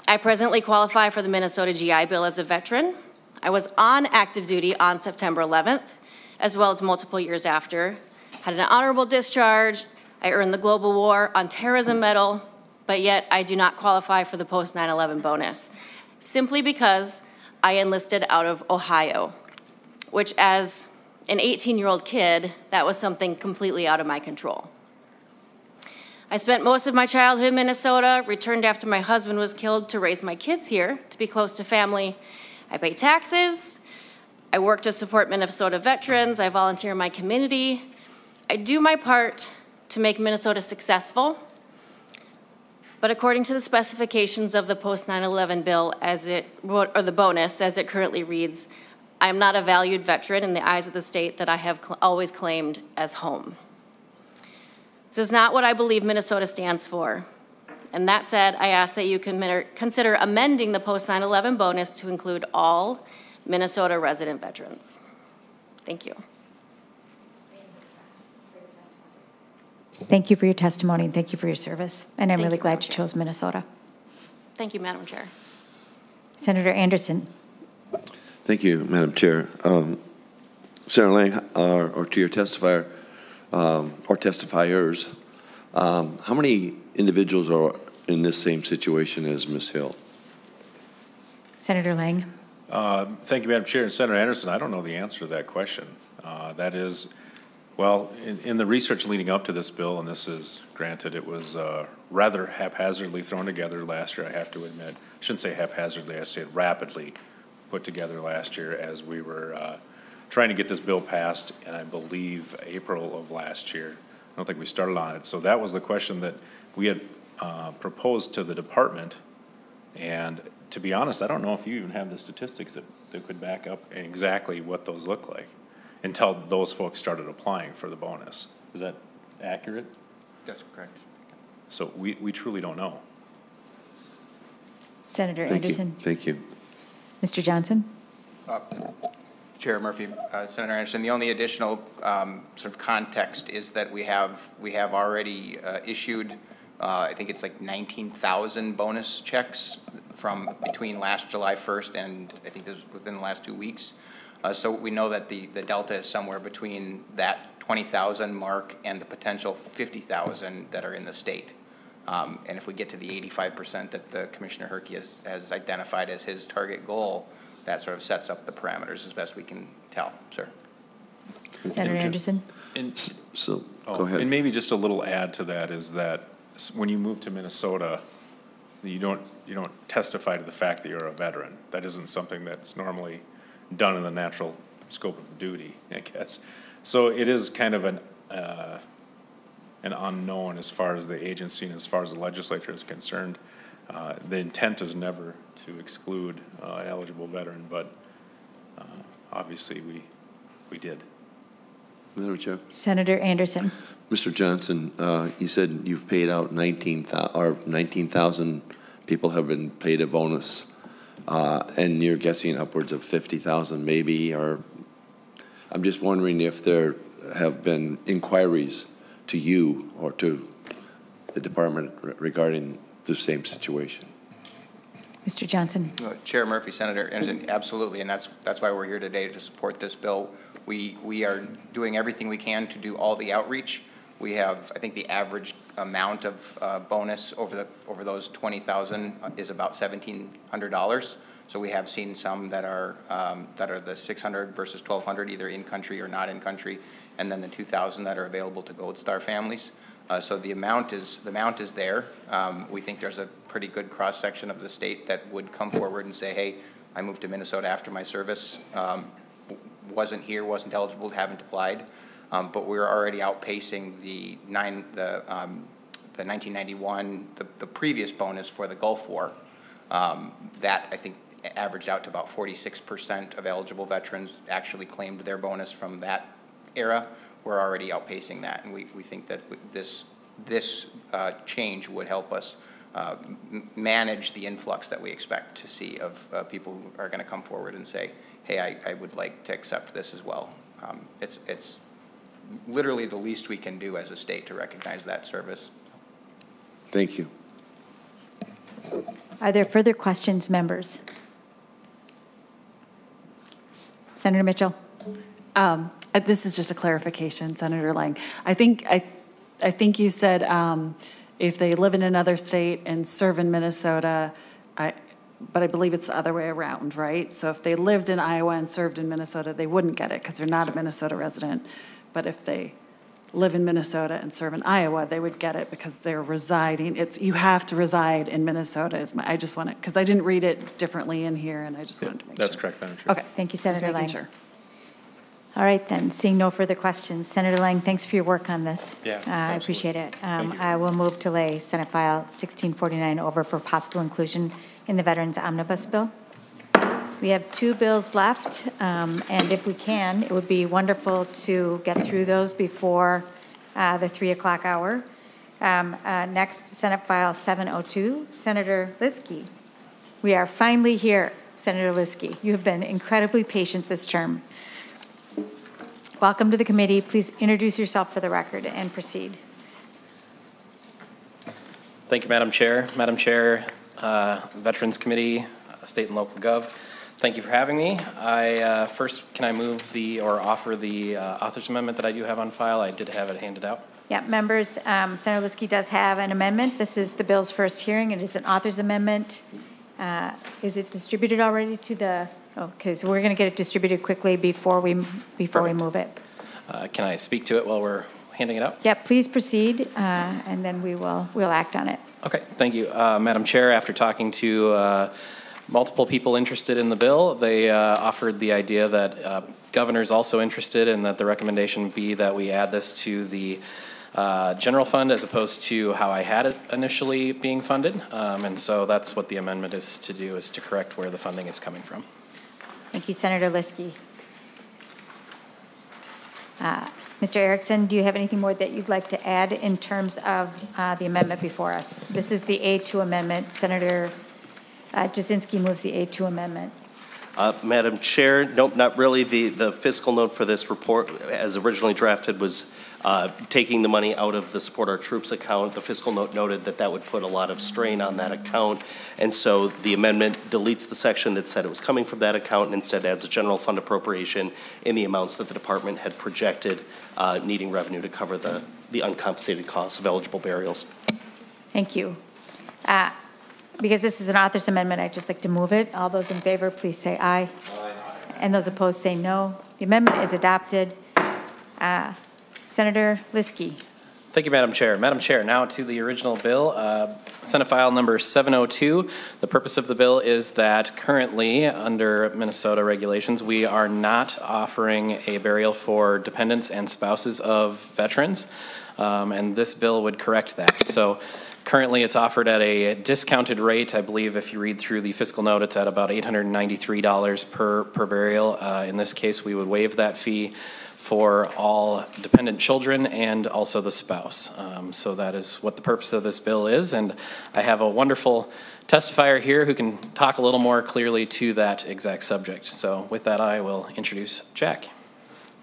I presently qualify for the Minnesota GI Bill as a veteran. I was on active duty on September 11th, as well as multiple years after. Had an honorable discharge. I earned the Global War on Terrorism Medal, but yet I do not qualify for the post 9 11 bonus, simply because I enlisted out of Ohio, which, as an 18 year old kid, that was something completely out of my control. I spent most of my childhood in Minnesota, returned after my husband was killed to raise my kids here, to be close to family. I pay taxes. I work to support Minnesota veterans. I volunteer in my community. I do my part to make Minnesota successful. But according to the specifications of the post 9 11 bill, as it, or the bonus as it currently reads, I am not a valued veteran in the eyes of the state that I have cl always claimed as home. This is not what I believe Minnesota stands for. And that said, I ask that you consider amending the post 9 11 bonus to include all Minnesota resident veterans. Thank you. Thank you for your testimony and thank you for your service. And I'm Thank really you, glad Madam you Chair. chose Minnesota. Thank you, Madam Chair. Senator Anderson. Thank you, Madam Chair. Um, Senator Lang, uh, or to your testifier, um, or testifiers, um, how many individuals are in this same situation as Ms. Hill? Senator Lang. Uh, Thank you, Madam Chair. And Senator Anderson, I don't know the answer to that question. Uh, That is, well, in, in the research leading up to this bill, and this is, granted, it was uh, rather haphazardly thrown together last year, I have to admit. I shouldn't say haphazardly, I said rapidly put together last year as we were uh, trying to get this bill passed, and I believe April of last year. I don't think we started on it. So that was the question that we had uh, proposed to the department. And to be honest, I don't know if you even have the statistics that, that could back up exactly what those look like until those folks started applying for the bonus. Is that accurate? That's correct. So we, we truly don't know. Senator Thank you. Anderson. Thank you. Mr. Johnson. Uh, Chair Murphy, uh, Senator Anderson, the only additional um, sort of context is that we have, we have already uh, issued, uh, I think it's like 19,000 bonus checks from between last July 1st and I think this was within the last two weeks. Uh, So we know that the, the delta is somewhere between that 20,000 mark and the potential 50,000 that are in the state. Um, And if we get to the 85% that the Commissioner Herke has, has identified as his target goal, that sort of sets up the parameters as best we can tell, sir. Senator Anderson. And, So, oh, go ahead. And maybe just a little add to that is that when you move to Minnesota, you don't, you don't testify to the fact that you're a veteran. That isn't something that's normally done in the natural scope of duty, I guess. So it is kind of an, uh, an unknown as far as the agency and as far as the legislature is concerned. Uh, The intent is never to exclude uh, an eligible veteran, but uh, obviously we, we did. Madam Chair. Senator Anderson. Mr. Johnson, uh, you said you've paid out 19,000, or 19,000 people have been paid a bonus, uh, and you're guessing upwards of 50,000 maybe, or, I'm just wondering if there have been inquiries to you or to the department re- regarding the same situation. Mr. Johnson. Uh, Chair Murphy, Senator Anderson, absolutely, and that's, that's why we're here today to support this bill. We, we are doing everything we can to do all the outreach. We have, I think the average amount of uh, bonus over the, over those 20,000 is about $1,700. So we have seen some that are, um, that are the 600 versus 1,200, either in-country or not in-country, and then the 2,000 that are available to Gold Star families. Uh, So the amount is, the amount is there. Um, We think there's a pretty good cross-section of the state that would come forward and say, hey, I moved to Minnesota after my service, um, wasn't here, wasn't eligible, haven't applied. Um, But we're already outpacing the nine, the, um, the 1991, the, the previous bonus for the Gulf War. Um, That, I think, averaged out to about 46% of eligible veterans actually claimed their bonus from that era. We're already outpacing that, and we, we think that this this uh, change would help us uh, manage the influx that we expect to see of uh, people who are going to come forward and say, hey, I, I would like to accept this as well. Um, It's, it's literally the least we can do as a state to recognize that service. Thank you. Are there further questions, members? Senator Mitchell? Um, uh, This is just a clarification, Senator Lang. I think, I, I think you said um, if they live in another state and serve in Minnesota, I, but I believe it's the other way around, right? So if they lived in Iowa and served in Minnesota, they wouldn't get it because they're not a Minnesota resident. But if they live in Minnesota and serve in Iowa, they would get it because they're residing. It's, you have to reside in Minnesota is my, I just want to, because I didn't read it differently in here and I just wanted to make sure. That's correct, Madam Chair. Okay. Thank you, Just Senator making Lang. sure. All right, then, seeing no further questions. Senator Lang, thanks for your work on this. Yeah, Uh, I appreciate it. Um, I will move to lay Senate File 1649 over for possible inclusion in the Veterans Omnibus Bill. We have two bills left, um, and if we can, it would be wonderful to get through those before uh, the 3 o'clock hour. Um, uh, Next, Senate File 702, Senator Lieske. We are finally here, Senator Lieske. You have been incredibly patient this term. Welcome to the committee. Please introduce yourself for the record and proceed. Thank you, Madam Chair. Madam Chair, uh, Veterans Committee, uh, State and Local Gov, thank you for having me. I, uh, first, can I move the, or offer the uh, author's amendment that I do have on file? I did have it handed out. Yeah, members, um, Senator Lieske does have an amendment. This is the bill's first hearing. It is an author's amendment. Uh, Is it distributed already to the, okay, so we're going to get it distributed quickly before we, before we move it. Uh, Can I speak to it while we're handing it out? Yeah, please proceed, uh, and then we will, we'll act on it. Okay, thank you. Uh, Madam Chair, after talking to uh, multiple people interested in the bill, they uh, offered the idea that uh, governor's also interested and that the recommendation be that we add this to the uh, general fund as opposed to how I had it initially being funded. Um, And so that's what the amendment is to do, is to correct where the funding is coming from. Thank you, Senator Lieske. Uh, Mr. Erickson, do you have anything more that you'd like to add in terms of uh, the amendment before us? This is the A2 amendment. Senator uh, Jasinski moves the A2 amendment. Uh, Madam Chair, nope, not really. The, the fiscal note for this report, as originally drafted, was uh, taking the money out of the Support Our Troops account. The fiscal note noted that that would put a lot of strain on that account. And so the amendment deletes the section that said it was coming from that account and instead adds a general fund appropriation in the amounts that the department had projected uh, needing revenue to cover the, the uncompensated costs of eligible burials. Thank you. Uh, Because this is an author's amendment, I'd just like to move it. All those in favor, please say aye. aye. And those opposed, say no. The amendment is adopted. Uh, Senator Lieske. Thank you, Madam Chair. Madam Chair, now to the original bill, uh, Senate File Number 702. The purpose of the bill is that currently, under Minnesota regulations, we are not offering a burial for dependents and spouses of veterans, Um, and this bill would correct that. So currently, it's offered at a discounted rate. I believe if you read through the fiscal note, it's at about $893 per per burial. Uh, In this case, we would waive that fee for all dependent children and also the spouse. Um, So that is what the purpose of this bill is, and I have a wonderful testifier here who can talk a little more clearly to that exact subject. So with that, I will introduce Jack.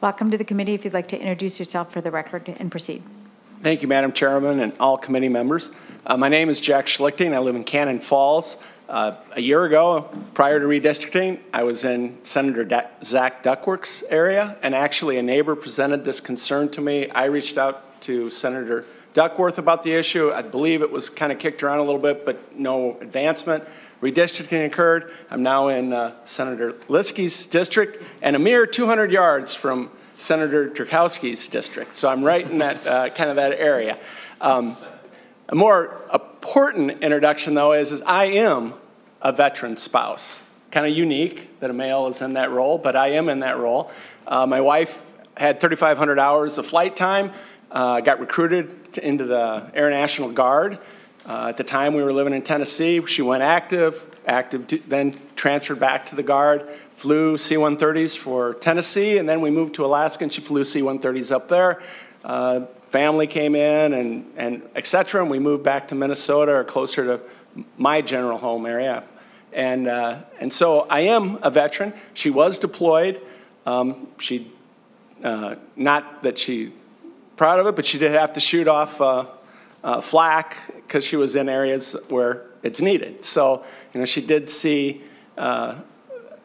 Welcome to the committee. If you'd like to introduce yourself for the record and proceed. Thank you, Madam Chairman, and all committee members. Uh, My name is Jack Schlichting. I live in Cannon Falls. Uh, A year ago, prior to redistricting, I was in Senator Zach Duckworth's area, and actually a neighbor presented this concern to me. I reached out to Senator Duckworth about the issue. I believe it was kind of kicked around a little bit, but no advancement. Redistricting occurred. I'm now in uh, Senator Lieske's district, and a mere 200 yards from Senator Drazkowski's district. So I'm right in that, uh, kind of that area. Um, a more important introduction, though, is, is I am a veteran spouse. Kind of unique that a male is in that role, but I am in that role. Uh, my wife had 3,500 hours of flight time, uh, got recruited into the Air National Guard. Uh, at the time, we were living in Tennessee. She went active, active, to, then transferred back to the Guard, flew C 130s for Tennessee, and then we moved to Alaska and she flew C 130s up there. Uh, family came in and, and et cetera, and we moved back to Minnesota or closer to my general home area. And, uh, and so I am a veteran. She was deployed. Um, she, uh, not that she proud of it, but she did have to shoot off uh, uh, flak because she was in areas where it's needed. So, you know, she did see uh,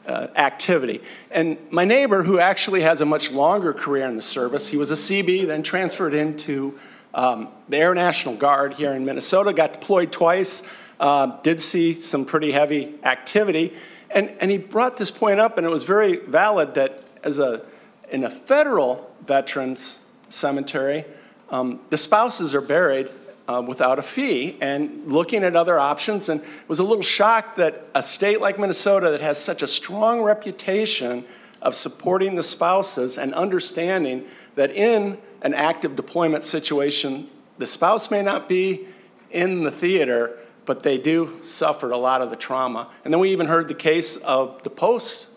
uh, activity. And my neighbor, who actually has a much longer career in the service, he was a CB, then transferred into um, the Air National Guard here in Minnesota, got deployed twice, uh, did see some pretty heavy activity. And, and he brought this point up, and it was very valid that as a, in a federal veterans cemetery, um, the spouses are buried um, without a fee and looking at other options and was a little shocked that a state like Minnesota that has such a strong reputation of supporting the spouses and understanding that in an active deployment situation, the spouse may not be in the theater, but they do suffer a lot of the trauma. And then we even heard the case of the post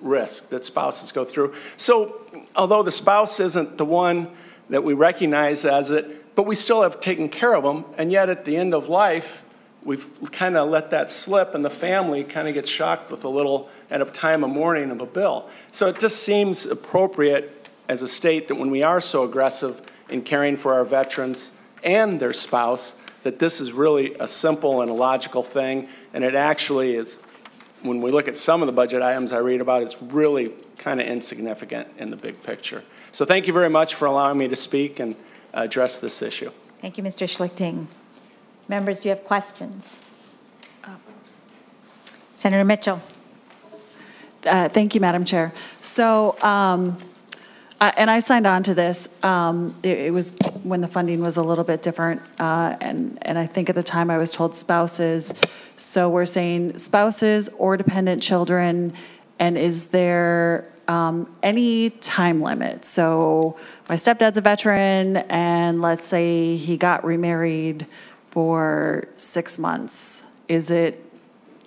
risk that spouses go through. So although the spouse isn't the one that we recognize as it, but we still have taken care of them, and yet at the end of life, we've kind of let that slip, and the family kind of gets shocked with a little, at a time of mourning, of a bill. So it just seems appropriate as a state that when we are so aggressive in caring for our veterans and their spouse, that this is really a simple and a logical thing, and it actually is, when we look at some of the budget items I read about, it's really kind of insignificant in the big picture. So thank you very much for allowing me to speak and address this issue. Thank you, Mr. Schlichting. Members, do you have questions? Senator Mitchell. Uh, Thank you, Madam Chair. So, um, uh, and I signed on to this. Um, It it was when the funding was a little bit different, uh, and, and I think at the time I was told spouses. So we're saying spouses or dependent children, and is there um, any time limit? So my stepdad's a veteran, and let's say he got remarried for six months. Is it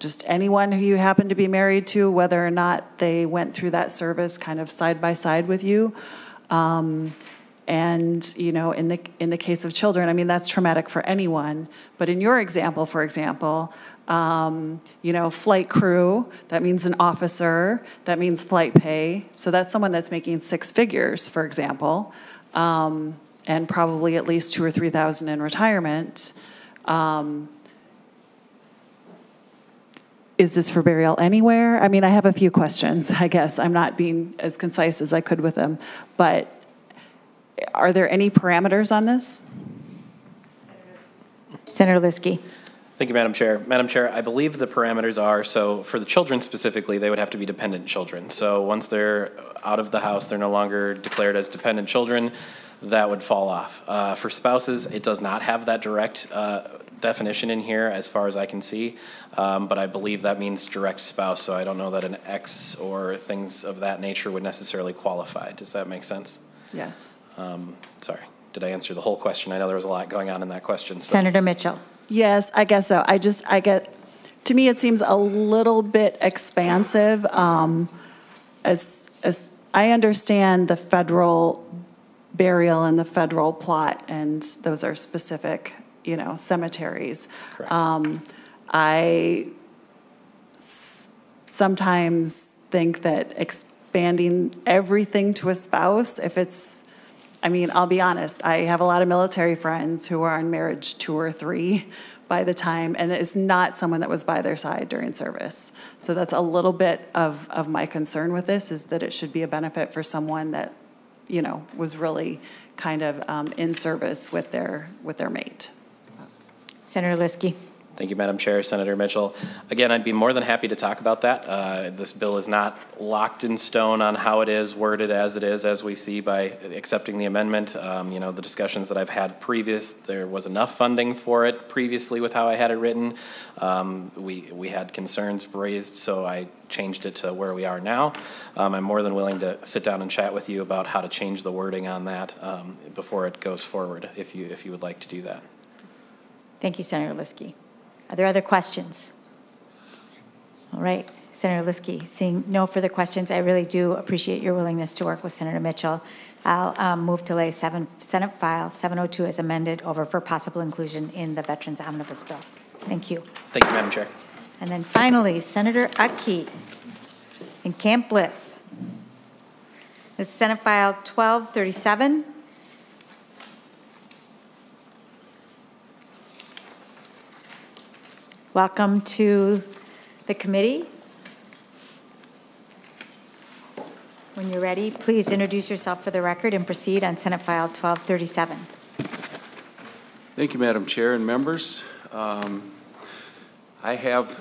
just anyone who you happen to be married to, whether or not they went through that service kind of side by side with you. Um, and you know, in the in the case of children, I mean that's traumatic for anyone. But in your example, for example, um, you know, flight crew, that means an officer, that means flight pay. So that's someone that's making six figures, for example, um, and probably at least two or three thousand in retirement. Um, is this for burial anywhere? I mean, I have a few questions, I guess. I'm not being as concise as I could with them. But are there any parameters on this? Senator Lieske. Thank you, Madam Chair. Madam Chair, I believe the parameters are, so for the children specifically, they would have to be dependent children. So once they're out of the house, they're no longer declared as dependent children, that would fall off. Uh, for spouses, it does not have that direct uh, definition in here as far as I can see, um, but I believe that means direct spouse, so I don't know that an ex or things of that nature would necessarily qualify. Does that make sense? Yes. Um, sorry, did I answer the whole question? I know there was a lot going on in that question. So. Senator Mitchell. Yes, I guess so. I just, I get, to me, it seems a little bit expansive. Um, as, as I understand the federal burial and the federal plot, and those are specific, you know, cemeteries. Correct. Um, I s- sometimes think that expanding everything to a spouse, if it's, I mean, I'll be honest, I have a lot of military friends who are on marriage two or three by the time, and it's not someone that was by their side during service. So that's a little bit of, of my concern with this, is that it should be a benefit for someone that, you know, was really kind of um, in service with their, with their mate. Senator Lieske. Thank you, Madam Chair, Senator Mitchell. Again, I'd be more than happy to talk about that. Uh, This bill is not locked in stone on how it is worded as it is, as we see by accepting the amendment. Um, You know, the discussions that I've had previous, there was enough funding for it previously with how I had it written. Um, We, we had concerns raised, so I changed it to where we are now. Um, I'm more than willing to sit down and chat with you about how to change the wording on that um, before it goes forward, if you, if you would like to do that. Thank you, Senator Lieske. Are there other questions? All right. Senator Lieske. Seeing no further questions, I really do appreciate your willingness to work with Senator Mitchell. I'll um, move to lay seven, Senate File 702 as amended over for possible inclusion in the Veterans Omnibus Bill. Thank you. Thank you, Madam Chair. And then finally, Senator Utke in Camp Bliss. This is Senate File 1237. Welcome to the committee. When you're ready, please introduce yourself for the record and proceed on Senate File 1237. Thank you, Madam Chair and members. Um, I have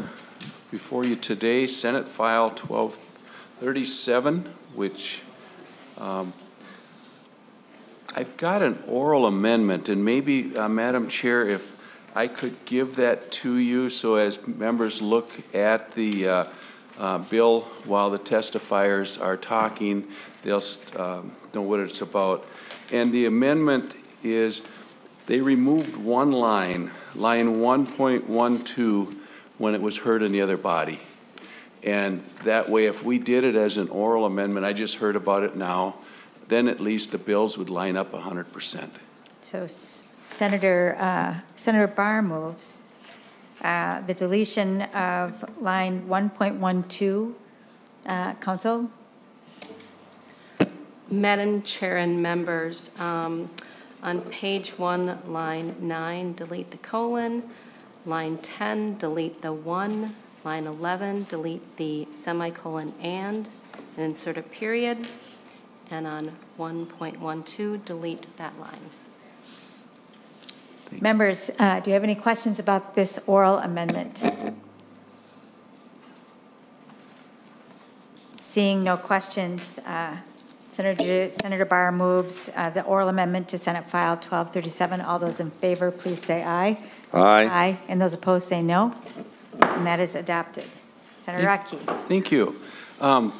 before you today Senate File 1237, which um, I've got an oral amendment, and maybe, uh, Madam Chair, if I could give that to you so as members look at the uh, uh, bill while the testifiers are talking, they'll um, know what it's about. And the amendment is they removed one line, line 1.12, when it was heard in the other body. And that way, if we did it as an oral amendment, I just heard about it now, then at least the bills would line up 100%. So Senator, uh, Senator Bahr moves uh, the deletion of line 1.12. Uh, Council? Madam Chair and members, um, on page one, line nine, delete the colon. Line 10, delete the one. Line 11, delete the semicolon and, and insert a period. And on 1.12, delete that line. Members, uh, do you have any questions about this oral amendment? Seeing no questions, uh, Senator, Senator Bahr moves uh, the oral amendment to Senate File 1237. All those in favor, please say aye. Aye. Aye. And those opposed say no. And that is adopted. Senator Utke. Thank you. Um,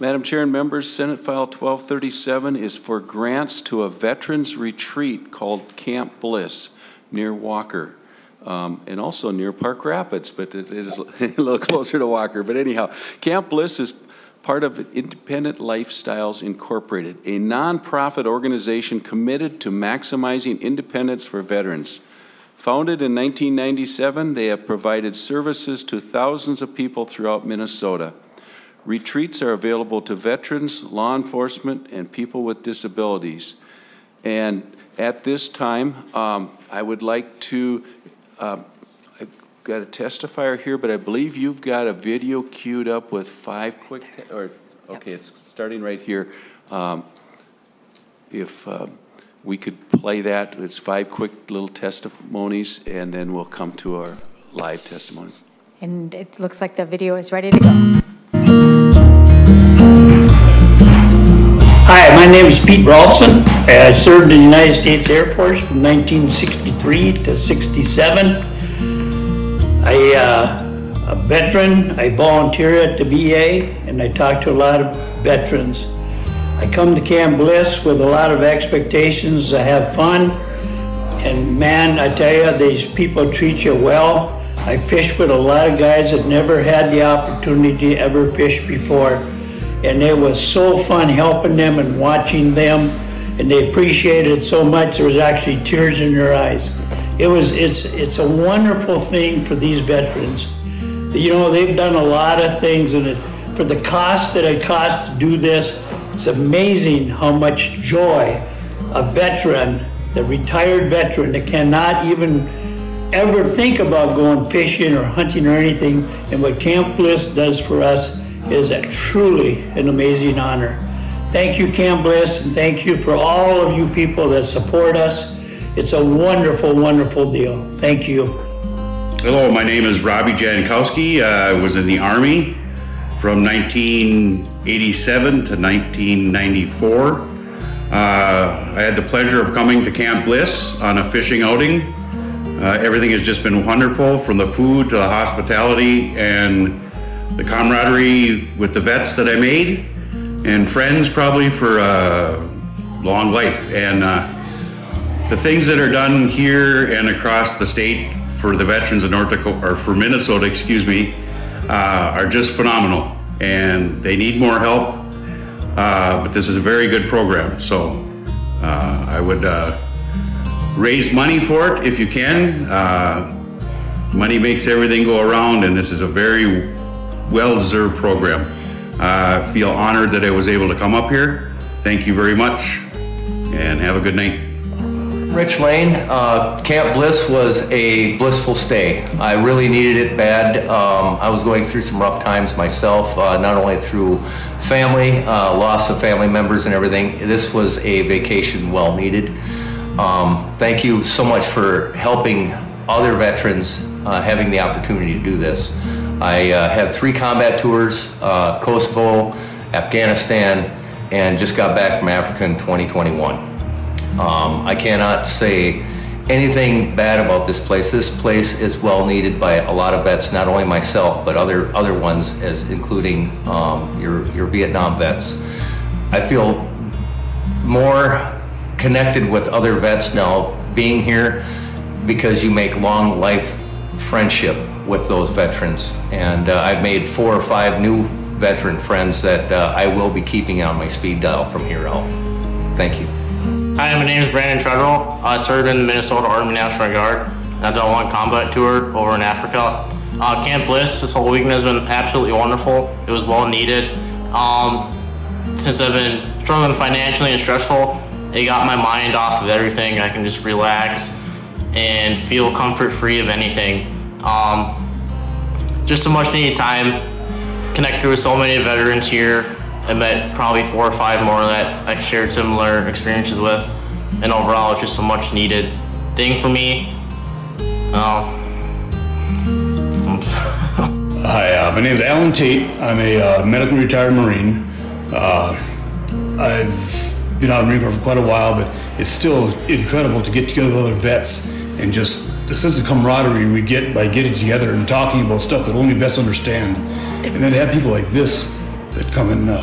Madam Chair and members, Senate File 1237 is for grants to a veterans retreat called Camp Bliss near Walker. Um, and also near Park Rapids, but it is a little closer to Walker. But anyhow, Camp Bliss is part of Independent Lifestyles Incorporated, a nonprofit organization committed to maximizing independence for veterans. Founded in 1997, they have provided services to thousands of people throughout Minnesota. Retreats are available to veterans, law enforcement, and people with disabilities. And at this time, um, I would like to, uh, I've got a testifier here, but I believe you've got a video queued up with five quick, or, okay, it's starting right here. Um, if uh, we could play that, it's five quick little testimonies, and then we'll come to our live testimony. And it looks like the video is ready to go. Hi, my name is Pete Rolfson. I served in the United States Air Force from 1963 to 67. I, uh, a veteran, I volunteer at the VA, and I talk to a lot of veterans. I come to Camp Bliss with a lot of expectations to have fun, and man, I tell you, these people treat you well. I fish with a lot of guys that never had the opportunity to ever fish before and it was so fun helping them and watching them. And they appreciated it so much there was actually tears in their eyes. It was it's it's a wonderful thing for these veterans. You know they've done a lot of things and it for the cost that it cost to do this it's amazing how much joy a veteran the retired veteran that cannot even ever think about going fishing or hunting or anything and what camp bliss does for us is a truly an amazing honor. Thank you, Camp Bliss, and thank you for all of you people that support us. It's a wonderful, wonderful deal. Thank you. Hello, my name is Robbie Jankowski. Uh, I was in the Army from 1987 to 1994. Uh, I had the pleasure of coming to Camp Bliss on a fishing outing. Uh, everything has just been wonderful from the food to the hospitality and the camaraderie with the vets that I made, and friends probably for a long life. And uh, the things that are done here and across the state for the veterans of North Dakota, or for Minnesota, excuse me, uh, are just phenomenal, and they need more help. Uh, but this is a very good program, so uh, I would uh, raise money for it if you can. Uh, money makes everything go around, and this is a very well-deserved program. Uh, I feel honored that I was able to come up here. Thank you very much, and have a good night. Rich Lane, uh, Camp Bliss was a blissful stay. I really needed it bad. Um, I was going through some rough times myself, uh, not only through family, uh, loss of family members and everything. This was a vacation well needed. Um, thank you so much for helping other veterans uh, having the opportunity to do this. I uh, had three combat tours, uh, Kosovo, Afghanistan, and just got back from Africa in 2021. Um, I cannot say anything bad about this place. This place is well needed by a lot of vets, not only myself, but other other ones, as including um, your your Vietnam vets. I feel more connected with other vets now being here because you make long life friendship with those veterans. And uh, I've made four or five new veteran friends that uh, I will be keeping on my speed dial from here out. Thank you. Hi, my name is Brandon Treadwell. I served in the Minnesota Army National Guard. I've done one combat tour over in Africa. Uh, Camp Bliss this whole weekend has been absolutely wonderful. It was well needed. Um, since I've been struggling financially and stressful, it got my mind off of everything. I can just relax and feel comfort free of anything. Um, just a much needed time. Connected with so many veterans here. I met probably four or five more that I shared similar experiences with. And overall, it's just a much needed thing for me. Uh, Hi, uh, my name is Alan Tate. I'm a uh, medically retired Marine. Uh, I've been out of the Marine Corps for quite a while, but it's still incredible to get together with other vets and just the sense of camaraderie we get by getting together and talking about stuff that only vets understand. And then to have people like this that come and uh,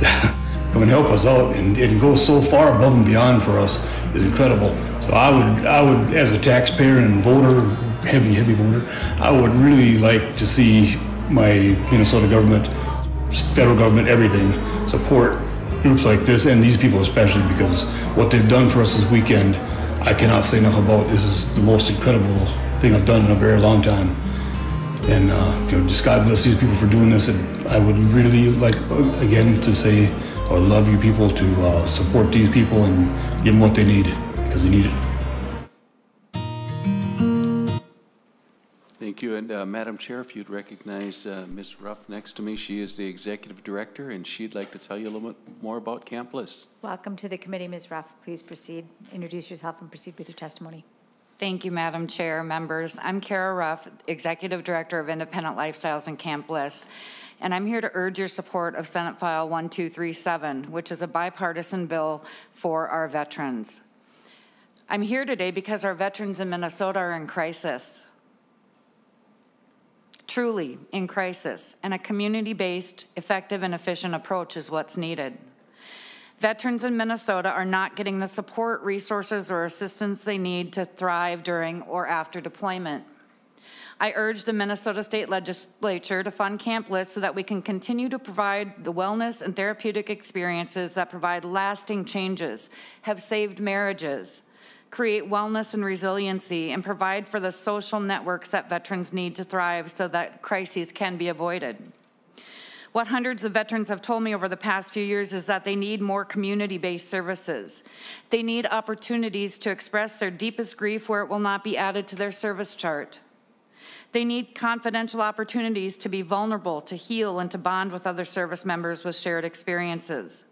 come and help us out and, and go so far above and beyond for us is incredible. So I would, I would, as a taxpayer and voter, heavy, heavy voter, I would really like to see my Minnesota government, federal government, everything support groups like this and these people especially because what they've done for us this weekend, I cannot say enough about. This is the most incredible thing I've done in a very long time. And uh, you know, just God bless these people for doing this. And I would really like, uh, again, to say, I love you people to uh, support these people and give them what they need because they need it. Thank you. And uh, Madam Chair, if you'd recognize uh, Ms. Ruff next to me, she is the Executive Director, and she'd like to tell you a little bit more about Camp Bliss. Welcome to the committee, Ms. Ruff. Please proceed, introduce yourself and proceed with your testimony. Thank you, Madam Chair, members. I'm Kara Ruff, Executive Director of Independent Lifestyles and Camp Bliss, and I'm here to urge your support of Senate File 1237, which is a bipartisan bill for our veterans. I'm here today because our veterans in Minnesota are in crisis truly in crisis, and a community-based, effective, and efficient approach is what's needed. Veterans in Minnesota are not getting the support, resources, or assistance they need to thrive during or after deployment. I urge the Minnesota State Legislature to fund Camp Bliss so that we can continue to provide the wellness and therapeutic experiences that provide lasting changes, have saved marriages, create wellness and resiliency, and provide for the social networks that veterans need to thrive so that crises can be avoided. What hundreds of veterans have told me over the past few years is that they need more community-based services. They need opportunities to express their deepest grief where it will not be added to their service chart. They need confidential opportunities to be vulnerable, to heal, and to bond with other service members with shared experiences.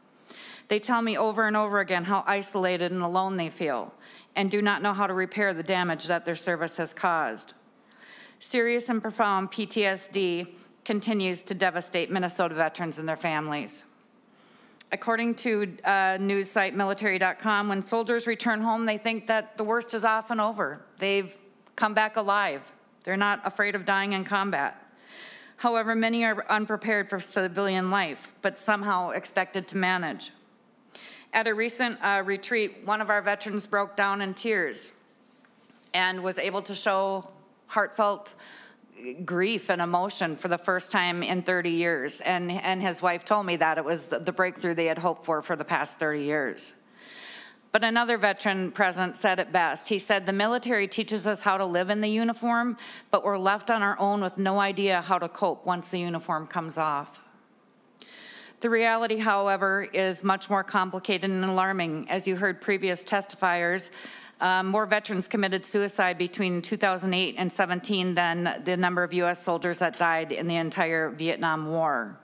They tell me over and over again how isolated and alone they feel and do not know how to repair the damage that their service has caused. Serious and profound PTSD continues to devastate Minnesota veterans and their families. According to uh, news site military.com, when soldiers return home, they think that the worst is often over. They've come back alive. They're not afraid of dying in combat. However, many are unprepared for civilian life, but somehow expected to manage. At a recent uh, retreat, one of our veterans broke down in tears and was able to show heartfelt grief and emotion for the first time in 30 years. And, and his wife told me that it was the breakthrough they had hoped for for the past 30 years. But another veteran present said it best. He said, The military teaches us how to live in the uniform, but we're left on our own with no idea how to cope once the uniform comes off. The reality, however, is much more complicated and alarming. As you heard previous testifiers, um, more veterans committed suicide between 2008 and 17 than the number of U.S. soldiers that died in the entire Vietnam War.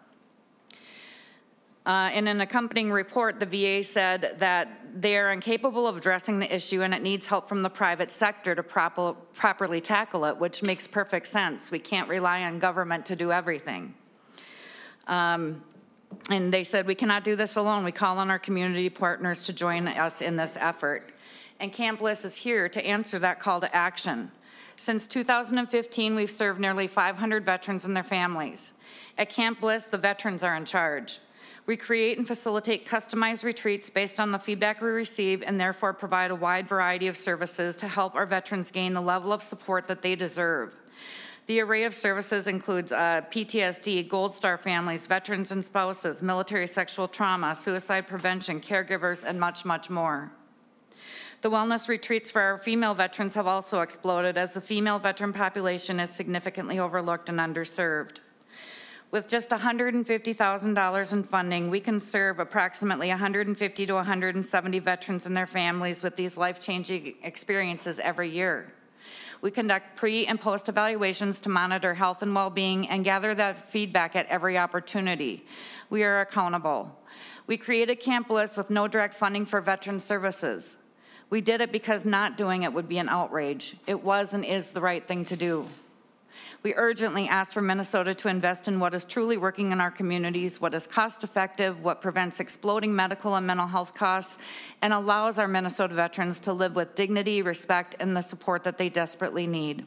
Uh, in an accompanying report, the VA said that they are incapable of addressing the issue and it needs help from the private sector to proper, properly tackle it, which makes perfect sense. We can't rely on government to do everything. Um, and they said, we cannot do this alone. We call on our community partners to join us in this effort. And Camp Bliss is here to answer that call to action. Since 2015, we've served nearly 500 veterans and their families. At Camp Bliss, the veterans are in charge. We create and facilitate customized retreats based on the feedback we receive and therefore provide a wide variety of services to help our veterans gain the level of support that they deserve. The array of services includes uh, PTSD, Gold Star families, veterans and spouses, military sexual trauma, suicide prevention, caregivers, and much, much more. The wellness retreats for our female veterans have also exploded as the female veteran population is significantly overlooked and underserved. With just $150,000 in funding, we can serve approximately 150 to 170 veterans and their families with these life-changing experiences every year. We conduct pre and post evaluations to monitor health and well-being and gather that feedback at every opportunity. We are accountable. We created Camp Bliss with no direct funding for veteran services. We did it because not doing it would be an outrage. It was and is the right thing to do. We urgently ask for Minnesota to invest in what is truly working in our communities, what is cost effective, what prevents exploding medical and mental health costs, and allows our Minnesota veterans to live with dignity, respect, and the support that they desperately need.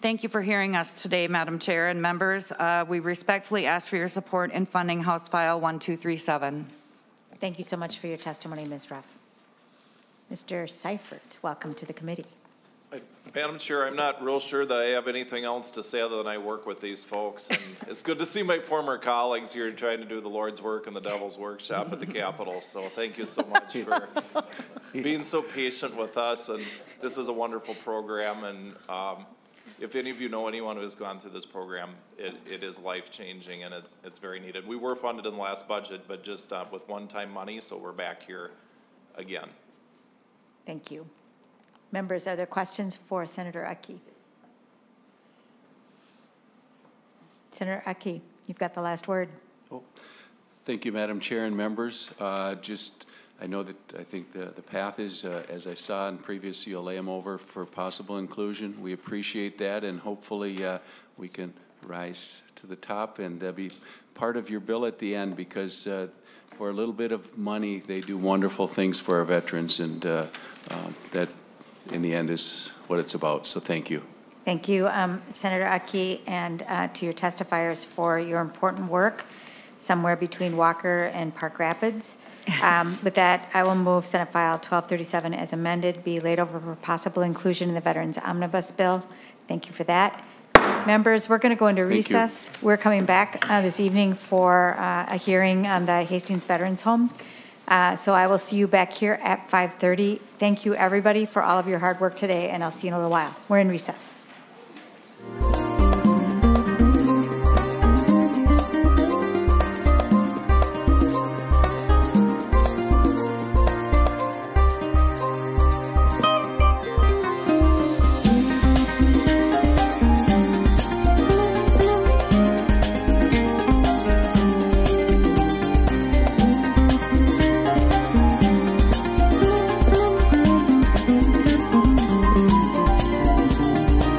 Thank you for hearing us today, Madam Chair and members. Uh, we respectfully ask for your support in funding House File 1237. Thank you so much for your testimony, Ms. Ruff. Mr. Seifert, welcome to the committee. Madam Chair, I'm not real sure that I have anything else to say other than I work with these folks. And it's good to see my former colleagues here trying to do the Lord's work and the devil's workshop at the Capitol. So thank you so much for being so patient with us. And this is a wonderful program. And um, if any of you know anyone who has gone through this program, it, it is life-changing and it, it's very needed. We were funded in the last budget, but just uh, with one-time money, so we're back here again. Thank you. Members, are there questions for Senator Utke? Senator Utke, you've got the last word. Oh, thank you, Madam Chair and members. Uh, just, I know that I think the, the path is, uh, as I saw in previous, you'll lay them over for possible inclusion. We appreciate that, and hopefully uh, we can rise to the top and uh, be part of your bill at the end because uh, for a little bit of money, they do wonderful things for our veterans, and uh, that in the end is what it's about. So thank you. Thank you, um, Senator Utke, and uh, to your testifiers for your important work somewhere between Walker and Park Rapids. Um, with that, I will move Senate File 1237 as amended be laid over for possible inclusion in the Veterans Omnibus Bill. Thank you for that. Members, we're going to go into Thank you. recess. We're coming back uh, this evening for uh, a hearing on the Hastings Veterans Home. Uh, So I will see you back here at 5:30. Thank you, everybody, for all of your hard work today, and I'll see you in a little while. We're in recess.